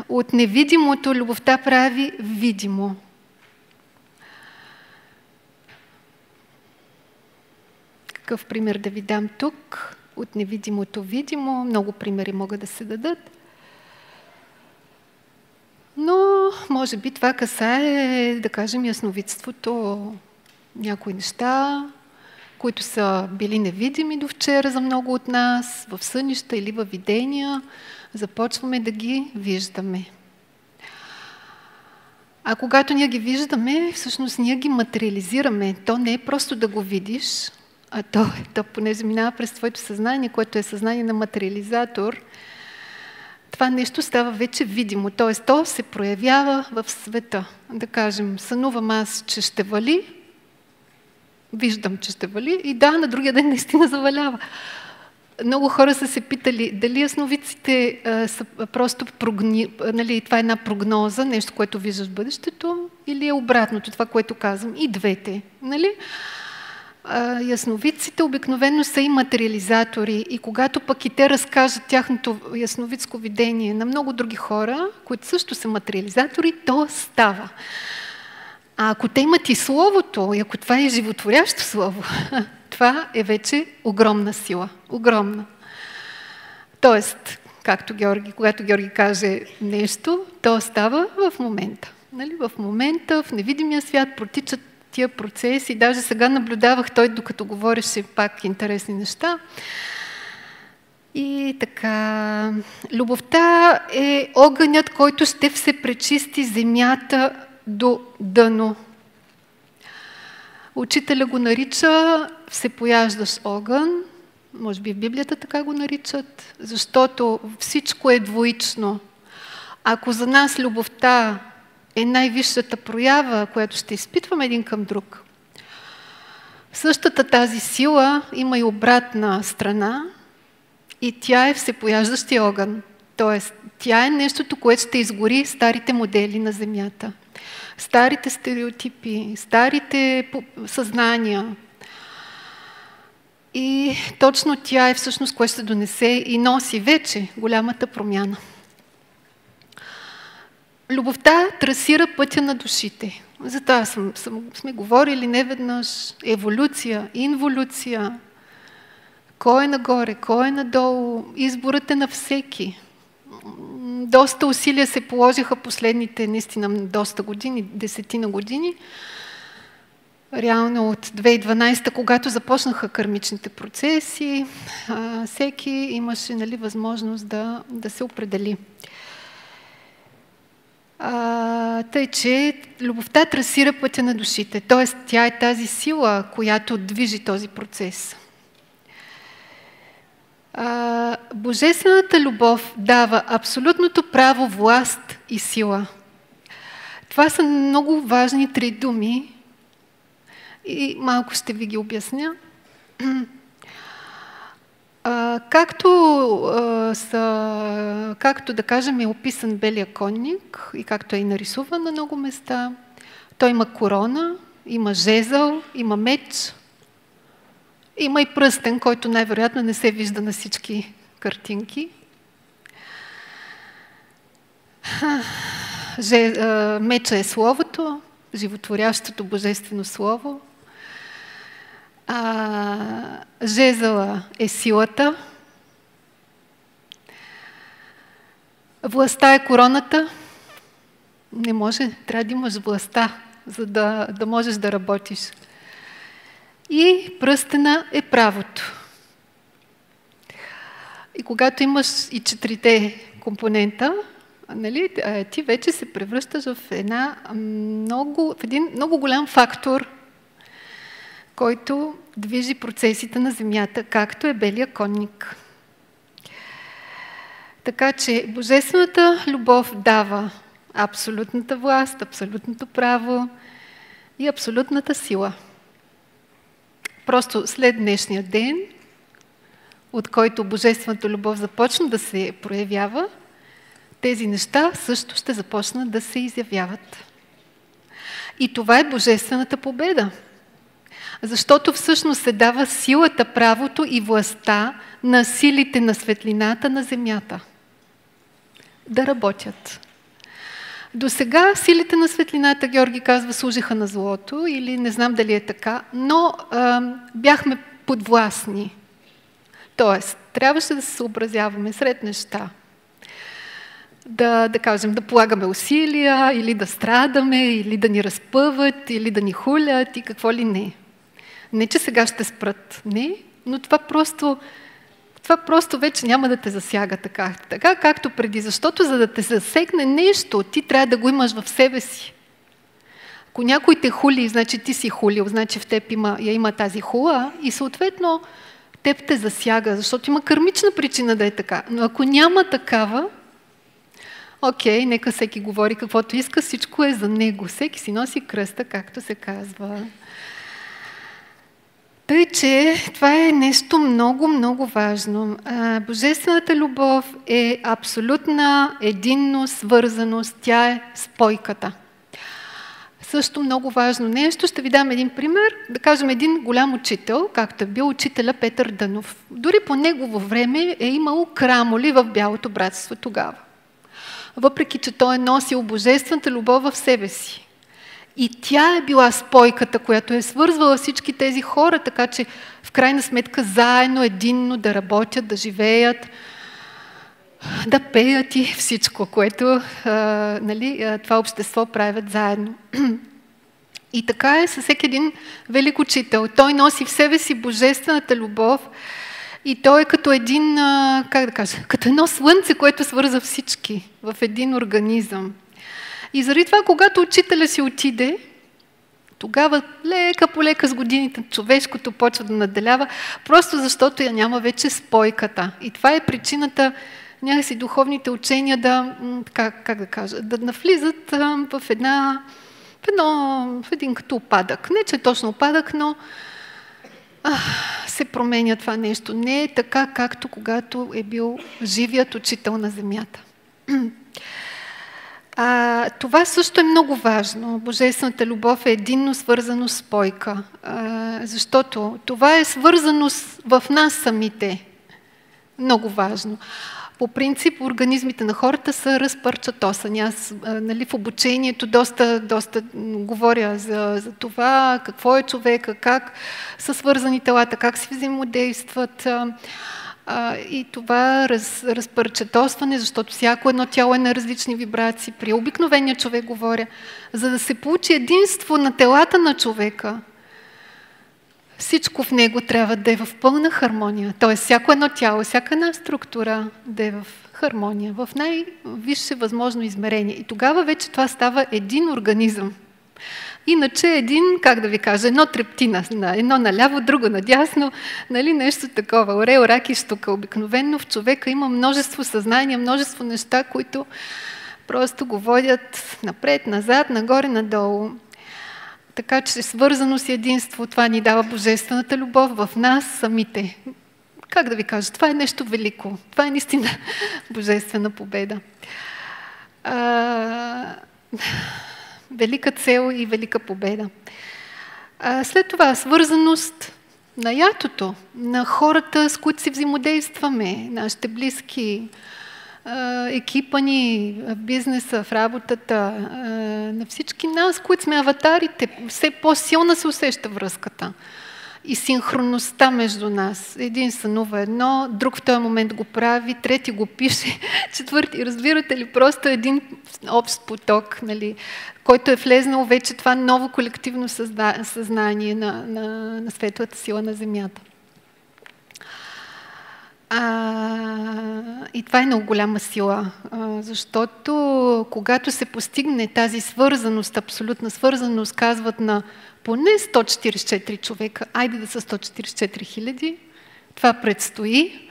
от невидимото любовта прави видимо. Какъв пример да ви дам тук? От невидимото видимо. Много примери могат да се дадат. Но, може би, това касае, да кажем, ясновидството, някои неща, които са били невидими до вчера за много от нас, в сънища или в видения, започваме да ги виждаме. А когато ние ги виждаме, всъщност ние ги материализираме. То не е просто да го видиш, а то, то понеже минава през твоето съзнание, което е съзнание на материализатор, това нещо става вече видимо. Т.е. то се проявява в света. Да кажем, сънувам аз, че ще вали, виждам, че ще вали и да, на другия ден наистина завалява. Много хора са се питали дали ясновиците са просто прогни... нали, това е една прогноза, нещо, което виждаш в бъдещето, или е обратното, това, което казвам. И двете. Нали? а, обикновено са и материализатори и когато пък и те разкажат тяхното ясновидско видение на много други хора, които също са материализатори, то става. А ако те имат и Словото, и ако това е животворящо Слово, това е вече огромна сила. Огромна. Тоест, както Георги, когато Георги каже нещо, то става в момента. Нали? В момента, в невидимия свят протичат тия процеси. Даже сега наблюдавах той, докато говореше пак интересни неща. И така, любовта е огънят, който ще се пречисти земята до дъно. Учителя го нарича всепояждащ огън, може би в Библията така го наричат, защото всичко е двоично. Ако за нас любовта е най-висшата проява, която ще изпитваме един към друг. Същата тази сила има и обратна страна и тя е всепояждащия огън. Тоест, тя е нещото, което ще изгори старите модели на Земята. Старите стереотипи, старите съзнания. И точно тя е всъщност, което ще донесе и носи вече голямата промяна. Любовта трасира пътя на душите. За това съм, съм, сме говорили неведнъж еволюция, инволюция, кой е нагоре, кой е надолу, изборът е на всеки. Доста усилия се положиха последните, наистина, доста години, десетина години. Реално от 2012, когато започнаха кармичните процеси, всеки имаше нали, възможност да, да се определи. А, тъй, че любовта трасира пътя на душите, т.е. тя е тази сила, която движи този процес. Божествената любов дава абсолютното право, власт и сила. Това са много важни три думи и малко ще ви ги обясня. А, както, а, са, както да кажем е описан белия конник и както е и нарисуван на много места, той има корона, има жезъл, има меч, има и пръстен, който най-вероятно не се вижда на всички картинки. Меча е Словото, животворящото Божествено Слово. А, жезъла е силата. Властта е короната. Не може, трябва да имаш властта, за да, да можеш да работиш. И пръстена е правото. И когато имаш и четирите компонента, нали, ти вече се превръщаш в, една много, в един много голям фактор, който движи процесите на Земята, както е белия конник. Така че Божествената любов дава абсолютната власт, абсолютното право и абсолютната сила. Просто след днешния ден, от който Божествената любов започна да се проявява, тези неща също ще започнат да се изявяват. И това е Божествената победа. Защото всъщност се дава силата, правото и властта на силите на светлината на земята да работят. До сега силите на светлината, Георги казва, служиха на злото, или не знам дали е така, но а, бяхме подвластни. Тоест, трябваше да се съобразяваме сред неща. Да, да кажем, да полагаме усилия, или да страдаме, или да ни разпъват, или да ни хулят и какво ли не. Не, че сега ще спрат, не, но това просто това просто вече няма да те засяга така, така както преди. Защото за да те засегне нещо, ти трябва да го имаш в себе си. Ако някой те хули, значи ти си хулил, значи в теб има, я има тази хула и съответно теб те засяга, защото има кърмична причина да е така. Но ако няма такава, окей, нека всеки говори каквото иска, всичко е за него. Всеки си носи кръста, както се казва. Тъй, че това е нещо много, много важно. Божествената любов е абсолютна единно свързаност. Тя е спойката. Също много важно нещо. Ще ви дам един пример. Да кажем един голям учител, както е бил учителя Петър Дънов. Дори по негово време е имало крамоли в Бялото братство тогава. Въпреки, че той е носил божествената любов в себе си. И тя е била спойката, която е свързвала всички тези хора, така че в крайна сметка заедно, единно да работят, да живеят, да пеят и всичко, което а, нали, това общество правят заедно. И така е със всеки един велик учител. Той носи в себе си божествената любов и той е като един, как да кажа, като едно слънце, което свърза всички в един организъм. И заради това, когато учителя си отиде, тогава лека по лека с годините човешкото почва да наделява, просто защото я няма вече спойката. И това е причината някакси духовните учения да, как, как да кажа, да навлизат в една в, едно, в един като опадък. Не, че е точно опадък, но а, се променя това нещо. Не е така, както когато е бил живият учител на земята. А, това също е много важно. Божествената любов е единно свързано с спойка, а, защото това е свързано с, в нас самите. Много важно. По принцип, организмите на хората са разпърчатосани. Аз нали, в обучението доста, доста говоря за, за това, какво е човека, как са свързани телата, как си взаимодействат а, и това раз, разпърчатосване, защото всяко едно тяло е на различни вибрации. При обикновения човек говоря, за да се получи единство на телата на човека, всичко в него трябва да е в пълна хармония. Тоест, всяко едно тяло, всяка една структура да е в хармония, в най-висше възможно измерение. И тогава вече това става един организъм. Иначе един, как да ви кажа, едно трептина, едно наляво, друго надясно, нали, нещо такова. Орел, рак и штука. Обикновенно в човека има множество съзнания, множество неща, които просто го водят напред, назад, нагоре, надолу. Така че свързано с единство, това ни дава божествената любов в нас самите. Как да ви кажа, това е нещо велико. Това е наистина божествена победа. А велика цел и велика победа. След това свързаност на ятото, на хората, с които си взаимодействаме, нашите близки, екипа ни, бизнеса, в работата, на всички нас, които сме аватарите, все по-силна се усеща връзката и синхронността между нас. Един сънува едно, друг в този момент го прави, трети го пише, четвърти, разбирате ли, просто един общ поток, нали, който е влезнал вече това ново колективно съзнание на, на, на светлата сила на Земята. А, и това е много голяма сила, а, защото когато се постигне тази свързаност, абсолютна свързаност, казват на поне 144 човека, айде да са 144 хиляди, това предстои,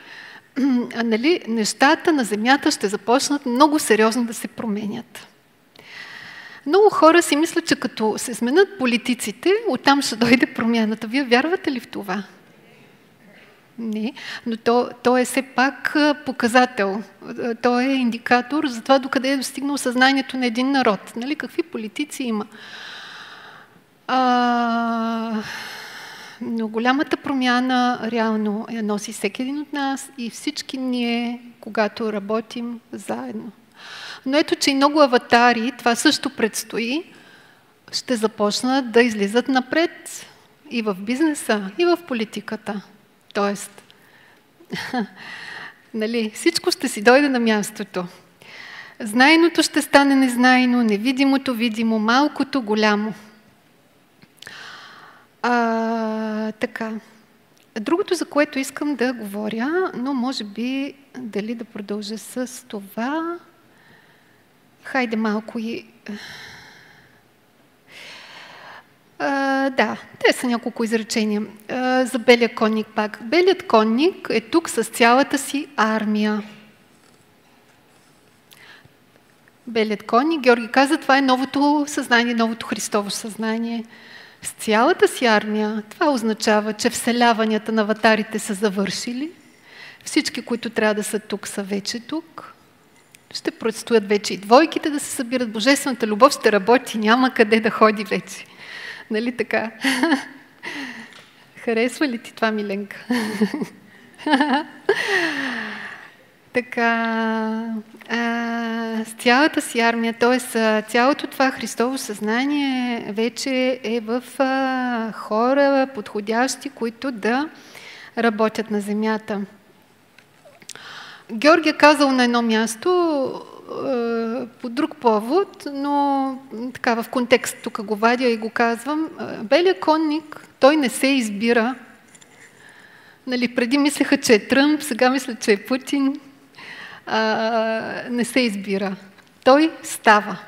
а, нали, нещата на Земята ще започнат много сериозно да се променят. Много хора си мислят, че като се сменят политиците, оттам ще дойде промяната. Вие вярвате ли в това? Не, но то, то е все пак показател. То е индикатор за това докъде е достигнало съзнанието на един народ. Нали? Какви политици има. А, но голямата промяна реално я носи всеки един от нас и всички ние, когато работим заедно. Но ето, че и много аватари, това също предстои, ще започнат да излизат напред и в бизнеса, и в политиката. Тоест, нали, всичко ще си дойде на мястото. Знайното ще стане незнайно, невидимото видимо, малкото голямо. А, така. Другото, за което искам да говоря, но може би дали да продължа с това. Хайде малко и да, те са няколко изречения. А, за белия конник пак. Белият конник е тук с цялата си армия. Белият конник, Георги каза, това е новото съзнание, новото Христово съзнание. С цялата си армия, това означава, че вселяванията на аватарите са завършили. Всички, които трябва да са тук, са вече тук. Ще предстоят вече и двойките да се събират. Божествената любов ще работи, няма къде да ходи вече. Нали така? Харесва ли ти това, Миленка? така, а, с цялата си армия, т.е. цялото това Христово съзнание вече е в а, хора подходящи, които да работят на земята. Георги е казал на едно място, по друг повод, но така в контекст тук го вадя и го казвам. Е, белия конник, той не се избира. Нали, преди мислеха, че е Тръмп, сега мислят, че е Путин. А, не се избира. Той става.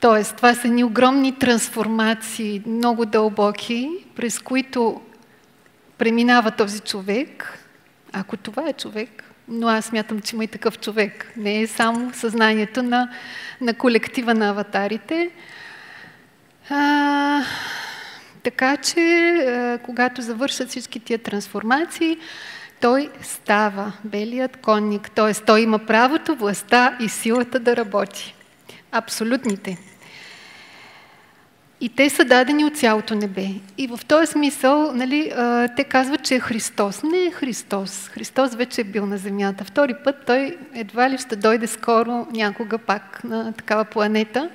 Тоест, това са ни огромни трансформации, много дълбоки, през които преминава този човек, ако това е човек, но аз смятам, че има и такъв човек. Не е само съзнанието на, на колектива на аватарите. А, така че, когато завършат всички тия трансформации, той става белият конник, т.е. той има правото, властта и силата да работи. Абсолютните. И те са дадени от цялото небе. И в този смисъл, нали, те казват, че е Христос. Не е Христос. Христос вече е бил на земята. Втори път той едва ли ще дойде скоро някога пак на такава планета.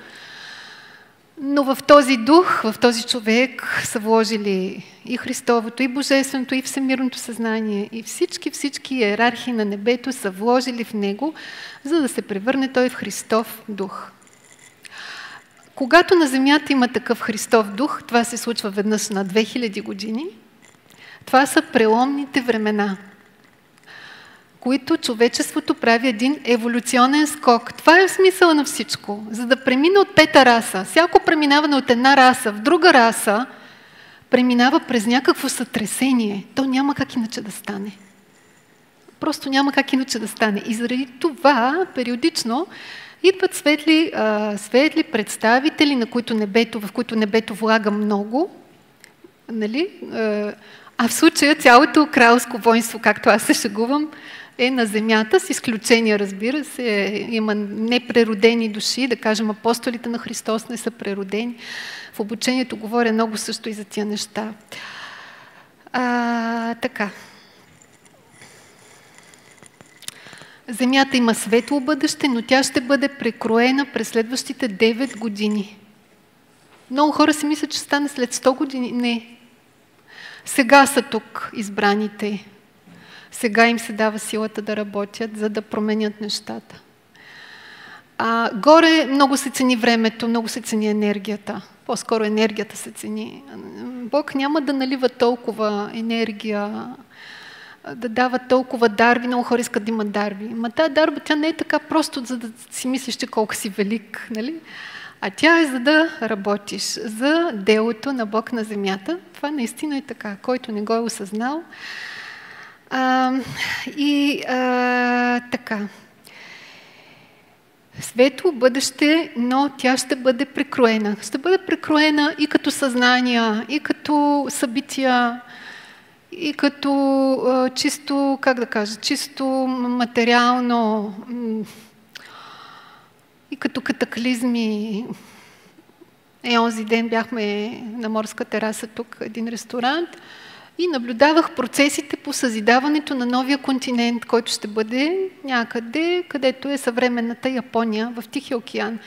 Но в този дух, в този човек са вложили и Христовото, и Божественото, и Всемирното съзнание, и всички, всички иерархии на небето са вложили в него, за да се превърне той в Христов дух. Когато на Земята има такъв Христов дух, това се случва веднъж на 2000 години, това са преломните времена, които човечеството прави един еволюционен скок. Това е смисъл на всичко. За да премине от пета раса, всяко преминаване от една раса в друга раса, преминава през някакво сътресение. То няма как иначе да стане. Просто няма как иначе да стане. И заради това, периодично, идват светли, а, светли представители, на които небето, в които небето влага много, нали? а в случая цялото кралско воинство, както аз се шегувам, е на земята, с изключение, разбира се, има непреродени души, да кажем апостолите на Христос не са преродени. В обучението говоря много също и за тия неща. А, така. Земята има светло бъдеще, но тя ще бъде прекроена през следващите 9 години. Много хора си мислят, че стане след 100 години. Не. Сега са тук избраните. Сега им се дава силата да работят, за да променят нещата. А, горе много се цени времето, много се цени енергията. По-скоро енергията се цени. Бог няма да налива толкова енергия, да дава толкова дарби. Много хора искат да имат дарби. Ма тази дарба, тя не е така просто, за да си мислиш, че колко си велик. Нали? А тя е за да работиш, за делото на Бог на земята. Това наистина е така. Който не го е осъзнал. А, и а, така. Светло бъдеще, но тя ще бъде прекроена. Ще бъде прекроена и като съзнания, и като събития, и като чисто, как да кажа, чисто материално, и като катаклизми. Е, онзи ден бяхме на морска тераса тук, един ресторант, и наблюдавах процесите по съзидаването на новия континент, който ще бъде някъде, където е съвременната Япония, в Тихия океан.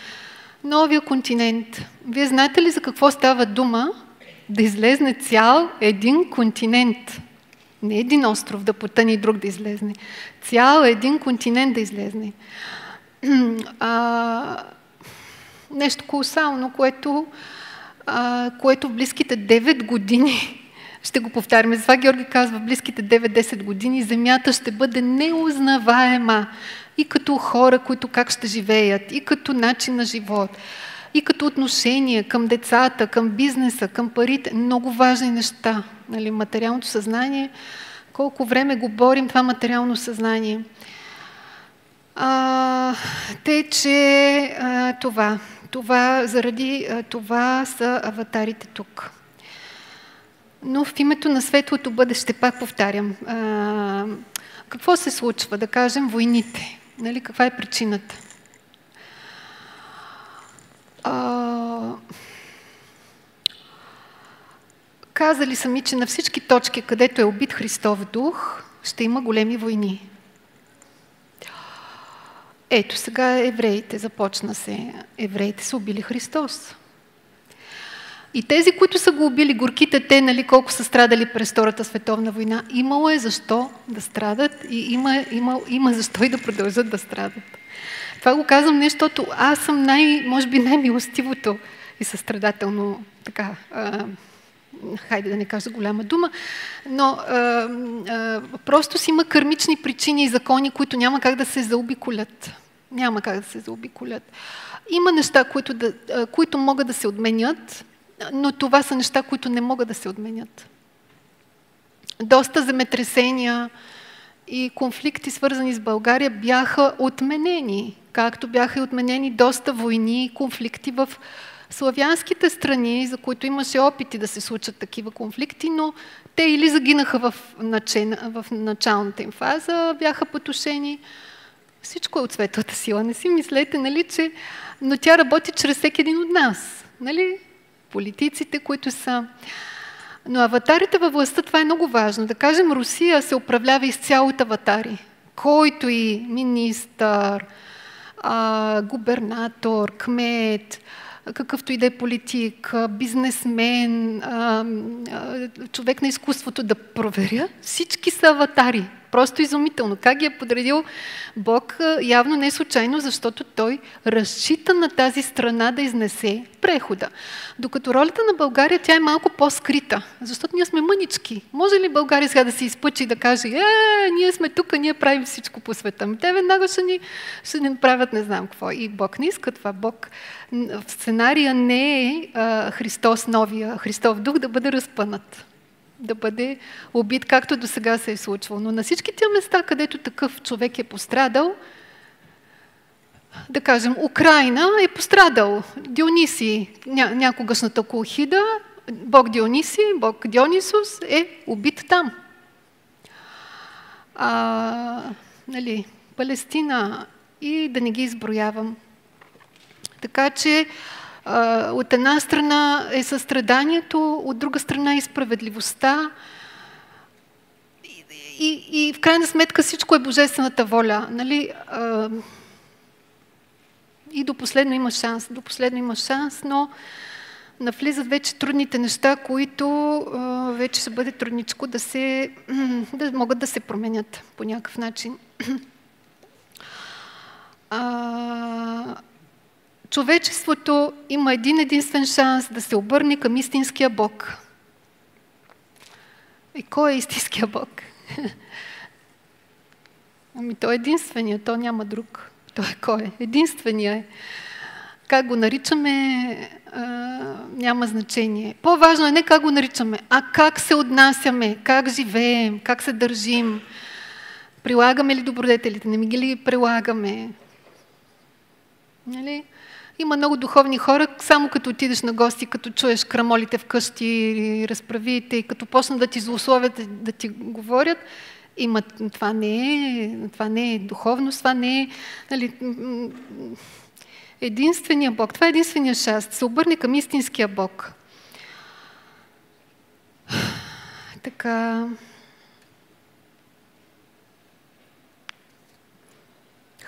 Новия континент. Вие знаете ли за какво става дума? Да излезне цял един континент. Не един остров да потъне и друг да излезне. Цял един континент да излезне. А, нещо колосално, което, което в близките 9 години ще го повтаряме. Затова Георги казва, в близките 9-10 години Земята ще бъде неузнаваема и като хора, които как ще живеят, и като начин на живот, и като отношение към децата, към бизнеса, към парите. Много важни неща. Нали, материалното съзнание, колко време го борим това материално съзнание. А, те, че а, това, това, заради а, това са аватарите тук. Но в името на светлото бъдеще, пак повтарям, а, какво се случва? Да кажем войните. Нали, каква е причината? А, казали са ми, че на всички точки, където е убит Христов дух, ще има големи войни. Ето сега евреите, започна се. Евреите са убили Христос. И тези, които са го убили, горките те, нали, колко са страдали през Втората световна война, имало е защо да страдат и има, има, има защо и да продължат да страдат. Това го казвам не, защото аз съм най, може би най-милостивото и състрадателно така, а, хайде да не кажа голяма дума, но а, а, просто си има кърмични причини и закони, които няма как да се заобиколят. Няма как да се заобиколят. Има неща, които, да, които могат да се отменят, но това са неща, които не могат да се отменят. Доста земетресения и конфликти, свързани с България, бяха отменени, както бяха и отменени доста войни и конфликти в славянските страни, за които имаше опити да се случат такива конфликти, но те или загинаха в, начен, в началната им фаза, бяха потушени. Всичко е от светлата сила. Не си мислете, нали, че... Но тя работи чрез всеки един от нас. Нали? политиците, които са... Но аватарите във властта, това е много важно. Да кажем, Русия се управлява изцяло от аватари. Който и министър, а, губернатор, кмет, какъвто и да е политик, бизнесмен, а, а, човек на изкуството да проверя, всички са аватари. Просто изумително. Как ги е подредил Бог? Явно не случайно, защото той разчита на тази страна да изнесе прехода. Докато ролята на България, тя е малко по-скрита, защото ние сме мънички. Може ли България сега да се изпъчи и да каже, е, ние сме тук, ние правим всичко по света? Ами те веднага ще ни, ще ни правят не знам какво. И Бог не иска това. Бог в сценария не е а, Христос новия, Христов дух да бъде разпънат да бъде убит, както до сега се е случвало. Но на всички тия места, където такъв човек е пострадал, да кажем, Украина е пострадал. Диониси, ня, някогашната Колхида, бог Диониси, бог Дионисус е убит там. А, нали, Палестина и да не ги изброявам. Така че от една страна е състраданието, от друга страна е справедливостта. и, и в крайна сметка всичко е божествената воля. Нали? И до последно има шанс. До последно има шанс, но навлизат вече трудните неща, които вече ще бъде трудничко да, се, да могат да се променят по някакъв начин. А, човечеството има един единствен шанс да се обърне към истинския Бог. И кой е истинския Бог? Ами той е единствения, то няма друг. Той е кой? Единствения е. Как го наричаме, а, няма значение. По-важно е не как го наричаме, а как се отнасяме, как живеем, как се държим. Прилагаме ли добродетелите, не ми ги ли прилагаме? Нали? Има много духовни хора, само като отидеш на гости, като чуеш крамолите вкъщи, разправите и като почнат да ти злословят, да ти говорят, има, това, не е, това не е духовност, това не е нали, единствения Бог. Това е единствения шанс. Се обърне към истинския Бог. Така.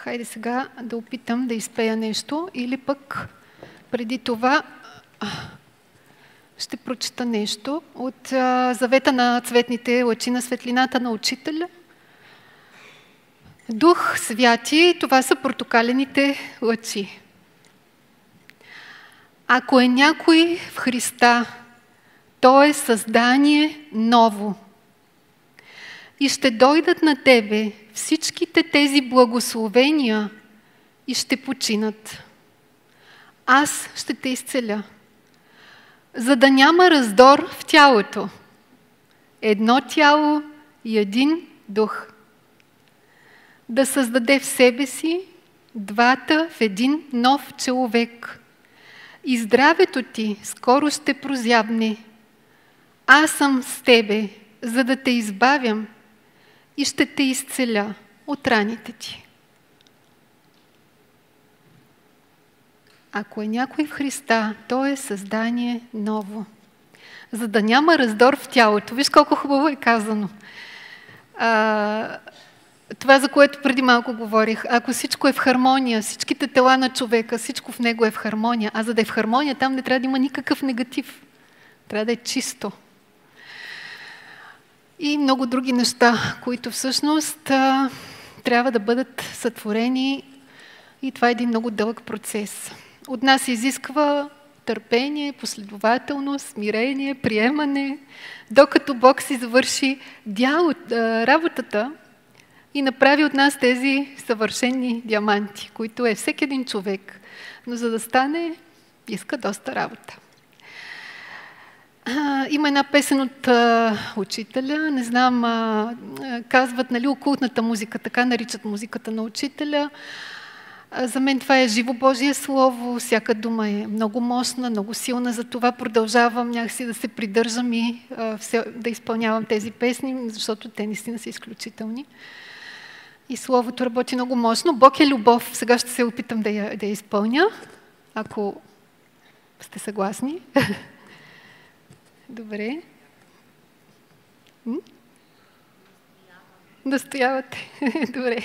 Хайде сега да опитам да изпея нещо или пък преди това ще прочета нещо от Завета на цветните лъчи на светлината на учителя. Дух святи, това са портокалените лъчи. Ако е някой в Христа, то е създание ново. И ще дойдат на тебе всичките тези благословения и ще починат. Аз ще те изцеля, за да няма раздор в тялото. Едно тяло и един дух. Да създаде в себе си двата в един нов човек. И здравето ти скоро ще прозябне. Аз съм с тебе, за да те избавям и ще те изцеля от раните ти. Ако е някой в Христа, то е създание ново. За да няма раздор в тялото. Виж колко хубаво е казано. А, това, за което преди малко говорих. Ако всичко е в хармония, всичките тела на човека, всичко в него е в хармония, а за да е в хармония, там не трябва да има никакъв негатив. Трябва да е чисто и много други неща, които всъщност трябва да бъдат сътворени и това е един много дълъг процес. От нас изисква търпение, последователност, смирение, приемане, докато Бог си завърши дял а, работата и направи от нас тези съвършени диаманти, които е всеки един човек. Но за да стане, иска доста работа. Има една песен от а, учителя, не знам, а, казват, нали, окултната музика, така наричат музиката на учителя. А, за мен това е живо Божие Слово, всяка дума е много мощна, много силна, за това продължавам някакси да се придържам и а, все, да изпълнявам тези песни, защото те наистина са изключителни. И Словото работи много мощно. Бог е любов. Сега ще се опитам да я, да я изпълня, ако сте съгласни. Добре. М? Настоявате. Добре.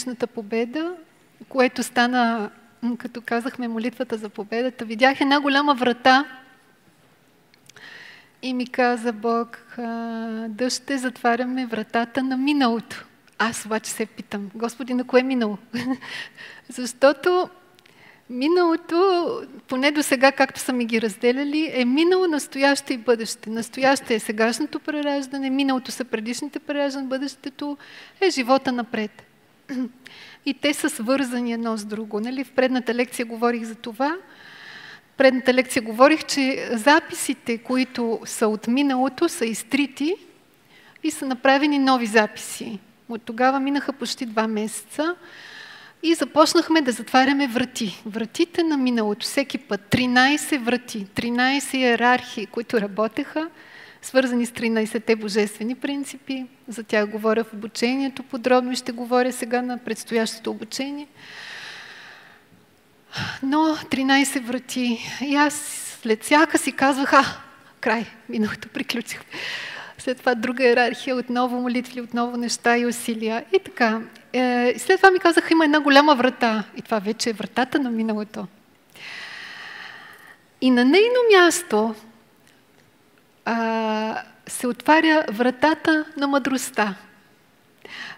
Днешната победа, което стана, като казахме молитвата за победата, видях една голяма врата и ми каза Бог, да ще затваряме вратата на миналото. Аз обаче се питам, Господи, на кое минало? Защото миналото, поне до сега, както са ми ги разделяли, е минало, настояще и бъдеще. Настояще е сегашното прераждане, миналото са предишните прераждане, бъдещето е живота напред. И те са свързани едно с друго. Нали? В предната лекция говорих за това. В предната лекция говорих, че записите, които са от миналото, са изтрити и са направени нови записи. От тогава минаха почти два месеца и започнахме да затваряме врати. Вратите на миналото, всеки път. 13 врати, 13 иерархии, които работеха, свързани с 13-те божествени принципи. За тях говоря в обучението подробно и ще говоря сега на предстоящото обучение. Но 13 врати. И аз след всяка си казвах, а, край, миналото приключих. След това друга иерархия, отново молитви, отново неща и усилия. И така. Е, след това ми казаха, има една голяма врата. И това вече е вратата на миналото. И на нейно място а, се отваря вратата на мъдростта.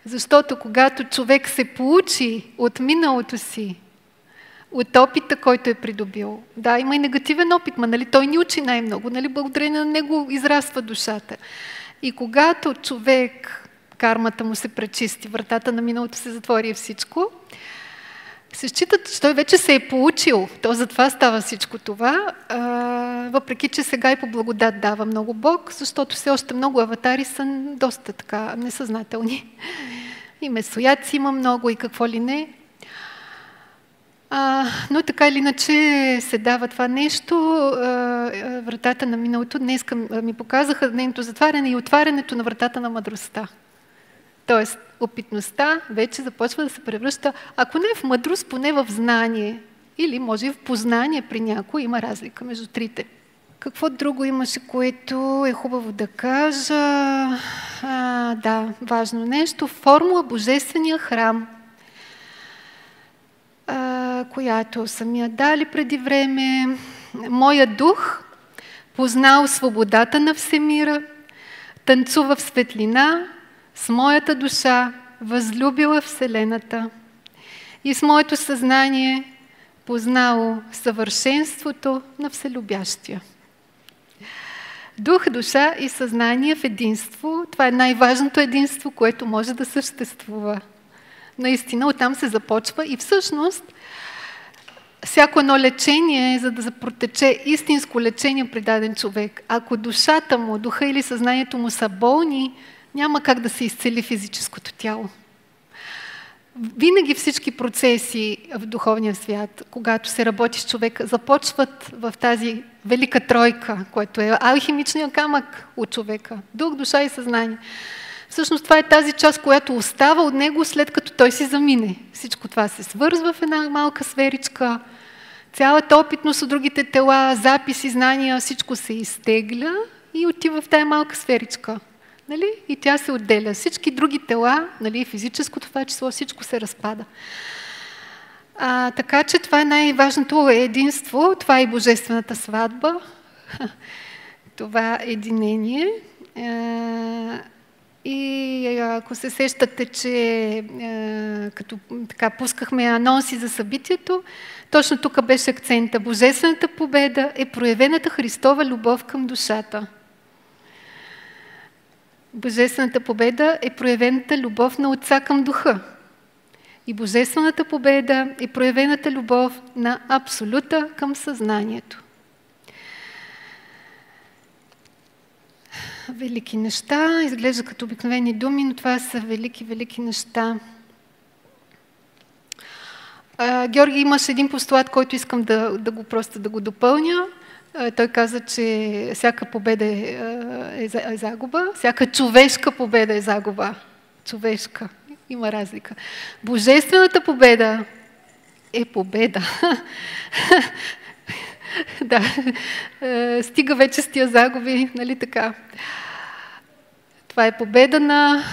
Защото когато човек се получи от миналото си, от опита, който е придобил. Да, има и негативен опит, но нали, той ни учи най-много, нали, благодарение на него израства душата. И когато човек, кармата му се пречисти, вратата на миналото се затвори всичко, се счита, че той вече се е получил. То затова става всичко това, въпреки че сега и по благодат дава много Бог, защото все още много аватари са доста така несъзнателни. И месояци има много и какво ли не. А, но така или иначе се дава това нещо. А, вратата на миналото днес ми показаха нейното затваряне и отварянето на вратата на мъдростта. Тоест, опитността вече започва да се превръща, ако не в мъдрост, поне в знание. Или може и в познание при някой. Има разлика между трите. Какво друго имаше, което е хубаво да кажа? А, да, важно нещо. Формула Божествения храм – която са ми я дали преди време. Моя дух познал свободата на всемира, танцува в светлина, с моята душа възлюбила Вселената и с моето съзнание познало съвършенството на Вселюбящия. Дух, душа и съзнание в единство. Това е най-важното единство, което може да съществува. Наистина, оттам се започва и всъщност всяко едно лечение, за да протече истинско лечение при даден човек, ако душата му, духа или съзнанието му са болни, няма как да се изцели физическото тяло. Винаги всички процеси в духовния свят, когато се работи с човека, започват в тази велика тройка, което е алхимичният камък от човека. Дух, душа и съзнание. Всъщност това е тази част, която остава от него след като той си замине. Всичко това се свързва в една малка сферичка. Цялата опитност от другите тела, записи, знания, всичко се изтегля и отива в тази малка сферичка. Нали? И тя се отделя. Всички други тела, нали, физическото това число, всичко се разпада. А, така че това е най-важното единство, това е и божествената сватба, това единение. Е, и ако се сещате, че като така пускахме анонси за събитието, точно тук беше акцента. Божествената победа е проявената Христова любов към душата. Божествената победа е проявената любов на Отца към Духа. И Божествената победа е проявената любов на Абсолюта към съзнанието. Велики неща, изглежда като обикновени думи, но това са велики, велики неща. Георги, имаш един постулат, който искам да, да го просто да го допълня. А, той каза, че всяка победа е, е, е загуба, всяка човешка победа е загуба. Човешка. Има разлика. Божествената победа е победа. да, е, стига вече с тия загуби, нали така. Това е победа на,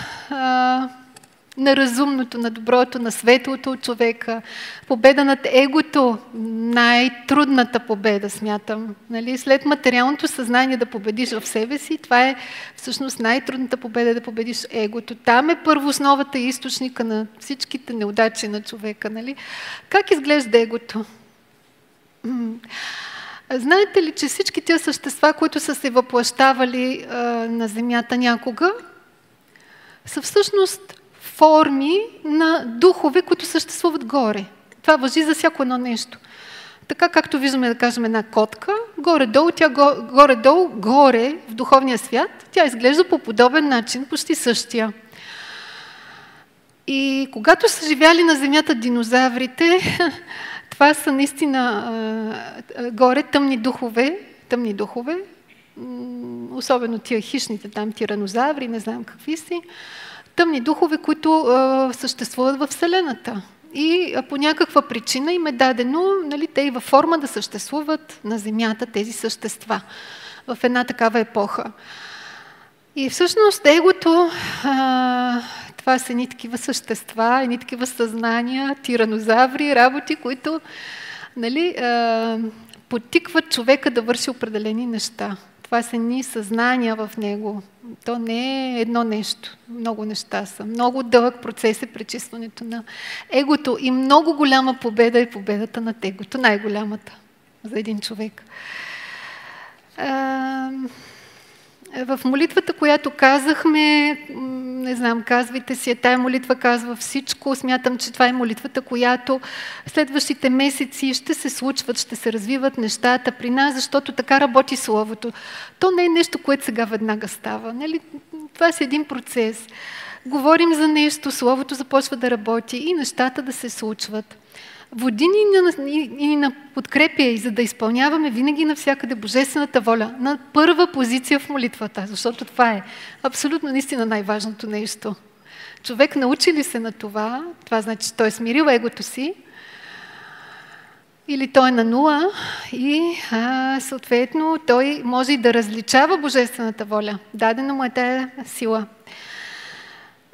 на разумното, на доброто, на светлото от човека. Победа над егото, най-трудната победа, смятам. Нали? След материалното съзнание да победиш в себе си, това е всъщност най-трудната победа да победиш егото. Там е първоосновата и източника на всичките неудачи на човека. Нали? Как изглежда егото? Знаете ли, че всички тези същества, които са се въплащавали а, на Земята някога, са всъщност форми на духове, които съществуват горе. Това въжи за всяко едно нещо. Така както виждаме, да кажем, една котка, горе-долу, тя горе-долу, горе в духовния свят, тя изглежда по подобен начин, почти същия. И когато са живяли на Земята динозаврите, това са наистина горе тъмни духове, тъмни духове, особено тия хищните там, тиранозаври, не знам какви си, тъмни духове, които а, съществуват в Вселената. И а, по някаква причина им е дадено, нали, те и във форма да съществуват на Земята тези същества в една такава епоха. И всъщност егото, а, това са едни такива същества, едни такива съзнания, тиранозаври, работи, които нали, потикват човека да върши определени неща. Това са ни съзнания в него. То не е едно нещо. Много неща са. Много дълъг процес е пречистването на егото. И много голяма победа е победата на егото. Най-голямата за един човек. В молитвата, която казахме, не знам, казвайте си, тая молитва казва всичко. Смятам, че това е молитвата, която следващите месеци ще се случват, ще се развиват нещата при нас, защото така работи Словото. То не е нещо, което сега веднага става. Нали? Това е един процес. Говорим за нещо, Словото започва да работи и нещата да се случват води ни, ни, ни на подкрепя и за да изпълняваме винаги навсякъде Божествената воля на първа позиция в молитвата, защото това е абсолютно наистина най-важното нещо. Човек научи ли се на това, това значи, че той е смирил егото си, или той е на нула и а, съответно той може и да различава Божествената воля. Дадено му е тая сила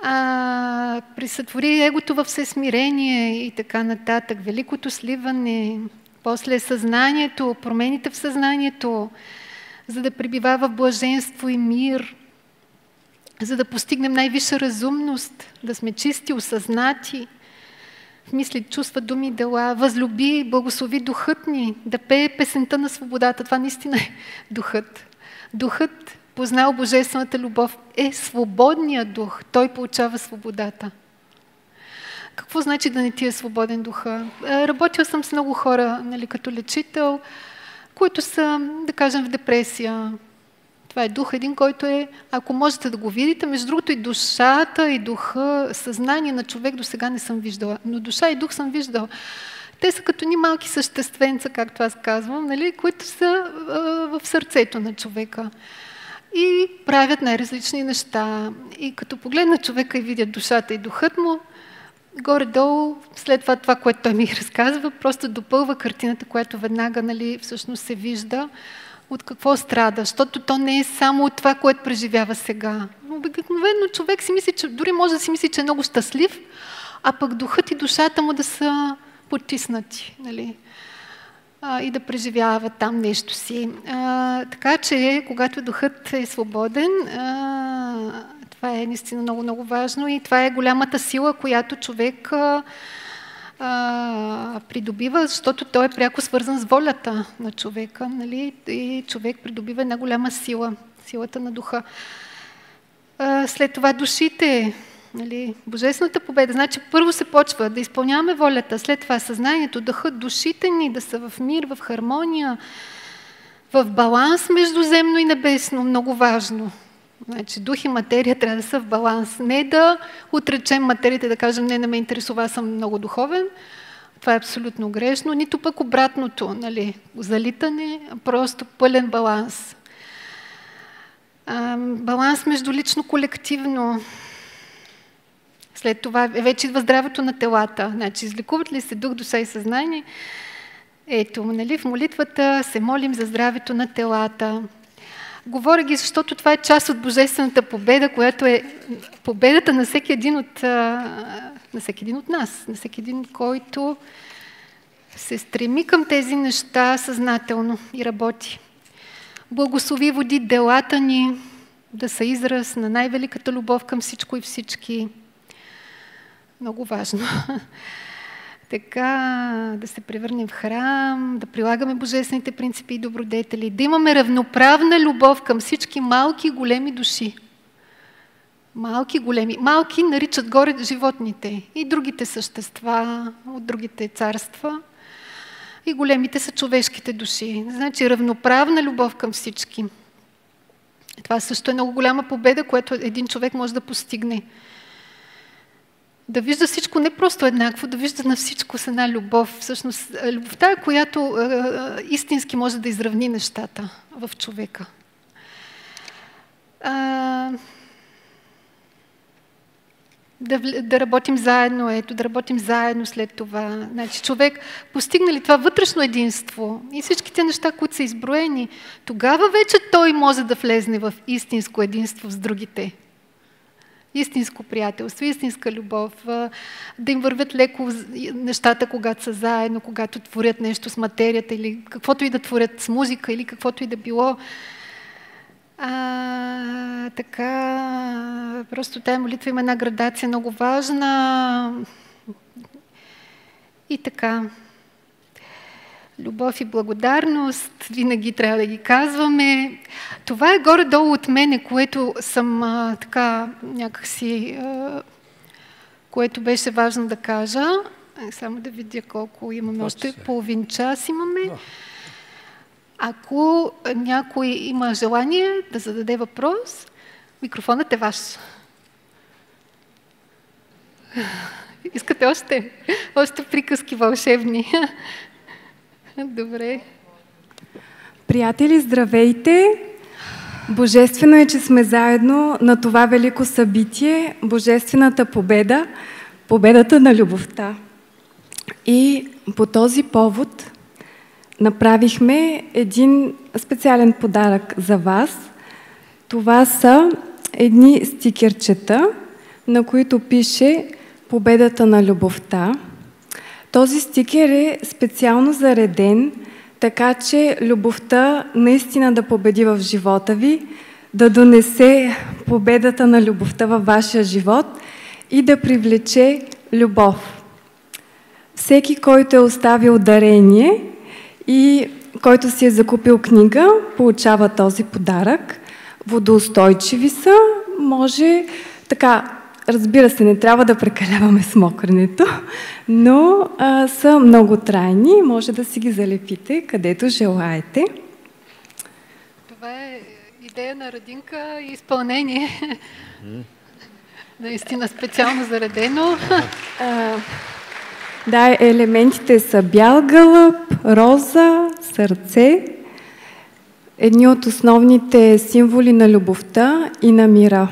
а, присътвори егото във всесмирение и така нататък, великото сливане, после съзнанието, промените в съзнанието, за да пребивава в блаженство и мир, за да постигнем най-висша разумност, да сме чисти, осъзнати, в мисли, чувства, думи, дела, възлюби, благослови духът ни, да пее песента на свободата. Това наистина е духът. Духът, познал божествената любов, е свободният дух. Той получава свободата. Какво значи да не ти е свободен духа? Работила съм с много хора, нали, като лечител, които са, да кажем, в депресия. Това е дух, един, който е, ако можете да го видите, между другото и душата, и духа, съзнание на човек до сега не съм виждала, но душа и дух съм виждала. Те са като ни малки същественца, както аз казвам, нали, които са а, в сърцето на човека. И правят най-различни неща. И като погледна човека и видят душата и духът му, горе-долу, след това това, което той ми разказва, просто допълва картината, която веднага нали, всъщност се вижда от какво страда, защото то не е само от това, което преживява сега. Обикновено човек си мисли, че дори може да си мисли, че е много щастлив, а пък духът и душата му да са потиснати, нали? И да преживява там нещо си. А, така че, когато духът е свободен, а, това е наистина много, много важно и това е голямата сила, която човек а, а, придобива, защото той е пряко свързан с волята на човека. Нали? И човек придобива една голяма сила, силата на духа. А, след това душите, нали? божествената победа. Значи първо се почва да изпълняваме волята, след това съзнанието, дъхът, душите ни да са в мир, в хармония, в баланс между земно и небесно, много важно. Значи дух и материя трябва да са в баланс. Не да отречем материята и да кажем, не, не ме интересува, аз съм много духовен. Това е абсолютно грешно. Нито пък обратното, нали, залитане, просто пълен баланс. А, баланс между лично-колективно. След това вече идва здравето на телата. Значи, излекуват ли се дух, душа и съзнание? Ето, нали, в молитвата се молим за здравето на телата. Говоря ги, защото това е част от божествената победа, която е победата на всеки един от, на всеки един от нас, на всеки един, който се стреми към тези неща съзнателно и работи. Благослови води делата ни да са израз на най-великата любов към всичко и всички. Много важно така да се превърнем в храм, да прилагаме божествените принципи и добродетели, да имаме равноправна любов към всички малки и големи души. Малки, големи. Малки наричат горе животните и другите същества от другите царства. И големите са човешките души. Значи равноправна любов към всички. Това също е много голяма победа, която един човек може да постигне да вижда всичко не просто еднакво, да вижда на всичко с една любов. Всъщност, любовта е, която е, е, истински може да изравни нещата в човека. А, да, да работим заедно, ето, да работим заедно след това. Значи, човек постигна ли това вътрешно единство и всичките неща, които са изброени, тогава вече той може да влезне в истинско единство с другите истинско приятелство, истинска любов, да им вървят леко нещата, когато са заедно, когато творят нещо с материята или каквото и да творят с музика или каквото и да било. А, така, просто тая молитва има една градация много важна. И така любов и благодарност, винаги трябва да ги казваме. Това е горе-долу от мене, което съм а, така някакси, а, което беше важно да кажа. Е, само да видя колко имаме. Още половин час имаме. Ако някой има желание да зададе въпрос, микрофонът е ваш. Искате още? Още приказки вълшебни. Добре. Приятели, здравейте! Божествено е, че сме заедно на това велико събитие, Божествената победа, победата на любовта. И по този повод направихме един специален подарък за вас. Това са едни стикерчета, на които пише Победата на любовта. Този стикер е специално зареден така че любовта наистина да победи в живота ви, да донесе победата на любовта във вашия живот и да привлече любов. Всеки, който е оставил дарение и който си е закупил книга, получава този подарък. Водоустойчиви са, може така, разбира се, не трябва да прекаляваме с мокренето, но а, са много трайни, може да си ги залепите където желаете. Това е идея на Радинка и изпълнение. Наистина специално заредено. А, да, елементите са бял гълъб, роза, сърце. Едни от основните символи на любовта и на мира.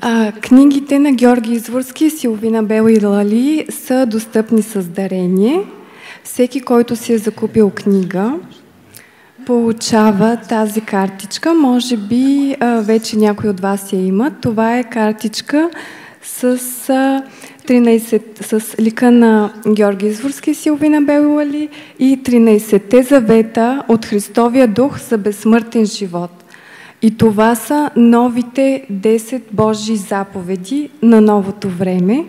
А, книгите на Георги Изворски, Силвина Бела и Лали са достъпни с дарение. Всеки, който си е закупил книга, получава тази картичка. Може би а, вече някой от вас я има. Това е картичка с, а, 13, с лика на Георги Изворски, Силвина Белуали и 13-те завета от Христовия дух за безсмъртен живот. И това са новите 10 Божии заповеди на новото време.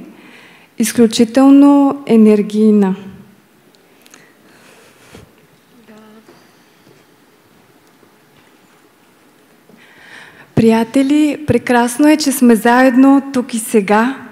Изключително енергийна. Приятели, прекрасно е, че сме заедно тук и сега,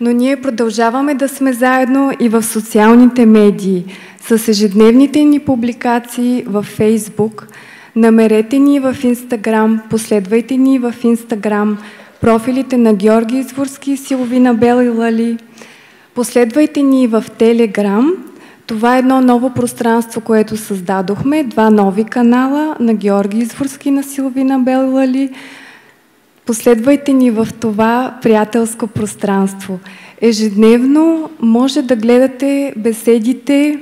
но ние продължаваме да сме заедно и в социалните медии, с ежедневните ни публикации в Фейсбук. Намерете ни в Инстаграм, последвайте ни в Инстаграм, профилите на Георги Изворски, Силовина Бел и Лали. Последвайте ни в Телеграм. Това е едно ново пространство, което създадохме. Два нови канала на Георги Изворски на Силвина Бел и Лали. Последвайте ни в това приятелско пространство. Ежедневно може да гледате беседите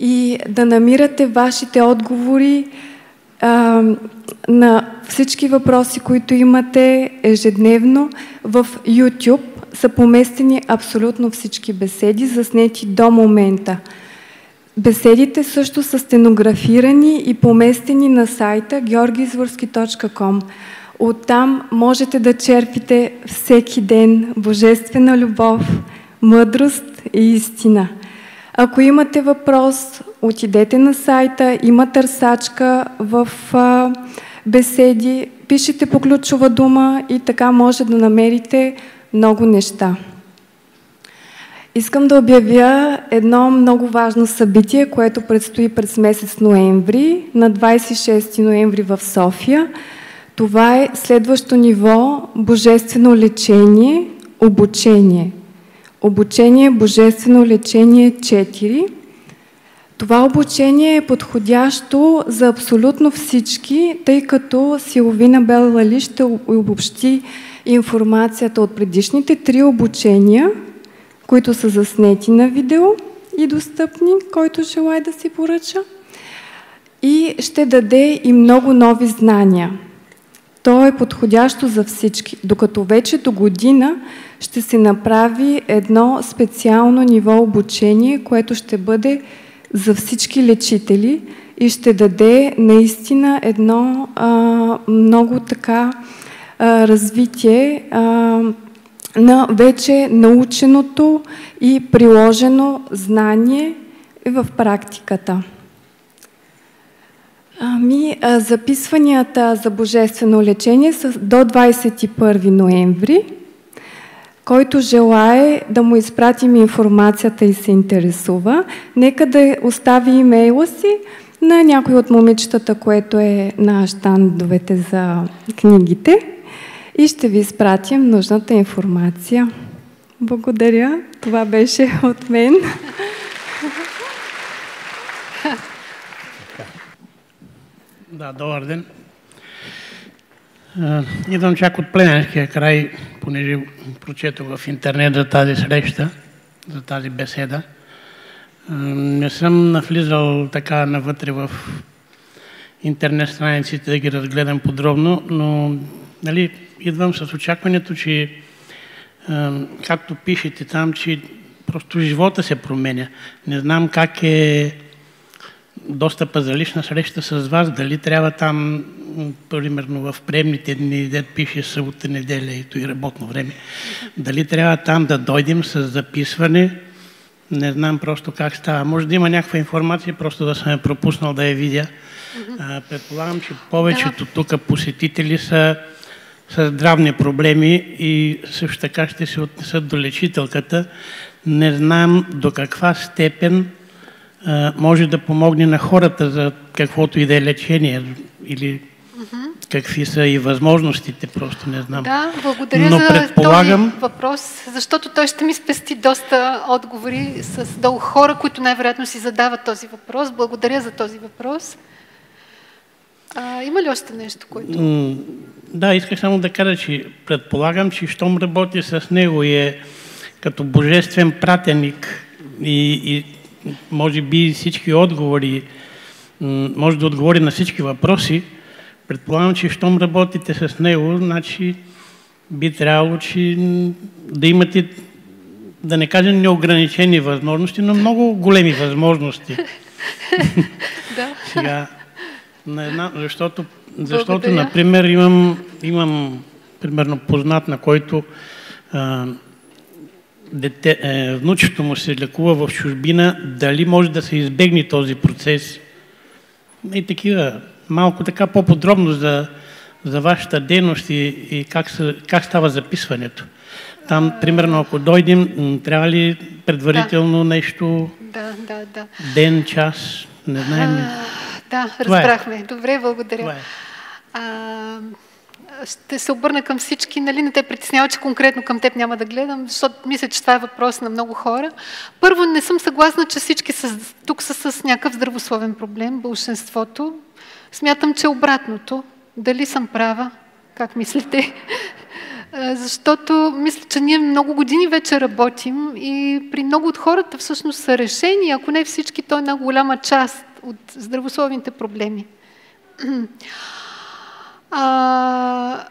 и да намирате вашите отговори а, на всички въпроси, които имате ежедневно. В YouTube са поместени абсолютно всички беседи, заснети до момента. Беседите също са стенографирани и поместени на сайта georgiizворски.com. Оттам можете да черпите всеки ден божествена любов, мъдрост и истина. Ако имате въпрос, отидете на сайта, има търсачка в беседи, пишете по ключова дума и така може да намерите много неща. Искам да обявя едно много важно събитие, което предстои през месец ноември, на 26 ноември в София – това е следващо ниво божествено лечение, обучение. Обучение Божествено лечение 4. Това обучение е подходящо за абсолютно всички, тъй като Силовина Бел Лали ще обобщи информацията от предишните три обучения, които са заснети на видео и достъпни, който желая да си поръча. И ще даде и много нови знания – то е подходящо за всички, докато вече до година ще се направи едно специално ниво обучение, което ще бъде за всички лечители и ще даде наистина едно а, много така а, развитие а, на вече наученото и приложено знание в практиката. Ами, записванията за божествено лечение са до 21 ноември. Който желае да му изпратим информацията и се интересува, нека да остави имейла си на някой от момичетата, което е на щандовете за книгите и ще ви изпратим нужната информация. Благодаря. Това беше от мен. Да, добър ден. идвам чак от Плененския край, понеже прочетох в интернет за тази среща, за тази беседа. не съм навлизал така навътре в интернет страниците да ги разгледам подробно, но нали, идвам с очакването, че както пишете там, че просто живота се променя. Не знам как е доста за лична среща с вас, дали трябва там, примерно в приемните дни, дед пише събота, неделя и то и работно време, дали трябва там да дойдем с записване, не знам просто как става. Може да има някаква информация, просто да съм я пропуснал да я видя. предполагам, че повечето тук посетители са с здравни проблеми и също така ще се отнесат до лечителката. Не знам до каква степен а, може да помогне на хората за каквото и да е лечение или какви са и възможностите, просто не знам. Да, благодаря Но за предполагам... този въпрос, защото той ще ми спести доста отговори с дълго хора, които най-вероятно си задават този въпрос. Благодаря за този въпрос. А, има ли още нещо, което... Да, исках само да кажа, че предполагам, че щом работи с него и е като божествен пратеник и, и може би всички отговори, може да отговори на всички въпроси, предполагам, че щом работите с него, значи би трябвало че да имате, да не кажем неограничени възможности, но много големи възможности. да. Сега, на една, защото защото, Благодаря. например, имам, имам примерно познат, на който а, дете, е, внучето му се лекува в чужбина, дали може да се избегне този процес. И такива, малко така по-подробно за, за вашата дейност и, и как, са, как става записването. Там, примерно, ако дойдем, трябва ли предварително да. нещо? Да, да, да. Ден, час, не знаем. А, да, е. разбрахме. Е. Добре, благодаря. Е. А, ще се обърна към всички, нали не те притеснява, че конкретно към теб няма да гледам, защото мисля, че това е въпрос на много хора. Първо, не съм съгласна, че всички са, тук са с някакъв здравословен проблем, большинството. Смятам, че обратното. Дали съм права? Как мислите? Защото мисля, че ние много години вече работим и при много от хората всъщност са решени, ако не всички, то е една голяма част от здравословните проблеми. А,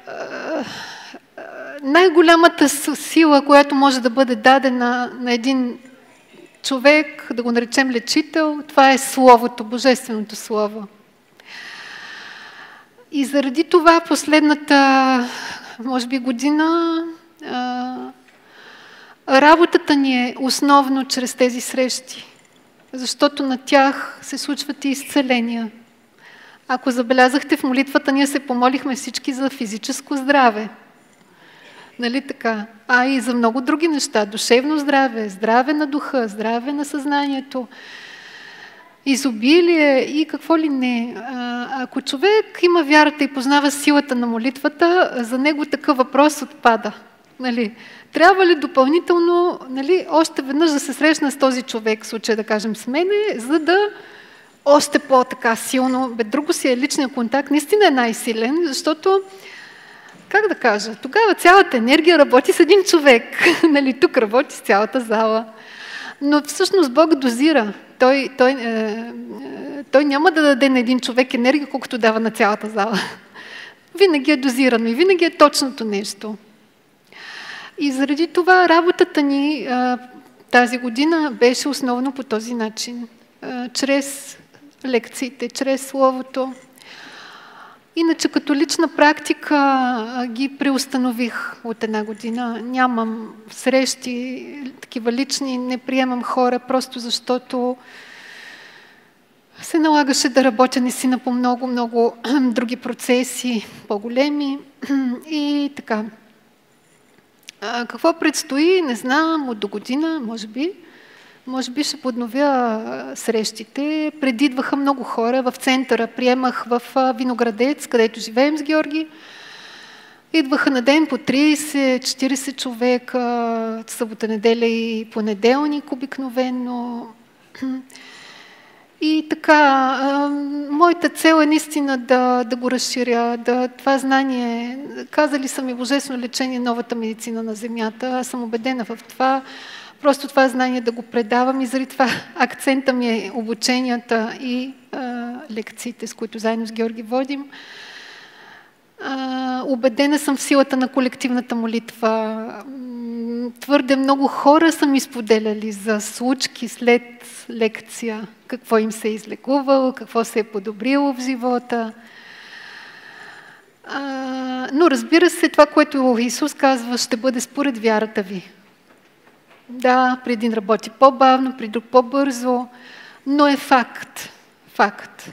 най-голямата сила, която може да бъде дадена на един човек, да го наречем лечител, това е Словото, Божественото Слово. И заради това последната, може би, година, работата ни е основно чрез тези срещи, защото на тях се случват и изцеления. Ако забелязахте в молитвата, ние се помолихме всички за физическо здраве. Нали така? А и за много други неща. Душевно здраве, здраве на духа, здраве на съзнанието, изобилие и какво ли не. Ако човек има вярата и познава силата на молитвата, за него такъв въпрос отпада. Нали? Трябва ли допълнително, нали, още веднъж да се срещна с този човек, в случай да кажем с мене, за да още по-така силно. Бе, друго си е личния контакт, наистина е най-силен, защото, как да кажа, тогава цялата енергия работи с един човек. нали, тук работи с цялата зала. Но всъщност Бог дозира. Той, той, е, е, той няма да даде на един човек енергия, колкото дава на цялата зала. Винаги е дозирано и винаги е точното нещо. И заради това работата ни е, тази година беше основно по този начин. Чрез лекциите, чрез Словото. Иначе като лична практика ги преустанових от една година. Нямам срещи, такива лични, не приемам хора, просто защото се налагаше да работя наистина по много-много други процеси, по-големи и така. Какво предстои, не знам, от до година, може би. Може би ще подновя срещите. Преди идваха много хора. В центъра приемах в Виноградец, където живеем с Георги. Идваха на ден по 30-40 човека, събота, неделя и понеделник обикновено. И така, моята цел е наистина да, да го разширя, да, това знание, казали са ми Божествено лечение, новата медицина на Земята, аз съм убедена в това. Просто това знание да го предавам и заради това акцента ми е обученията и а, лекциите, с които заедно с Георги водим. А, убедена съм в силата на колективната молитва. твърде много хора са ми споделяли за случки след лекция, какво им се е излекувало, какво се е подобрило в живота. А, но разбира се, това, което Исус казва, ще бъде според вярата ви. Да, при един работи по-бавно, при друг по-бързо, но е факт. Факт.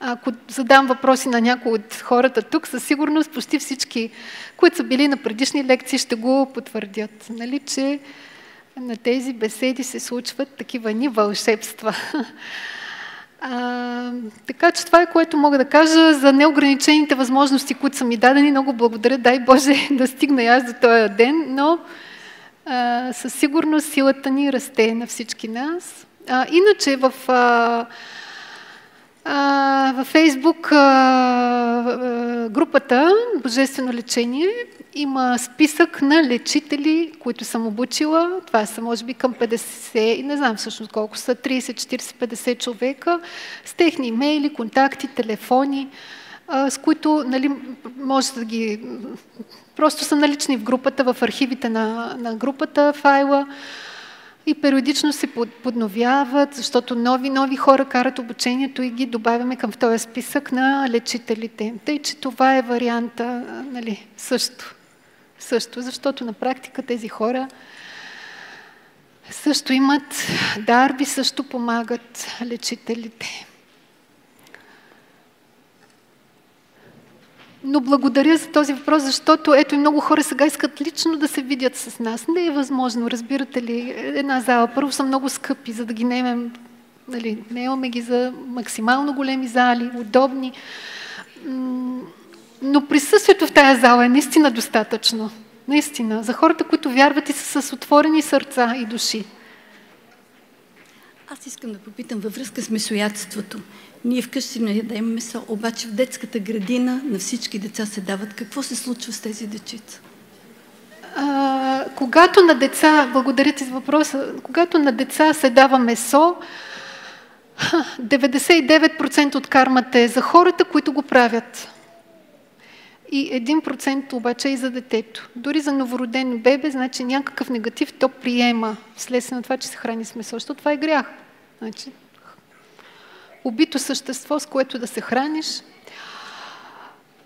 Ако задам въпроси на някои от хората тук, със сигурност почти всички, които са били на предишни лекции, ще го потвърдят. Нали, че на тези беседи се случват такива ни вълшебства. А, така че това е което мога да кажа за неограничените възможности, които са ми дадени. Много благодаря, дай Боже да стигна и аз до този ден, но със сигурност силата ни расте на всички нас. А, иначе в, а, във Фейсбук групата Божествено лечение има списък на лечители, които съм обучила. Това са може би към 50, не знам всъщност колко са, 30, 40, 50 човека, с техни имейли, контакти, телефони, с които нали, може да ги... Просто са налични в групата, в архивите на, на групата файла и периодично се подновяват, защото нови, нови хора карат обучението и ги добавяме към този списък на лечителите. Тъй, че това е варианта нали, също. Също, защото на практика тези хора също имат дарби, също помагат лечителите. Но благодаря за този въпрос, защото ето и много хора сега искат лично да се видят с нас. Не е възможно, разбирате ли, една зала. Първо са много скъпи, за да ги немем, нали, имаме ги за максимално големи зали, удобни. Но присъствието в тая зала е наистина достатъчно. Наистина. За хората, които вярват и са с отворени сърца и души. Аз искам да попитам във връзка с месоядството. Ние вкъщи не ядем месо, обаче в детската градина на всички деца се дават. Какво се случва с тези дечица? А, когато на деца, благодаря ти за въпроса, когато на деца се дава месо, 99% от кармата е за хората, които го правят. И 1% обаче е и за детето. Дори за новородено бебе, значи някакъв негатив то приема, вследствие на това, че се храни с месо, защото това е грях. Значи, убито същество, с което да се храниш.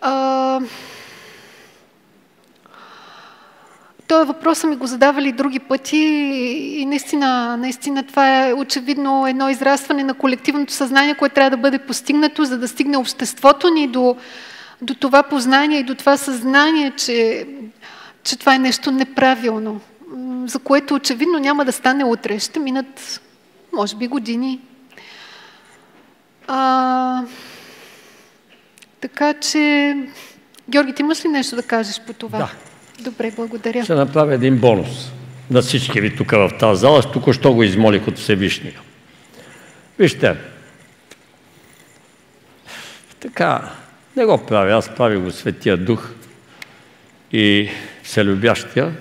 А, Той въпрос са ми го задавали други пъти и наистина, наистина това е очевидно едно израстване на колективното съзнание, което трябва да бъде постигнато, за да стигне обществото ни до, до това познание и до това съзнание, че, че това е нещо неправилно, за което очевидно няма да стане утре. Ще минат, може би, години, а, така че, Георги, ти имаш ли нещо да кажеш по това? Да. Добре, благодаря. Ще направя един бонус на всички ви тук в тази зала. Тук що го измолих от Всевишния. Вижте, така, не го правя, аз правя го Светия Дух и Вселюбящия,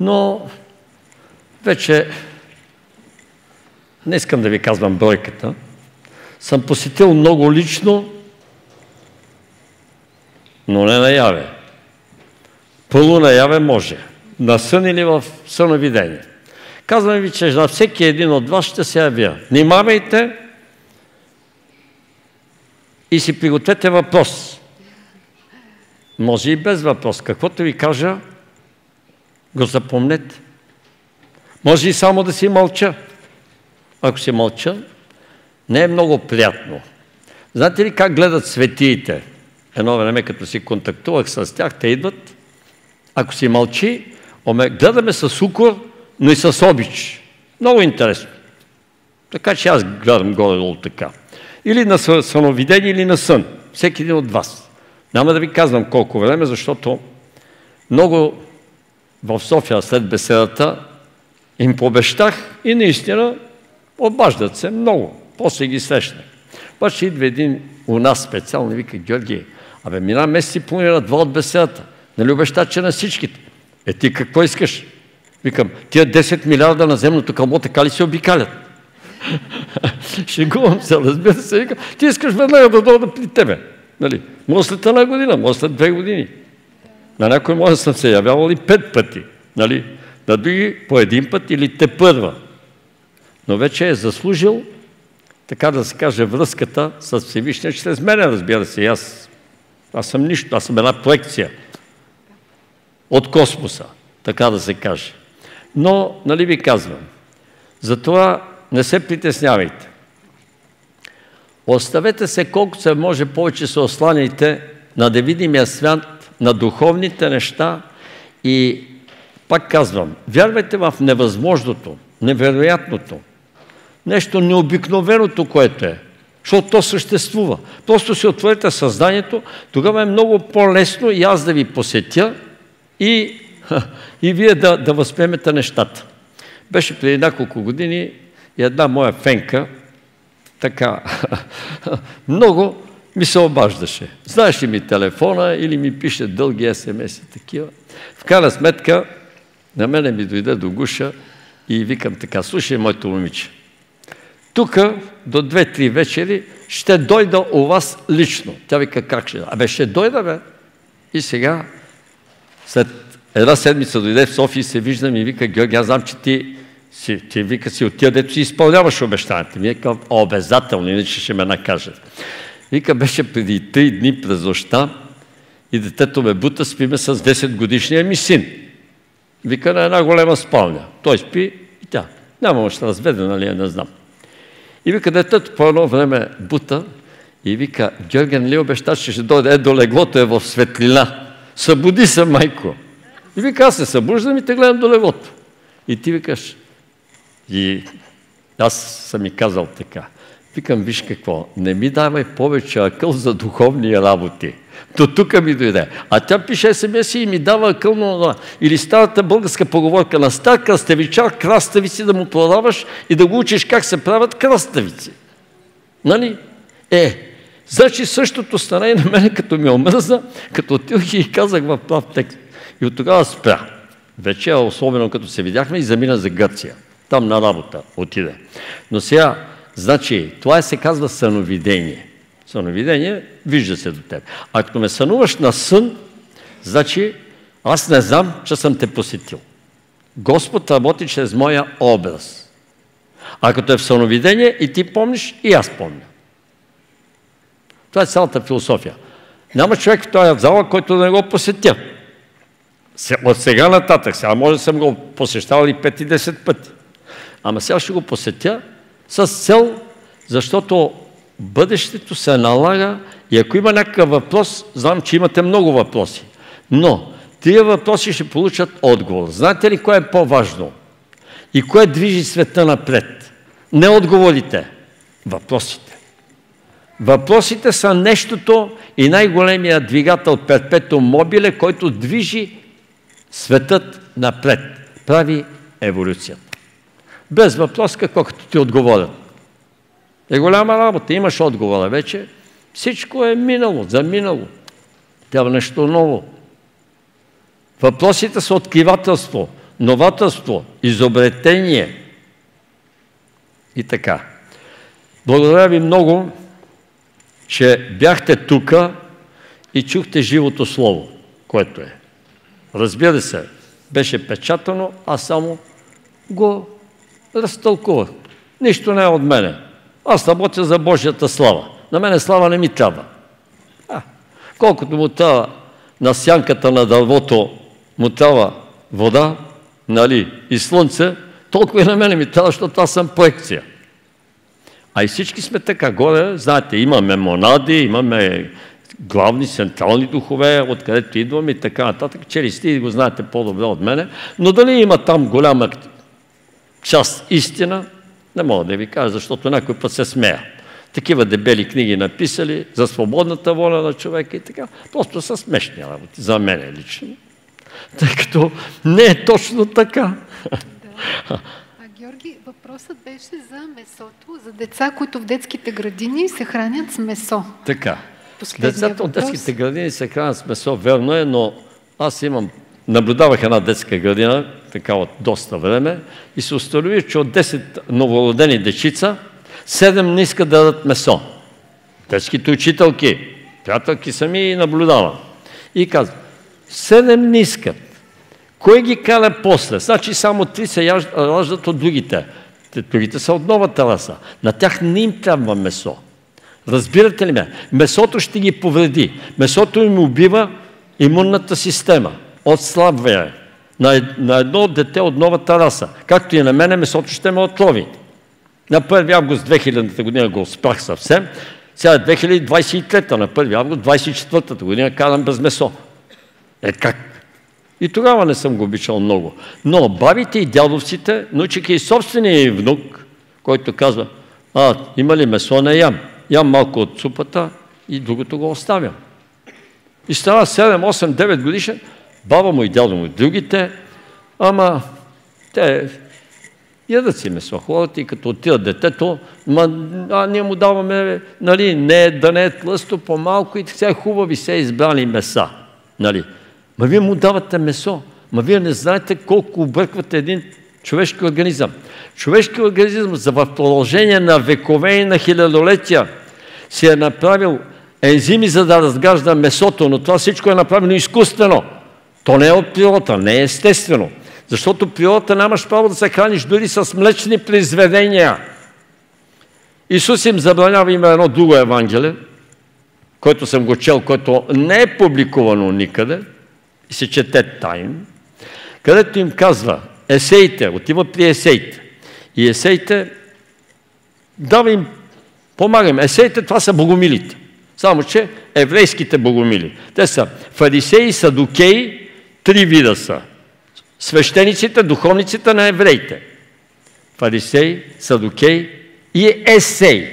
но вече не искам да ви казвам бройката, съм посетил много лично, но не наяве. Полунаяве може. На сън или в съновидение. Казвам ви, че на всеки един от вас ще се явя. Внимавайте и си пригответе въпрос. Може и без въпрос. Каквото ви кажа, го запомнете. Може и само да си мълча. Ако си мълча, не е много приятно. Знаете ли как гледат светиите? Едно време, като си контактувах с тях, те идват, ако си мълчи, гледаме с укор, но и с обич. Много интересно. Така че аз гледам горе-долу така. Или на съновидение, или на сън. Всеки един от вас. Няма да ви казвам колко време, защото много в София след беседата им побещах и наистина обаждат се много. После ги срещна. Обаче идва един у нас специално и вика, Георги, абе мина месец и половина, два от беседата. Нали обеща, че на всичките? Е ти какво искаш? Викам, тия 10 милиарда на земното кълбо така ли се обикалят? Шегувам се, разбира се. Викам, ти искаш веднага да дойда при тебе. Нали? Може след една година, може след две години. На някой може съм се явявал и пет пъти. Нали? на други по един път или те първа. Но вече е заслужил, така да се каже, връзката с Всевишния чрез мене, разбира се. Аз, аз съм нищо, аз съм една проекция от космоса, така да се каже. Но, нали ви казвам, затова не се притеснявайте. Оставете се колкото се може повече се осланяйте на невидимия свят, на духовните неща и пак казвам, вярвайте в невъзможното, невероятното, нещо необикновеното, което е, защото то съществува. Просто си отворите съзнанието, тогава е много по-лесно и аз да ви посетя и, и вие да, да възприемете нещата. Беше преди няколко години и една моя фенка, така, много ми се обаждаше. Знаеш ли ми телефона или ми пише дълги смс и такива. В крайна сметка, на мене ми дойде до гуша и викам така, слушай, моето момиче, тук до две-три вечери ще дойда у вас лично. Тя вика, как ще? Абе, ще дойда, бе. И сега, след една седмица дойде в София и се виждам и вика, Георги, аз знам, че ти си, ти вика си от тия, дето си изпълняваш обещанието. Ми е казал, обязателно, иначе ще ме накажат. Вика, беше преди три дни през нощта и детето ме бута, спиме с 10 годишния ми син. Вика на една голема спалня. Той спи и тя. Няма още разведена ли, не знам. И вика, детето по едно време бута и вика, Георген ли обеща, че ще дойде до леглото е в светлина. Събуди се, майко. И вика, аз се събуждам и те гледам до леглото. И ти викаш, и аз съм ми казал така. Викам, виж какво, не ми давай повече акъл за духовни работи. До тук ми дойде. А тя пише смс и ми дава акъл на Или старата българска поговорка на стар краставичар, краставици да му продаваш и да го учиш как се правят краставици. Нали? Е, значи същото стана и на мен, като ми омръзна, като отидох и казах в прав текст. И от тогава спря. Вече, особено като се видяхме, и замина за Гърция. Там на работа отиде. Но сега, значи, това се казва съновидение. Съновидение вижда се до теб. А като ме сънуваш на сън, значи аз не знам, че съм те посетил. Господ работи чрез моя образ. А като е в съновидение и ти помниш, и аз помня. Това е цялата философия. Няма човек в този зала, който да не го посетя. От сега нататък, сега може да съм го посещавал и 5 и 10 пъти. Ама сега ще го посетя с цел, защото бъдещето се налага и ако има някакъв въпрос, знам, че имате много въпроси. Но тия въпроси ще получат отговор. Знаете ли кое е по-важно? И кое движи света напред? Не отговорите, въпросите. Въпросите са нещото и най-големия двигател перпетум мобиле, който движи светът напред. Прави еволюцията. Без въпрос, какво като ти отговорят. Е голяма работа, имаш отговора вече. Всичко е минало, заминало. Трябва нещо ново. Въпросите са откривателство, новаторство, изобретение и така. Благодаря ви много, че бяхте тука и чухте живото слово, което е. Разбира се, беше печатано, аз само го разтълкувах. Нищо не е от мене. Аз работя за Божията слава. На мене слава не ми трябва. А, колкото му трябва на сянката на дървото, му трябва вода, нали, и слънце, толкова и на мене ми трябва, защото аз съм проекция. А и всички сме така. Горе, знаете, имаме монади, имаме главни, централни духове, откъдето идваме и така нататък. Чели сте и го знаете по-добре от мене. Но дали има там голяма част истина, не мога да ви кажа, защото някой път се смея. Такива дебели книги написали за свободната воля на човека и така. Просто са смешни работи, за мен лично. Тъй като не е точно така. Да. А, Георги, въпросът беше за месото, за деца, които в детските градини се хранят с месо. Така. Децата от детските градини се хранят с месо, верно е, но аз имам наблюдавах една детска градина, така от доста време, и се установи, че от 10 новородени дечица, 7 не искат да дадат месо. Детските учителки, приятелки сами и наблюдавам. И казвам, 7 не искат. Кой ги кара после? Значи само три се раждат от другите. Другите са от новата раса. На тях не им трябва месо. Разбирате ли ме? Месото ще ги повреди. Месото им убива имунната система. Отслабва на, едно дете от новата раса. Както и на мене, месото ще ме отрови. На 1 август 2000 година го спрах съвсем. Сега е 2023 на 1 август 24 година карам без месо. Е как? И тогава не съм го обичал много. Но бабите и дядовците научиха и собствения внук, който казва, а, има ли месо, не ям. Ям малко от супата и другото го оставям. И става 7, 8, 9 годишен, баба му и дядо му и другите, ама те ядат си месо хората и като отидат детето, ма, а ние му даваме, нали, не, да не е тлъсто, по-малко и сега хубави се избрани меса. Нали. Ма вие му давате месо, ма вие не знаете колко обърквате един човешки организъм. Човешки организъм за в продължение на векове и на хилядолетия си е направил ензими, за да разгажда месото, но това всичко е направено изкуствено. То не е от природа, не е естествено. Защото природата нямаш право да се храниш дори с млечни произведения. Исус им забранява има едно друго евангелие, което съм го чел, което не е публикувано никъде и се чете тайн, където им казва есеите, отива при есеите. И есеите дава им, помага им. Есеите това са богомилите. Само, че еврейските богомили. Те са фарисеи, садукеи, три вида са. Свещениците, духовниците на евреите. Фарисей, садукей и есей.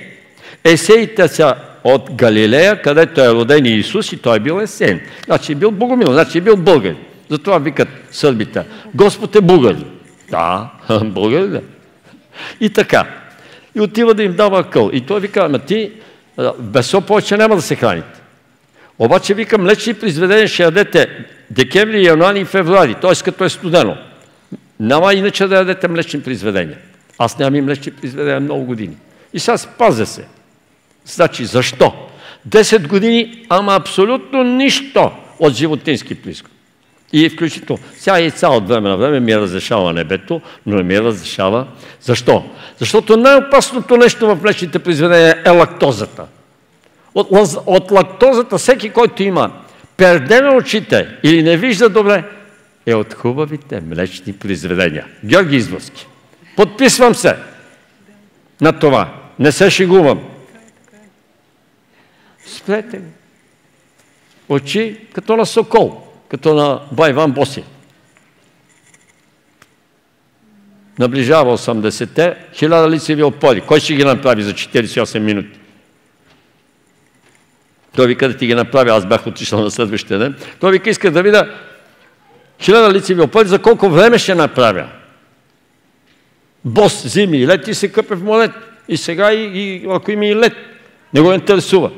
Есеите са от Галилея, където е роден Исус и той е бил есен. Значи е бил богомил, значи е бил българ. Затова викат сърбите. Господ е българ. Да, българ да. И така. И отива да им дава къл. И той вика, ама ти Бесо повече няма да се храните. Обаче вика, млечни произведения ще ядете декември, януари и февруари, т.е. като е студено. Няма иначе да ядете млечни произведения. Аз нямам и млечни произведения много години. И сега спазя се. Значи, защо? Десет години, ама абсолютно нищо от животински происход. И включително, сега цяло от време на време ми е разрешава небето, но не ми е разрешава. Защо? Защото най-опасното нещо в млечните произведения е лактозата. От, от лактозата всеки, който има пердена очите или не вижда добре, е от хубавите млечни произведения. Георги Извърски. Подписвам се на това. Не се шегувам. Спрете го. Очи като на сокол като на Байван Боси. Наближава 80-те, хиляда лицеви опори. Кой ще ги направи за 48 минути? Той вика да ти ги направи, аз бях отишъл на следващия ден. Той вика, иска да видя хиляда лицеви опори, за колко време ще направя. Бос, зими и лед и се къпе в монет. И сега, и, и ако има и лед, не го интересува.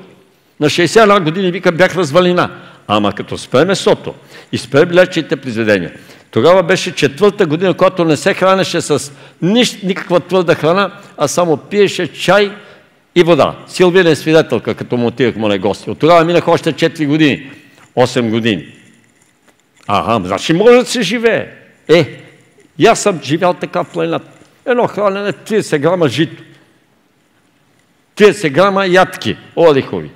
На 61 години вика, бях развалина. Ама като спре месото и спре млечните произведения, тогава беше четвърта година, когато не се хранеше с нищ, никаква твърда храна, а само пиеше чай и вода. Силвина е свидетелка, като му отидахме на гости. От тогава минаха още 4 години, 8 години. Ага, значи може да се живее. Е, и аз съм живял така в планината. Едно хранене 30 грама жито. 30 грама ядки, орехови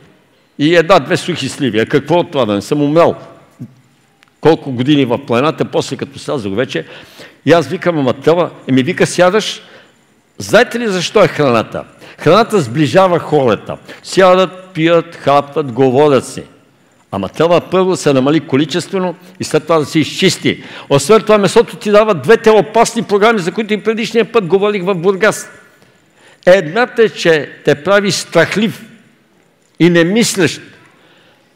и една-две сухи сливи. А какво от това да не съм умрял? Колко години в планината, после като слязох вече, и аз викам, ама това, ми вика, сядаш, знаете ли защо е храната? Храната сближава хората. Сядат, пият, хапват, говорят си. Ама това първо се намали количествено и след това да се изчисти. Освен това, месото ти дава двете опасни програми, за които и предишния път говорих в Бургас. Едната е, че те прави страхлив и не мислещ.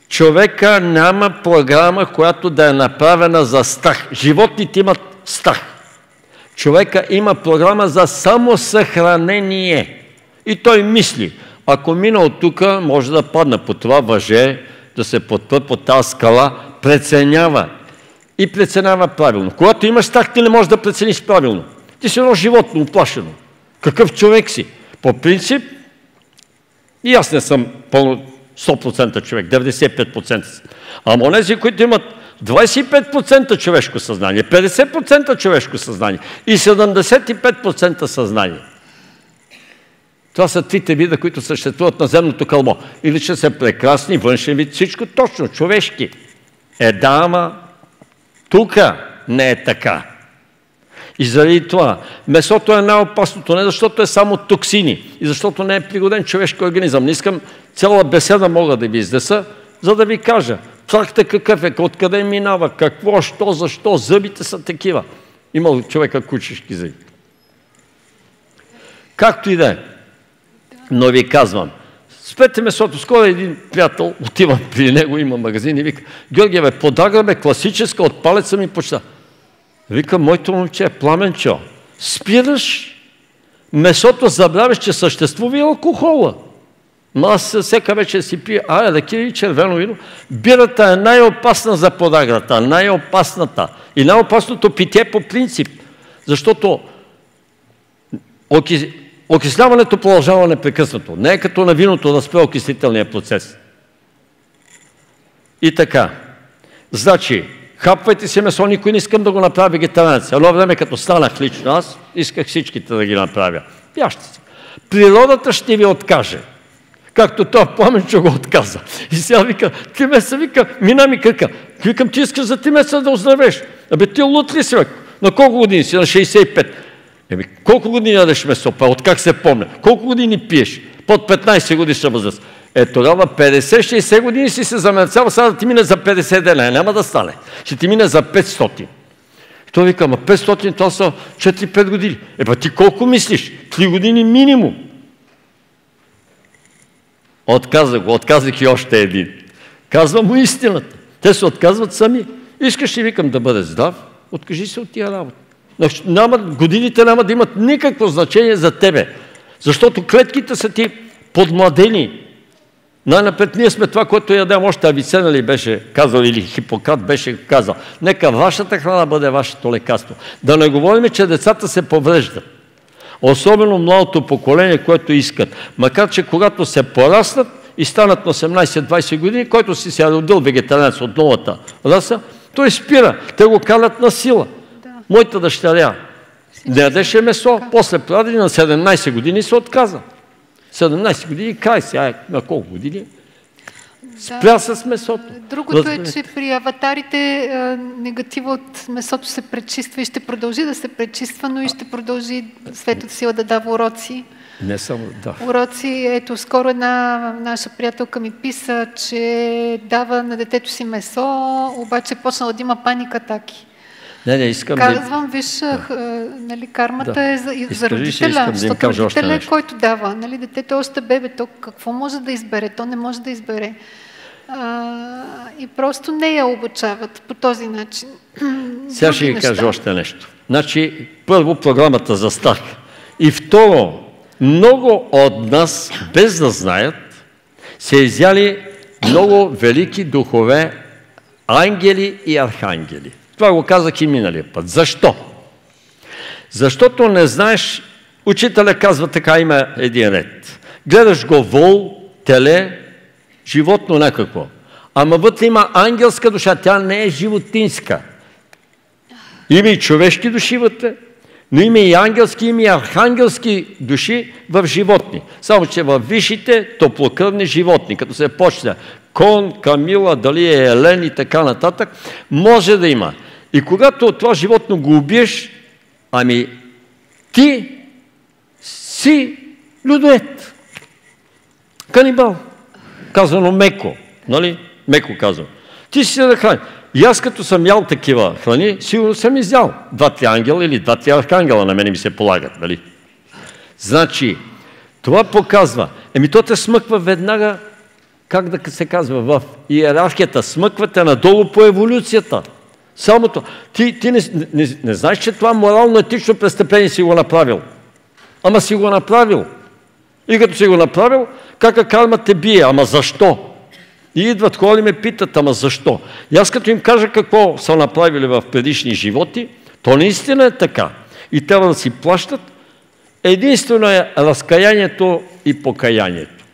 Човека няма програма, която да е направена за страх. Животните имат страх. Човека има програма за самосъхранение. И той мисли, ако мина от тук, може да падна по това въже, да се подпър по тази скала, преценява. И преценява правилно. Когато имаш страх, ти не можеш да прецениш правилно. Ти си едно животно, оплашено. Какъв човек си? По принцип, и аз не съм пълно 100% човек, 95%. Ама онези, които имат 25% човешко съзнание, 50% човешко съзнание и 75% съзнание. Това са трите вида, които съществуват на земното кълмо. Или че са прекрасни, външен вид, всичко точно, човешки. Е, да, ама тук не е така. И заради това, месото е най-опасното, не защото е само токсини и защото не е пригоден човешки организъм. Не искам цяла беседа мога да ви изнеса, за да ви кажа. Факта какъв е, откъде минава, какво, що, защо, зъбите са такива. Има човека кучешки зъби. Както и да е. Но ви казвам, спете месото. Скоро един приятел, отивам при него, има магазин и вика, Георгия, бе, подагра класическа, от палеца ми почта. Вика, моето момче, пламенчо, спираш месото, забравяш, че съществува и алкохола. Но аз всека вече си пия ая, да и червено вино. Бирата е най-опасна за подаграта, най-опасната. И най-опасното питие по принцип. Защото окисляването продължава непрекъснато. Не е като на виното да спре окислителния процес. И така. Значи, хапвайте си месо, никой не искам да го направя вегетарианец. Едно време, като станах лично аз, исках всичките да ги направя. Яще се. Природата ще ви откаже. Както това пламенчо го отказа. И сега вика, три месеца вика, мина ми къка. Викам, ти искаш за три месеца да оздравеш. Абе, ти лут ли си? На колко години си? На 65. Еми, колко години ядеш месо? Па, от как се помня? Колко години пиеш? Под 15 годишна възраст. Е, тогава 50-60 години си се замерцава, сега да ти мине за 50 дена. Няма да стане. Ще ти мине за 500. Той вика, ама 500, това са 4-5 години. Е, па ти колко мислиш? 3 години минимум. Отказа го, отказах и още един. Казва му истината. Те се отказват сами. Искаш ли, викам, да бъде здрав? Откажи се от тия работа. Няма, годините няма да имат никакво значение за тебе. Защото клетките са ти подмладени. Най-напред ние сме това, което ядем. Още Авицена ли беше казал или Хипократ беше казал. Нека вашата храна бъде вашето лекарство. Да не говорим, че децата се повреждат. Особено младото поколение, което искат. Макар, че когато се пораснат и станат на 18-20 години, който си се е родил вегетарианец от новата раса, той спира. Те го карат на сила. Да. Моята дъщеря не ядеше месо, после прадени на 17 години се отказа. 17 години, кай сега, на колко години? Спря с месото. Другото е, че при аватарите негатива от месото се пречиства и ще продължи да се пречиства, но и ще продължи светото сила да дава уроци. Не само, да. Уроци, ето, скоро една наша приятелка ми писа, че дава на детето си месо, обаче почнала да има паника атаки. Не, не, искам Казвам, да... виж, да. нали, кармата да. е за, и за родителя, да защото родителя е който дава. Нали, детето е още бебе, то какво може да избере? То не може да избере. А, и просто не я обучават по този начин. Сега ще ви кажа още нещо. Значи, първо програмата за страх. И второ, много от нас, без да знаят, се изяли много велики духове, ангели и архангели. Това го казах и миналия път. Защо? Защото не знаеш, учителя казва така, има един ред. Гледаш го вол, теле, животно някакво. Ама вътре има ангелска душа, тя не е животинска. Има и човешки души вътре, но има и ангелски, има и архангелски души в животни. Само, че в висшите топлокръвни животни, като се почне кон, камила, дали е елен и така нататък, може да има. И когато това животно го убиеш, ами ти си людоед. Канибал казано меко, нали? Меко казано. Ти си се да храни. И аз като съм ял такива храни, сигурно съм изял два-три ангела или два-три архангела на мене ми се полагат, нали? Значи, това показва. Еми, то те смъква веднага, как да се казва, в иерархията. Смъквате надолу по еволюцията. Само това. Ти, ти не, не, не знаеш, че това морално-етично престъпление си го направил. Ама си го направил. И като си го направил, кака карма те бие, ама защо? И идват хора и ме питат, ама защо? И аз като им кажа какво са направили в предишни животи, то наистина е така. И трябва да си плащат. Единствено е разкаянието и покаянието.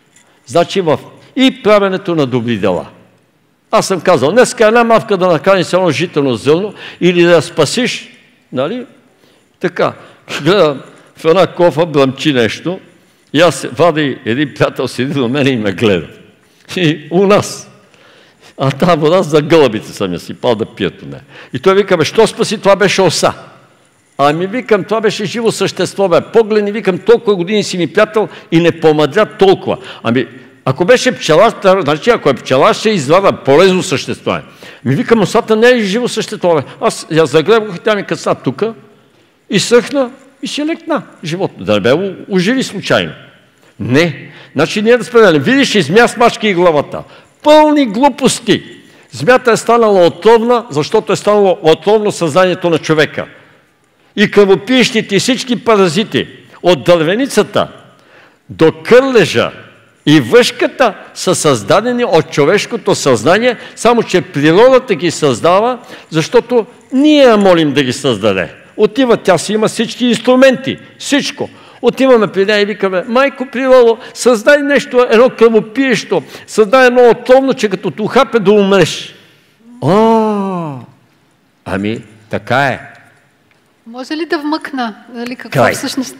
Значи в и правенето на добри дела. Аз съм казал, днеска една мавка да накани с едно жително зълно или да спасиш, нали? Така, гледам в една кофа, блъмчи нещо и аз вади един приятел седи до мен и ме гледа. И у нас. А тази вода за гълъбите съм я сипал да пият от нея. И той вика, бе, що спаси, това беше оса. Ами викам, това беше живо същество, бе. Погледни, викам, толкова години си ми приятел и не помадя толкова. Ами, ако беше пчела, значи ако е пчела, ще извада полезно същество. Ми викам, осата не е живо същество. Бе. Аз я загледах, тя ми къса тук и съхна и си лекна животно. Да не бе оживи случайно. Не. Значи ние да споделим. Видиш и змия смачки и главата. Пълни глупости. Змята е станала отровна, защото е станало отровно съзнанието на човека. И кръвопиещите и всички паразити от дървеницата до кърлежа и въшката са създадени от човешкото съзнание, само че природата ги създава, защото ние я молим да ги създаде. Отива, тя си има всички инструменти, всичко. Отиваме при нея и викаме, майко природо, създай нещо, едно кръвопиещо, създай едно отровно, че като тухапе да умреш. О, ами, така е. Може ли да вмъкна нали, какво Край. всъщност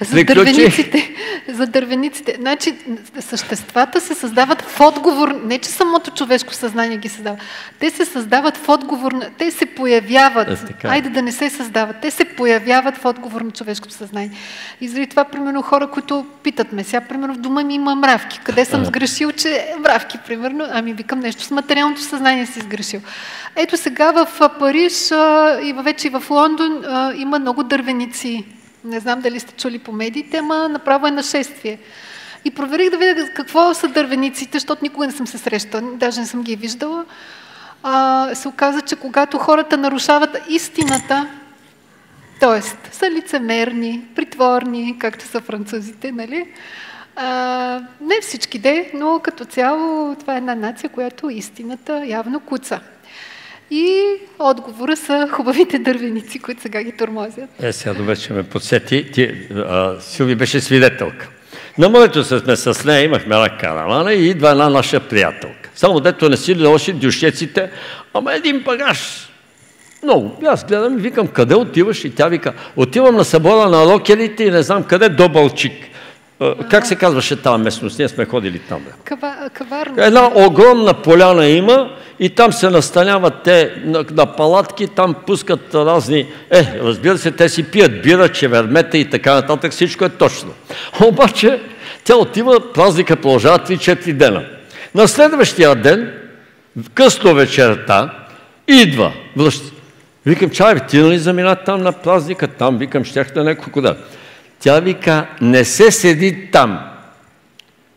за дървениците? За дървениците. Значи, съществата се създават в отговор, не че самото човешко съзнание ги създава, те се създават в отговор, те се появяват, а, айде да не се създават, те се появяват в отговор на човешкото съзнание. И заради това, примерно, хора, които питат ме, сега, примерно, в дома ми има мравки. Къде съм сгрешил, че мравки, примерно? Ами, викам нещо с материалното съзнание си сгрешил. Ето сега в Париж и вече и в Лондон има много дървеници. Не знам дали сте чули по медиите, ама направо е нашествие. И проверих да видя какво са дървениците, защото никога не съм се срещала, даже не съм ги виждала. А, се оказа, че когато хората нарушават истината, т.е. са лицемерни, притворни, както са французите, нали? А, не всички де, но като цяло това е една нация, която истината явно куца. И отговора са хубавите дървеници, които сега ги тормозят. Е, сега добре, че ме подсети. Ти, а, Силви беше свидетелка. На моето се сме с нея, имахме една каравана и идва една наша приятелка. Само дето не си лоши дюшеците, ама един багаж. Много. Аз гледам и викам, къде отиваш? И тя вика, отивам на събора на локерите и не знам къде, до Бълчик. Как се казваше тази местност? Ние сме ходили там. Кава, каварно. Една огромна поляна има и там се настаняват те на, на палатки, там пускат разни... Е, разбира се, те си пият бира, чевермета и така нататък, всичко е точно. Обаче, тя отива, празника продължава 3-4 дена. На следващия ден, късно вечерта, идва, връща. Викам, чай, ти нали замина там на празника? Там, викам, щяхте няколко да. Тя вика, не се седи там.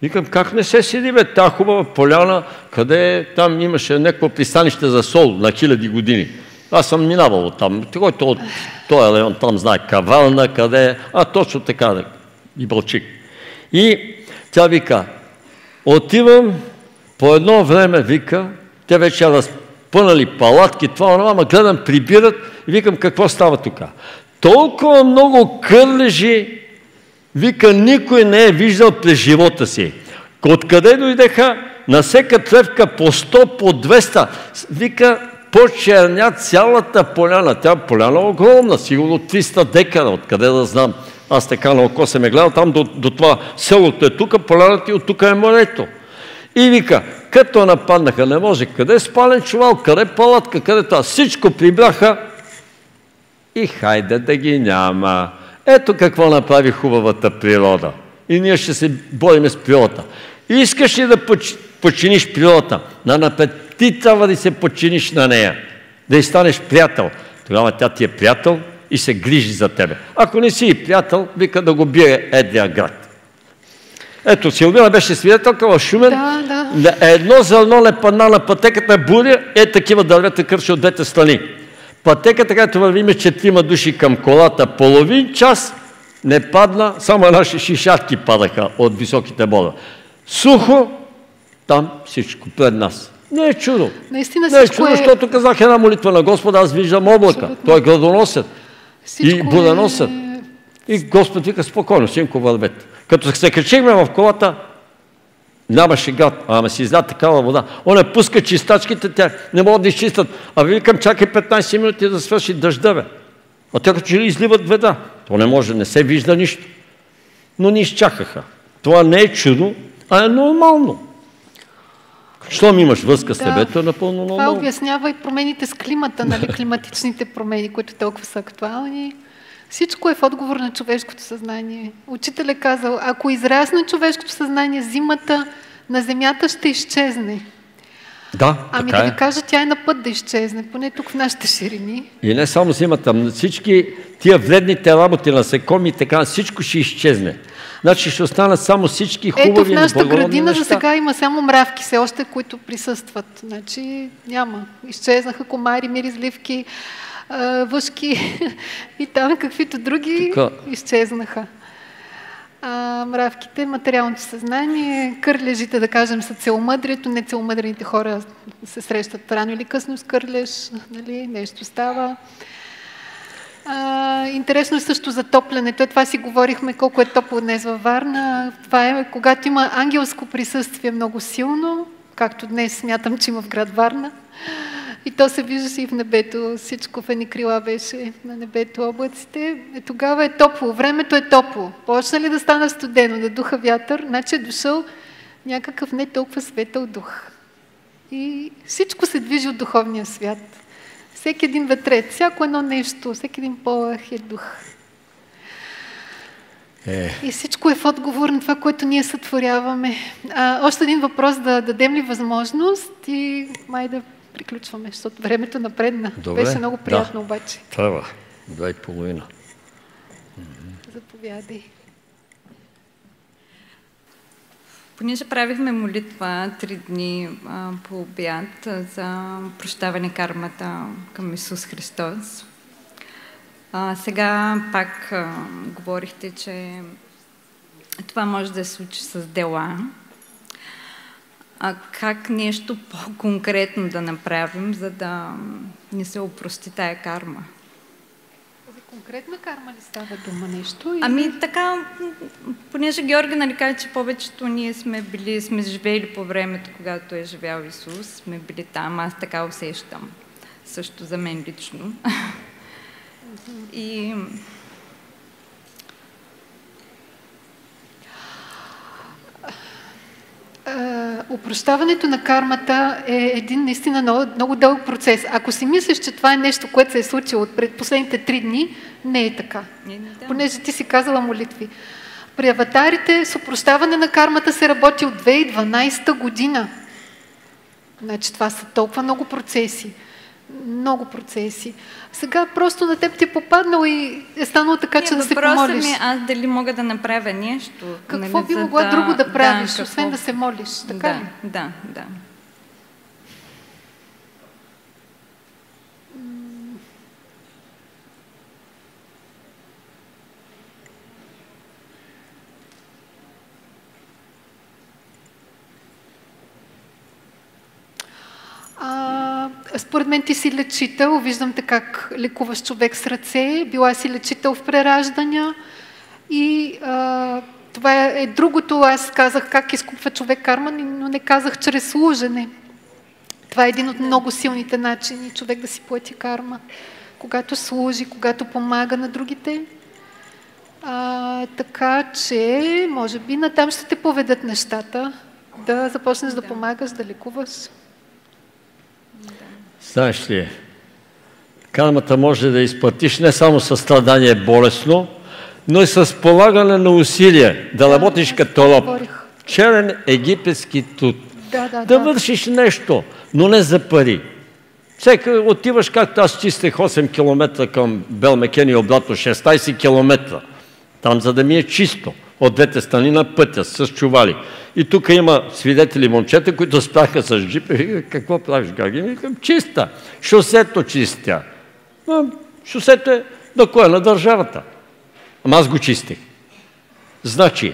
Викам, как не се седи, бе, та хубава поляна, къде там имаше някакво пристанище за сол на хиляди години. Аз съм минавал там. Който от този район там знае Кавална, къде е. А, точно така, и Бълчик. И тя вика, отивам, по едно време вика, те вече разпънали палатки, това, ама гледам, прибират и викам, какво става тук? Толкова много кърлежи, вика, никой не е виждал през живота си. Откъде дойдеха? На всека тревка по 100, по 200. Вика, почерня цялата поляна. Тя поляна е огромна, сигурно 300 декара, откъде да знам. Аз така на око се ме гледам, там до, до това селото е тук, поляната и от тук е морето. И вика, като нападнаха, не може, къде е спален чувал, къде е палатка, къде е това. Всичко прибраха и хайде да ги няма. Ето какво направи хубавата природа. И ние ще се борим с природата. Искаш ли да починиш природата? На напред ти трябва да се починиш на нея. Да й станеш приятел. Тогава тя ти е приятел и се грижи за тебе. Ако не си приятел, вика да го бие едния град. Ето, Силвина беше свидетелка в Шумен. Да, да. Едно зърно не падна на пътеката буря, е такива дървета кърши от двете страни. Пътеката, където вървиме четирима души към колата, половин час не падна, само наши шишатки падаха от високите бода. Сухо, там всичко пред нас. Не е чудо. Наистина не е чудо, е... защото казах една молитва на Господа, аз виждам облака. Абсолютно. Той е градоносен всичко и буденосен. Е... И Господ вика спокойно, синко вървете. Като се качихме в колата, Нямаше град, ама си изля такава вода. Он е пуска чистачките, тя не могат да изчистят. А викам, чакай 15 минути да свърши дъжда, бе. А те като че ли изливат вода. То не може, не се вижда нищо. Но ни изчакаха. Това не е чудо, а е нормално. Щом имаш връзка с тебето, е напълно нормално. Това обяснява и промените с климата, нали? климатичните промени, които толкова са актуални. Всичко е в отговор на човешкото съзнание. Учител е казал, ако израсне човешкото съзнание, зимата на Земята ще изчезне. Да, ами да е. ви кажа, тя е на път да изчезне, поне тук в нашите ширини. И не само зимата, но всички тия вредните работи, насекоми и така, всичко ще изчезне. Значи ще останат само всички хубави Ето в нашата градина за сега има само мравки, все още, които присъстват. Значи няма. Изчезнаха комари, миризливки, а, въшки и там каквито други Така. изчезнаха. А, мравките, материалното съзнание, кърлежите, да кажем, са целомъдрието. Не целомъдрените хора се срещат рано или късно с кърлеж, нали, нещо става. А, интересно е също затоплянето. Е, това си говорихме колко е топло днес във Варна. Това е когато има ангелско присъствие много силно, както днес смятам, че има в град Варна. И то се виждаше и в небето. Всичко в едни крила беше на небето, облаците. Е, тогава е топло. Времето е топло. Почна ли да стана студено, да духа вятър, значи е дошъл някакъв не толкова светъл дух. И всичко се движи от духовния свят. Всеки един ветрец, всяко едно нещо, всеки един полъх е дух. Е, И всичко е в отговор на това, което ние сътворяваме. А, още един въпрос да дадем ли възможност и май да приключваме, защото времето напредна. Добре, Беше много да. приятно обаче. трябва. Два и половина. Заповядай. Понеже правихме молитва три дни а, по обяд а, за прощаване кармата към Исус Христос, а, сега пак а, говорихте, че това може да се случи с дела. А как нещо по-конкретно да направим, за да не се опрости тая карма? За конкретна карма ли става дума нещо? или- Ами така, понеже Георги нали каза, че повечето ние сме били, сме живели по времето, когато е живял Исус, сме били там, аз така усещам. Също за мен лично. И Опрощаването на кармата е един наистина много, много дълъг процес. Ако си мислиш, че това е нещо, което се е случило от пред последните три дни, не е така. Не, не, да. Понеже ти си казала молитви. При аватарите с опрощаване на кармата се работи от 2012 година. Значи това са толкова много процеси. Много процеси. Сега просто на теб ти е попаднало и е станало така, че Не, да се въпросът помолиш. ми е аз дали мога да направя нещо. Какво нали, би могла да... друго да правиш, какво- освен да се молиш? Така да, ли? да, да. А, според мен ти си лечител. Виждам те как лекуваш човек с ръце. Била си лечител в прераждания. И а, това е, е другото. Аз казах как изкупва човек карма, но не казах чрез служене. Това е един от много силните начини човек да си плати карма. Когато служи, когато помага на другите. А, така че, може би, натам ще те поведат нещата. Да започнеш да, помагаш, да лекуваш. Знаеш ли, кармата може да изплатиш не само с страдание болесно, но и с полагане на усилия, да работиш като говорих. Черен египетски труд. Да, да, Да да. вършиш нещо, но не за пари. Всеки отиваш, както аз чистех 8 км към Белмекен и обратно 16 км. Там, за да ми е чисто. От двете страни на пътя, с чували. И тук има свидетели момчета, които спраха с джипа и викат, какво правиш, Гаги? Викам, чиста. Шосето чистя. Шосето е на кое? На държавата. Ама аз го чистих. Значи,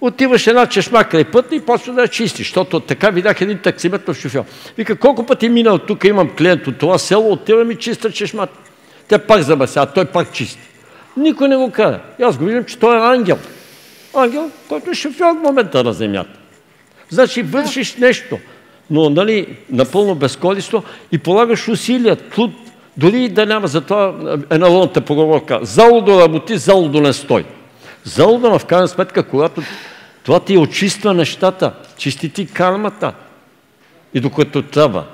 отиваш една чешма край пътна и почва да я чистиш, защото така видях един таксиметров шофьор. Вика, колко пъти минал тук, имам клиент от това село, отивам и чиста чешмата. Те пак замърсява, той пак чисти. Никой не го кара. И аз го виждам, че той е ангел. Ангел, който е шофьор в момента на земята. Значи вършиш нещо, но нали, напълно безколисто и полагаш усилия, труд, дори да няма. Затова е народната поговорка. Залудо работи, залудо не стой. Залудо, в крайна сметка, когато това ти очиства нещата, чистити кармата. И докато трябва.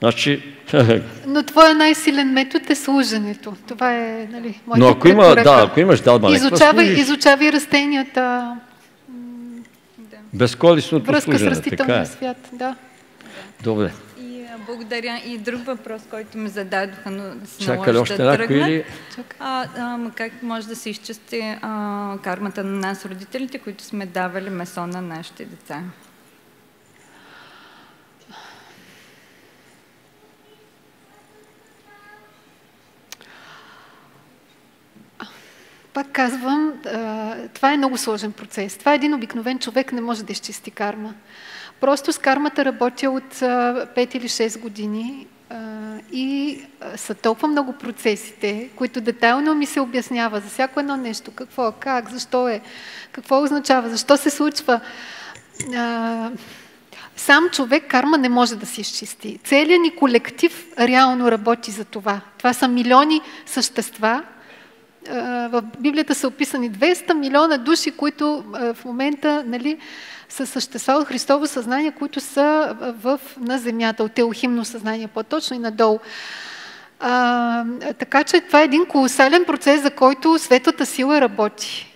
Значи... Но твоя най-силен метод е служенето. Това е, нали, моята Но ако, има, да, ако имаш далба, изучавай, изучавай растенията. Безколисното Връзка служене, с растителния е. свят, да. Добре. И а, благодаря. И друг въпрос, който ми зададоха, но да се Чакай, още да тръгна. Или... А, а, как може да се изчисти а, кармата на нас, родителите, които сме давали месо на нашите деца? Пак казвам, това е много сложен процес. Това е един обикновен човек не може да изчисти карма. Просто с кармата работя от 5 или 6 години и са толкова много процесите, които детайлно ми се обяснява за всяко едно нещо. Какво, как, защо е, какво означава, защо се случва. Сам човек карма не може да си изчисти. Целият ни колектив реално работи за това. Това са милиони същества, в Библията са описани 200 милиона души, които в момента нали, са същества от Христово съзнание, които са в, на земята, от теохимно съзнание, по-точно и надолу. А, така че това е един колосален процес, за който светлата сила работи.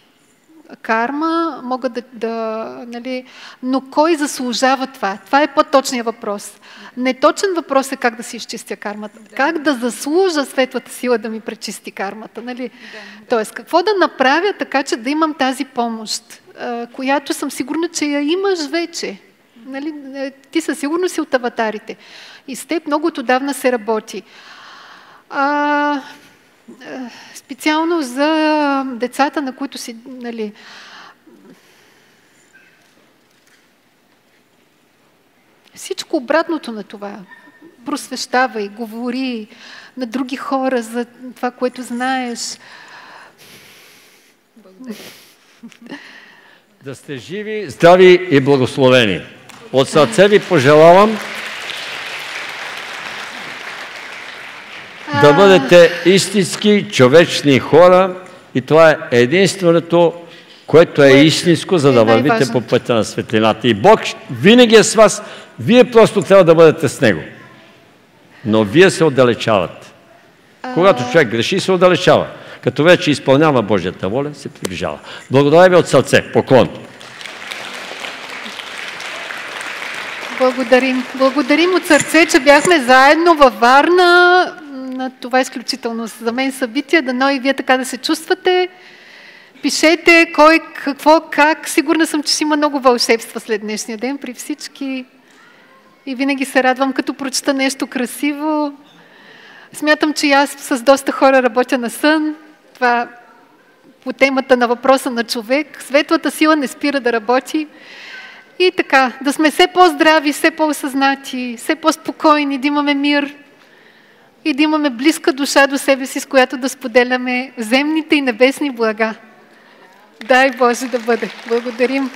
Карма могат да, да нали, но кой заслужава това? Това е по-точният въпрос. Неточен въпрос е как да си изчистя кармата. Да. Как да заслужа светлата сила да ми пречисти кармата. Нали? Да. Тоест, какво да направя така, че да имам тази помощ, която съм сигурна, че я имаш вече. Нали? Е, ти със сигурност си от аватарите. И с теб много отдавна се работи. А, специално за децата, на които си, нали, Всичко обратното на това. Просвещавай, говори на други хора за това, което знаеш. Благодаря. Да сте живи, здрави и благословени. От сърце ви пожелавам да бъдете истински човечни хора и това е единственото, което е истинско, за да е вървите по пътя на светлината. И Бог винаги е с вас, вие просто трябва да бъдете с Него. Но вие се отдалечавате. Когато човек греши, се отдалечава. Като вече изпълнява Божията воля, се приближава. Благодаря ви от сърце. Поклон. Благодарим. Благодарим от сърце, че бяхме заедно във Варна на това изключително за мен събитие. Дано и вие така да се чувствате. Пишете кой, какво, как. Сигурна съм, че ще има много вълшебства след днешния ден при всички. И винаги се радвам, като прочета нещо красиво. Смятам, че аз с доста хора работя на сън. Това по темата на въпроса на човек. Светлата сила не спира да работи. И така, да сме все по-здрави, все по-осъзнати, все по-спокойни, да имаме мир и да имаме близка душа до себе си, с която да споделяме земните и небесни блага. Дай Боже да бъде. Благодарим.